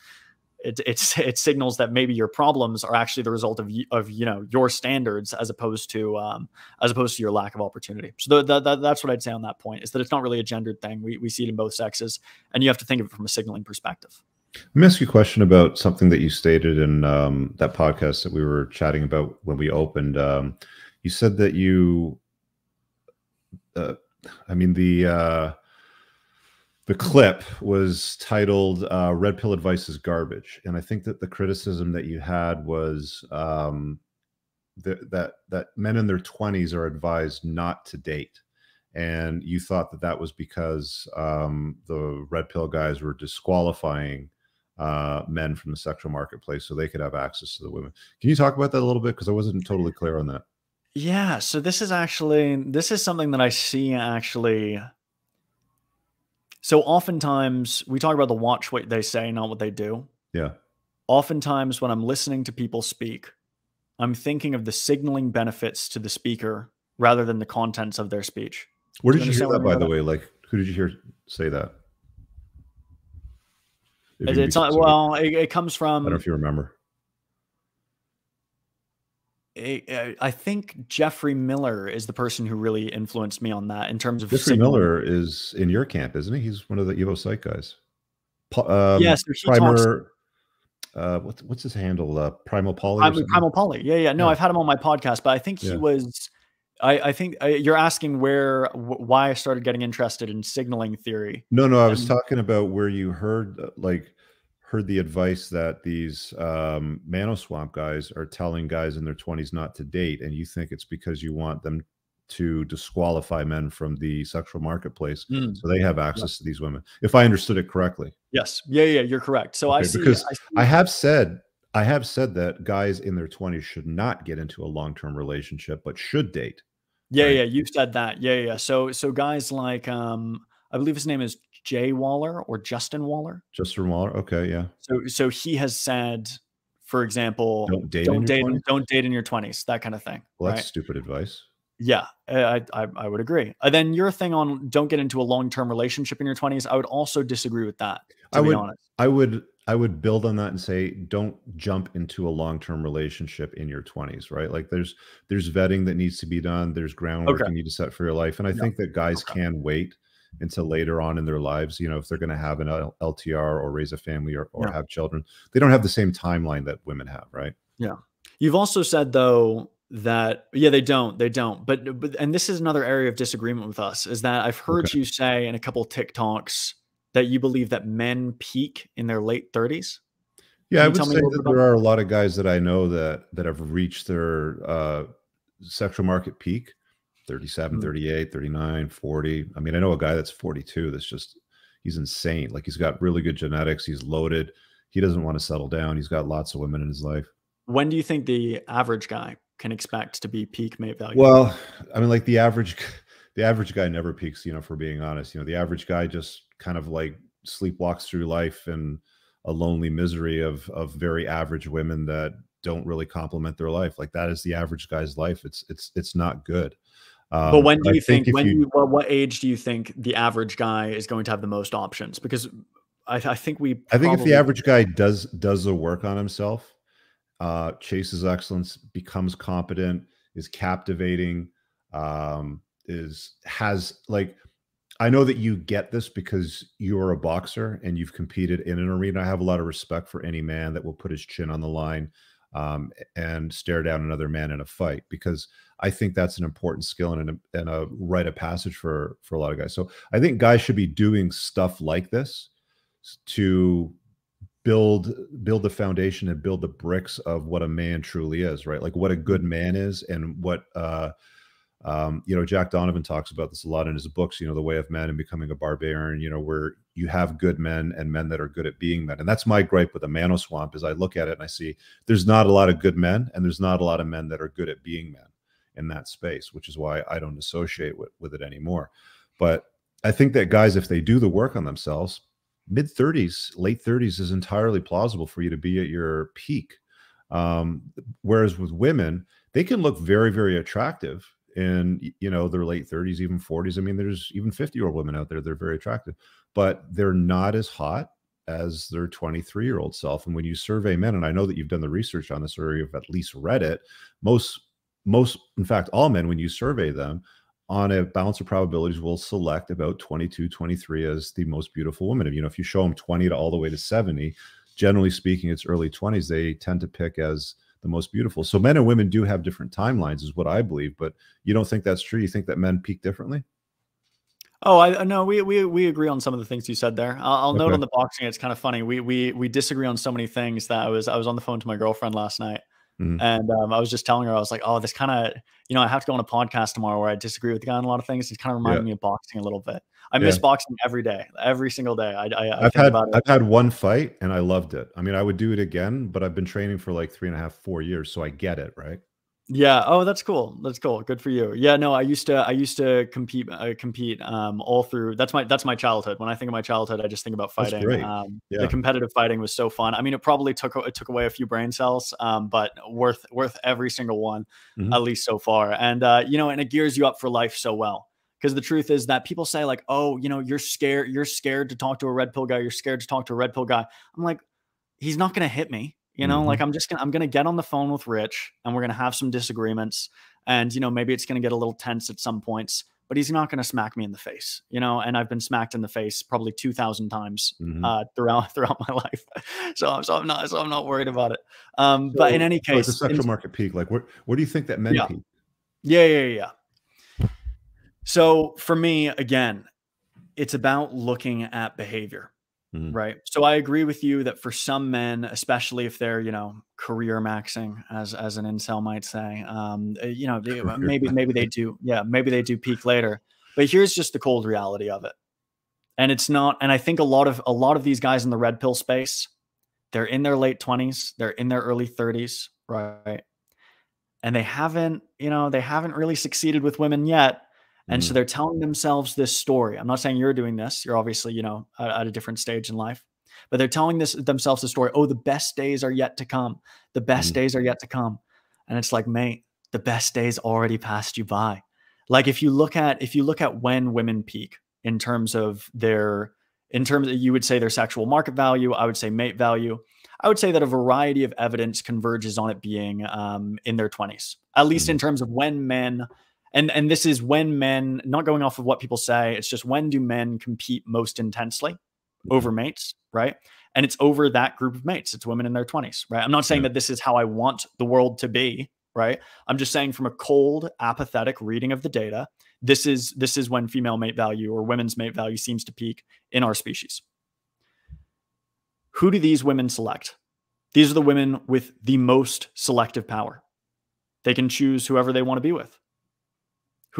it, it's it signals that maybe your problems are actually the result of of you know your standards as opposed to um, as opposed to your lack of opportunity. So the, the, that's what I'd say on that point is that it's not really a gendered thing. We we see it in both sexes, and you have to think of it from a signaling perspective. Let me ask you a question about something that you stated in um, that podcast that we were chatting about when we opened. Um, you said that you, uh, I mean, the uh, the clip was titled uh, "Red Pill Advice is Garbage," and I think that the criticism that you had was um, that that that men in their twenties are advised not to date, and you thought that that was because um, the red pill guys were disqualifying uh, men from the sexual marketplace so they could have access to the women. Can you talk about that a little bit? Because I wasn't totally clear on that. Yeah, so this is actually this is something that I see actually. So oftentimes we talk about the watch what they say, not what they do. Yeah. Oftentimes when I'm listening to people speak, I'm thinking of the signaling benefits to the speaker rather than the contents of their speech. Where did you you hear that, by the way? Like, who did you hear say that? If It- you can be It's not, well, it, it comes from. I don't know if you remember. I I think Geoffrey Miller is the person who really influenced me on that in terms of Geoffrey signaling. Miller is in your camp, isn't he? He's one of the Evo Psych guys. Um, Yeah, so he talks- Primer. Uh, what's what's his handle? Uh, Primal Poly. or Primal, Poly. Yeah, yeah. No, Yeah. I've had him on my podcast, but I think he Yeah. was. I, I think uh, you're asking where wh- why I started getting interested in signaling theory. No, no, I was talking about where you heard uh, like heard the advice that these um Manoswamp guys are telling guys in their 20s not to date and you think it's because you want them to disqualify men from the sexual marketplace Mm, so they have access to these women. If I understood it correctly. Yes. Yeah, yeah. You're correct. So I see. because I see I have said I have said that guys in their 20s should not get into a long-term relationship but should date. Yeah, right? yeah, you've said that. Yeah, yeah. So so guys like um I believe his name is Jay Waller or Justin Waller. Justin Waller. Okay, yeah. So so he has said, for example, Don't date don't in your date 20s? in, don't date in your 20s, that kind of thing. Well, that's right? stupid advice. Yeah, I, I I would agree. And then your thing on don't get into a long-term relationship in your 20s, I would also disagree with that, to I be would- honest. I would I would build on that and say don't jump into a long-term relationship in your 20s, right? Like there's there's vetting that needs to be done, there's groundwork Okay. you need to set for your life and I Yeah. think that guys Okay. can wait until later on in their lives, you know, if they're going to have an LTR or raise a family or, or Yeah. have children. They don't have the same timeline that women have, right? Yeah. You've also said though that yeah, they don't, they don't. But but and this is another area of disagreement with us is that I've heard Okay. you say in a couple of TikToks that you believe that men peak in their late 30s. Yeah, I would tell me a say that there are a lot of guys that I know that that have reached their uh sexual market peak 37, Mm. 38, 39, 40. I mean, I know a guy that's 42 that's just he's insane. Like he's got really good genetics, he's loaded. He doesn't want to settle down. He's got lots of women in his life. When do you think the average guy can expect to be peak mate value? Well, I mean, like the average, the average guy never peaks. You know, for being honest, you know, the average guy just kind of like sleepwalks through life in a lonely misery of of very average women that don't really complement their life. Like that is the average guy's life. It's it's it's not good. Um, but when do I you think, when you, what, what age do you think the average guy is going to have the most options? Because I, I think we I think if the average guy does does the work on himself, uh, chases excellence, becomes competent, is captivating, um, is has like I know that you get this because you're a boxer and you've competed in an arena. I have a lot of respect for any man that will put his chin on the line um, and stare down another man in a fight because I think that's an important skill and a, and a rite of passage for for a lot of guys. So I think guys should be doing stuff like this to build build the foundation and build the bricks of what a man truly is right like what a good man is and what uh Um, you know, Jack Donovan talks about this a lot in his books, you know, The Way of Men and Becoming a Barbarian, you know, where you have good men and men that are good at being men. And that's my gripe with the Mano Swamp is I look at it and I see there's not a lot of good men and there's not a lot of men that are good at being men in that space, which is why I don't associate with, with it anymore. But I think that guys, if they do the work on themselves, mid 30s, late 30s is entirely plausible for you to be at your peak. Um, whereas with women, they can look very, very attractive in you know their late 30s, even 40s. I mean, there's even 50 year old women out there they're very attractive, but they're not as hot as their 23 year old self. And when you survey men, and I know that you've done the research on this or you've at least read it, most most in fact all men when you survey them on a balance of probabilities will select about 22 23 as the most beautiful woman you know if you show them 20 to all the way to 70 generally speaking it's early 20s they tend to pick as the most beautiful so men and women do have different timelines is what i believe but you don't think that's true you think that men peak differently Oh, I uh, no, we we we agree on some of the things you said there. I'll, I'll okay. note on the boxing. It's kind of funny. We we we disagree on so many things that I was I was on the phone to my girlfriend last night, Mm-hmm. And um, I was just telling her, I was like, oh, this kind of, you know, I have to go on a podcast tomorrow where I disagree with the guy on a lot of things. It's kind of reminding yeah. me of boxing a little bit. I yeah. miss boxing every day, every single day. I, I, have had, I've had one fight and I loved it. I mean, I would do it again, but I've been training for like three and a half, four years. So I get it. Right. Yeah. Oh, that's cool. That's cool. Good for you. Yeah. No, I used to. I used to compete. Uh, compete um, all through. That's my. That's my childhood. When I think of my childhood, I just think about fighting. Um, yeah. The competitive fighting was so fun. I mean, it probably took it took away a few brain cells, um, but worth worth every single one, mm-hmm. at least so far. And uh, you know, and it gears you up for life so well. Because the truth is that people say like, oh, you know, you're scared. You're scared to talk to a red pill guy. You're scared to talk to a red pill guy. I'm like, he's not going to hit me you know, mm-hmm. like I'm just gonna I'm gonna get on the phone with Rich and we're gonna have some disagreements. And you know, maybe it's gonna get a little tense at some points, but he's not gonna smack me in the face, you know. And I've been smacked in the face probably two thousand times mm-hmm. uh, throughout throughout my life. so I'm so I'm not so I'm not worried about it. Um, so, but in any case, so the sexual in, market peak, like where where do you think that men yeah. peak? Yeah, yeah, yeah. So for me, again, it's about looking at behavior. Mm-hmm. Right. So I agree with you that for some men, especially if they're, you know, career maxing, as as an incel might say, um, eh, you know, they, maybe maybe they do, yeah, maybe they do peak later. But here's just the cold reality of it. And it's not, and I think a lot of a lot of these guys in the red pill space, they're in their late 20s, they're in their early 30s, right? And they haven't, you know, they haven't really succeeded with women yet and mm. so they're telling themselves this story. I'm not saying you're doing this. You're obviously, you know, at, a different stage in life, but they're telling this themselves the story. Oh, the best days are yet to come. The best mm. days are yet to come. And it's like, mate, the best days already passed you by. Like if you look at if you look at when women peak in terms of their in terms of you would say their sexual market value, I would say mate value. I would say that a variety of evidence converges on it being um, in their 20s, at least in terms of when men and and this is when men not going off of what people say it's just when do men compete most intensely mm-hmm. over mates right? And it's over that group of mates. It's women in their 20s right? I'm not saying that this is how i want the world to be right? I'm just saying from a cold apathetic reading of the data this is this is when female mate value or women's mate value seems to peak in our species. Who do these women select? These are the women with the most selective power. They can choose whoever they want to be with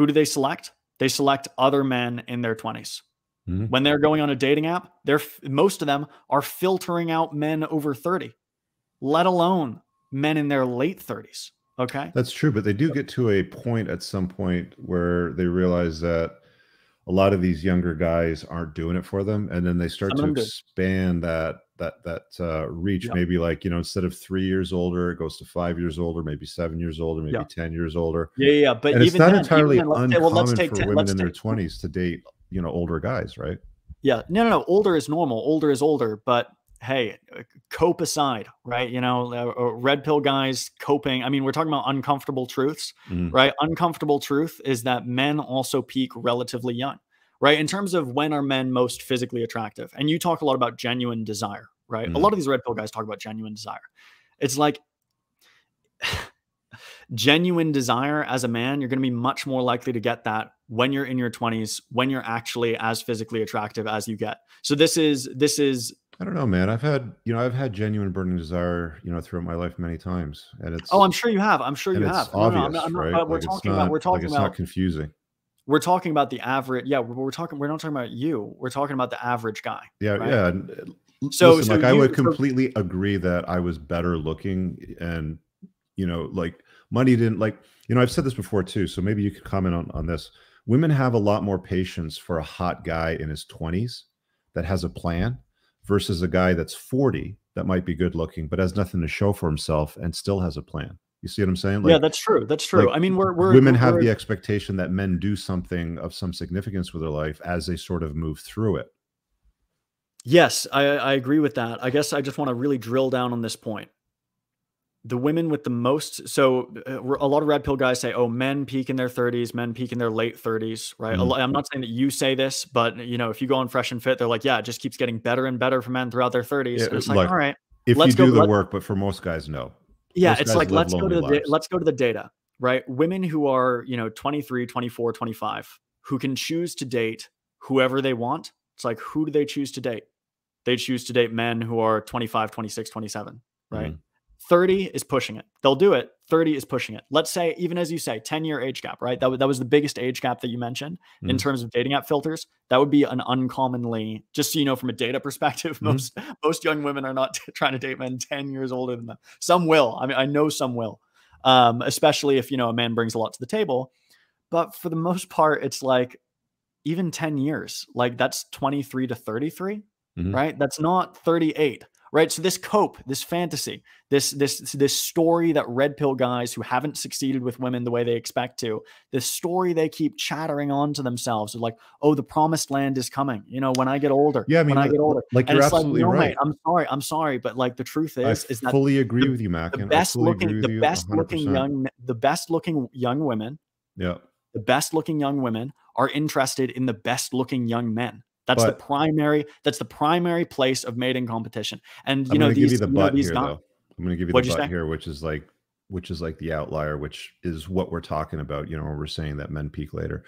who do they select? They select other men in their 20s. Mm-hmm. When they're going on a dating app, they're most of them are filtering out men over 30, let alone men in their late 30s. Okay. That's true, but they do get to a point at some point where they realize that a lot of these younger guys aren't doing it for them and then they start to expand that that that uh, reach yeah. maybe like you know instead of three years older it goes to five years older maybe seven years older maybe yeah. 10 years older yeah yeah but and it's not then, entirely then, uncommon well, for 10, women in their 20s to date you know older guys right yeah no no no older is normal older is older but hey cope aside right you know uh, uh, red pill guys coping i mean we're talking about uncomfortable truths mm. right uncomfortable truth is that men also peak relatively young right? In terms of when are men most physically attractive? And you talk a lot about genuine desire, right? Mm. A lot of these red pill guys talk about genuine desire. It's like genuine desire as a man, you're going to be much more likely to get that when you're in your 20s, when you're actually as physically attractive as you get. So this is this is I don't know, man. I've had, you know, I've had genuine burning desire, you know, throughout my life many times, and it's. Oh, I'm sure you have. I'm sure you have. Obvious, no, no, I'm not, I'm not, right? We're like talking not, about. We're talking like it's about. not confusing. We're talking about the average. Yeah, we're, we're, talking. We're not talking about you. We're talking about the average guy. Yeah, right? yeah. Uh, so, Listen, so like you, I would so, completely agree that I was better looking, and you know, like money didn't like. You know, I've said this before too, so maybe you could comment on on this. Women have a lot more patience for a hot guy in his 20s that has a plan versus a guy that's 40 that might be good looking but has nothing to show for himself and still has a plan. You see what I'm saying? Like, yeah, that's true. That's true. Like I mean, we're, we're women we're, have we're, the expectation that men do something of some significance with their life as they sort of move through it. Yes, I, I agree with that. I guess I just want to really drill down on this point. The women with the most, so uh, a lot of red pill guys say, "Oh, men peak in their 30s, men peak in their late 30s." Right? Mhm. I'm not saying that you say this, but you know, if you go on Fresh and Fit, they're like, "Yeah, it just keeps getting better and better for men throughout their 30s." Yeah, and it's like, look, all right, If Let's you go- do the let- work, but for most guys, no. Yeah it's like let's go to the lives. let's go to the data right women who are you know 23 24 25 who can choose to date whoever they want it's like who do they choose to date they choose to date men who are 25 26 27 right Mhm. 30 is pushing it. They'll do it. 30 is pushing it. Let's say even as you say 10 year age gap right? That, that was the biggest age gap that you mentioned in Mhm. terms of dating app filters. That would be an uncommonly just so you know from a data perspective Mhm. most most young women are not trying to date men 10 years older than them. Some will. I mean i know some will um, especially if you know a man brings a lot to the table. But for the most part it's like even 10 years like that's 23 to 33 Mhm. right? That's not 38 right so this cope this fantasy this this this story that red pill guys who haven't succeeded with women the way they expect to this story they keep chattering on to themselves like oh the promised land is coming you know when i get older Yeah, I mean, when i get older like and you're it's like absolutely no right. mate i'm sorry i'm sorry but like the truth I is is that fully agree the- with you, Mac. the best looking the best looking young the best looking young women Yeah. the best looking young women are interested in the best looking young men that's the primary that's the primary place of mating competition and you I'm know gonna these give you the you know, butt these here, though. I'm going to give you the you butt here, which is like, which is like the outlier, which is what we're talking about. You know, we're saying that men peak later.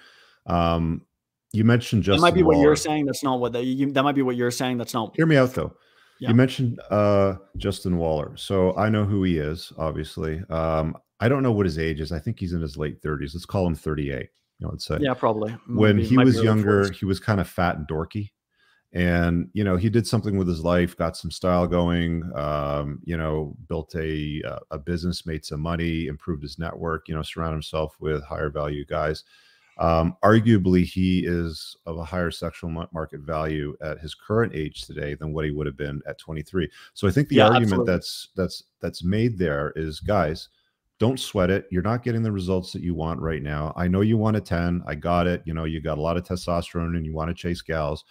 Um, you mentioned just that might be what you're saying that's not what that you, that might be what you're saying that's not Hear me out, though. Yeah. You mentioned uh, Justin Waller, so I know who he is. Obviously, um, I don't know what his age is. I think he's in his late 30s. Let's call him 38. You know, let's say. yeah probably when he was younger 40s. he was kind of fat and dorky and you know he did something with his life got some style going um, you know built a uh, a business made some money improved his network you know surround himself with higher value guys um, arguably he is of a higher sexual market value at his current age today than what he would have been at 23 so i think the Yeah, argument absolutely. that's that's that's made there is guys don't sweat it. You're not getting the results that you want right now. I know you want a 10. I got it. You know, you got a lot of testosterone and you want to chase gals,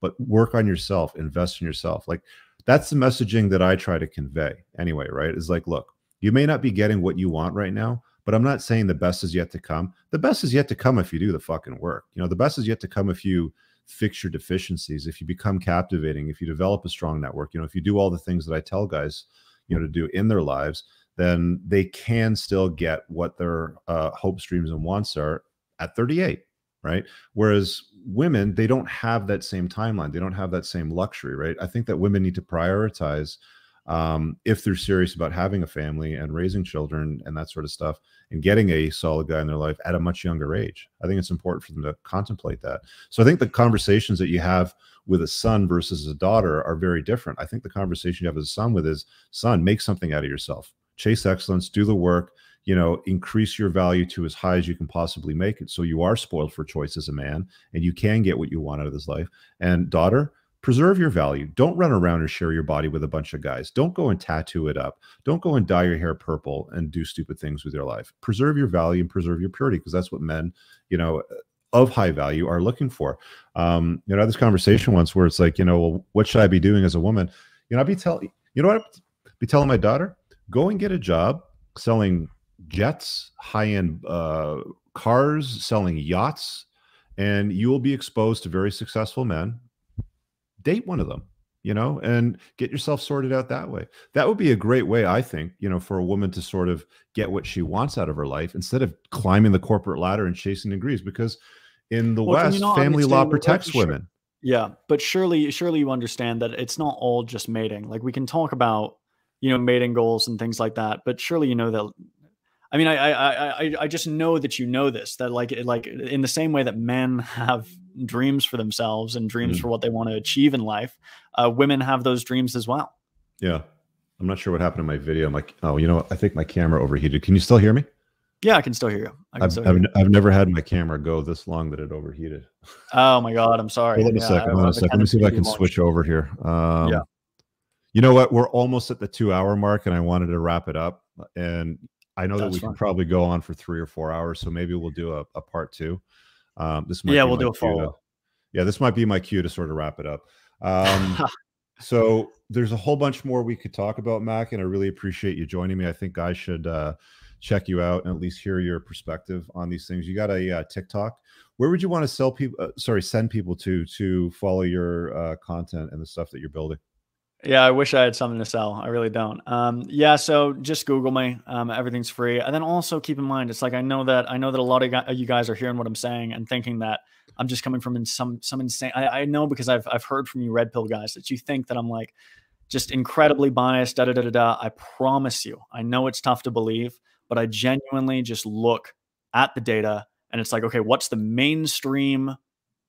but work on yourself, invest in yourself. Like that's the messaging that I try to convey anyway, right? Is like, look, you may not be getting what you want right now, but I'm not saying the best is yet to come. The best is yet to come if you do the fucking work. You know, the best is yet to come if you fix your deficiencies, if you become captivating, if you develop a strong network, you know, if you do all the things that I tell guys, you know, to do in their lives, then they can still get what their uh, hopes, dreams, and wants are at 38, right? Whereas women, they don't have that same timeline. They don't have that same luxury, right? I think that women need to prioritize um, if they're serious about having a family and raising children and that sort of stuff and getting a solid guy in their life at a much younger age. I think it's important for them to contemplate that. So I think the conversations that you have with a son versus a daughter are very different. I think the conversation you have with a son with is son, make something out of yourself chase excellence, do the work, you know, increase your value to as high as you can possibly make it. So you are spoiled for choice as a man and you can get what you want out of this life. And daughter, preserve your value. Don't run around and share your body with a bunch of guys. Don't go and tattoo it up. Don't go and dye your hair purple and do stupid things with your life. Preserve your value and preserve your purity because that's what men, you know, of high value are looking for. Um, you know, I had this conversation once where it's like, you know, well, what should I be doing as a woman? You know, I'd be telling, you know what I'd be telling my daughter? Go and get a job selling jets, high end uh, cars, selling yachts, and you will be exposed to very successful men. Date one of them, you know, and get yourself sorted out that way. That would be a great way, I think, you know, for a woman to sort of get what she wants out of her life instead of climbing the corporate ladder and chasing degrees. Because in the Well, West, family law protects relationship? women. Yeah, but surely, surely you understand that it's not all just mating. Like we can talk about, you know, mating goals and things like that, but surely you know that. I mean, I, I, I, I just know that you know this. That like, like in the same way that men have dreams for themselves and dreams mm. for what they want to achieve in life, uh, women have those dreams as well. Yeah, I'm not sure what happened in my video. I'm like, oh, you know, I think my camera overheated. Can you still hear me? Yeah, I can still hear you. I've, still hear I've. I've, never had my camera go this long that it overheated. Oh my god, I'm sorry. Hold on a second. Hold on a second. Let me see if I can switch over here. Um, yeah. You know what? We're almost at the two hour mark, and I wanted to wrap it up. And I know That's that we fine. can probably go on for three or four hours, so maybe we'll do a, a part two. Um, this might yeah, we'll do a follow. Yeah, this might be my cue to sort of wrap it up. Um, so there's a whole bunch more we could talk about, Mac, and I really appreciate you joining me. I think I should uh, check you out and at least hear your perspective on these things. You got a uh, TikTok. Where would you want to sell people? Uh, sorry, send people to to follow your uh, content and the stuff that you're building. Yeah, I wish I had something to sell. I really don't. Um, yeah, so just Google me. Um, everything's free, and then also keep in mind, it's like I know that I know that a lot of you guys are hearing what I'm saying and thinking that I'm just coming from some some insane. I, I know because I've I've heard from you red pill guys that you think that I'm like just incredibly biased. Da da da da da. I promise you, I know it's tough to believe, but I genuinely just look at the data and it's like, okay, what's the mainstream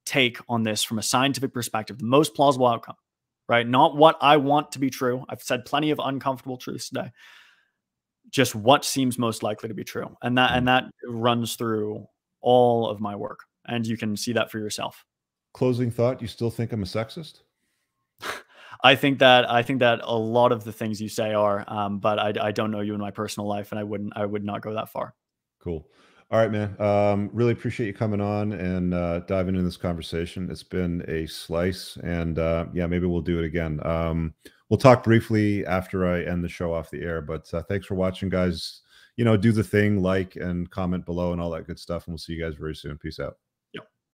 take on this from a scientific perspective? The most plausible outcome right? Not what I want to be true. I've said plenty of uncomfortable truths today. Just what seems most likely to be true. And that and that runs through all of my work. And you can see that for yourself. Closing thought, you still think I'm a sexist? I think that I think that a lot of the things you say are, um, but I, I don't know you in my personal life, and I wouldn't I would not go that far. Cool. All right, man. Um, really appreciate you coming on and uh, diving into this conversation. It's been a slice, and uh, yeah, maybe we'll do it again. Um, we'll talk briefly after I end the show off the air. But uh, thanks for watching, guys. You know, do the thing, like and comment below, and all that good stuff. And we'll see you guys very soon. Peace out.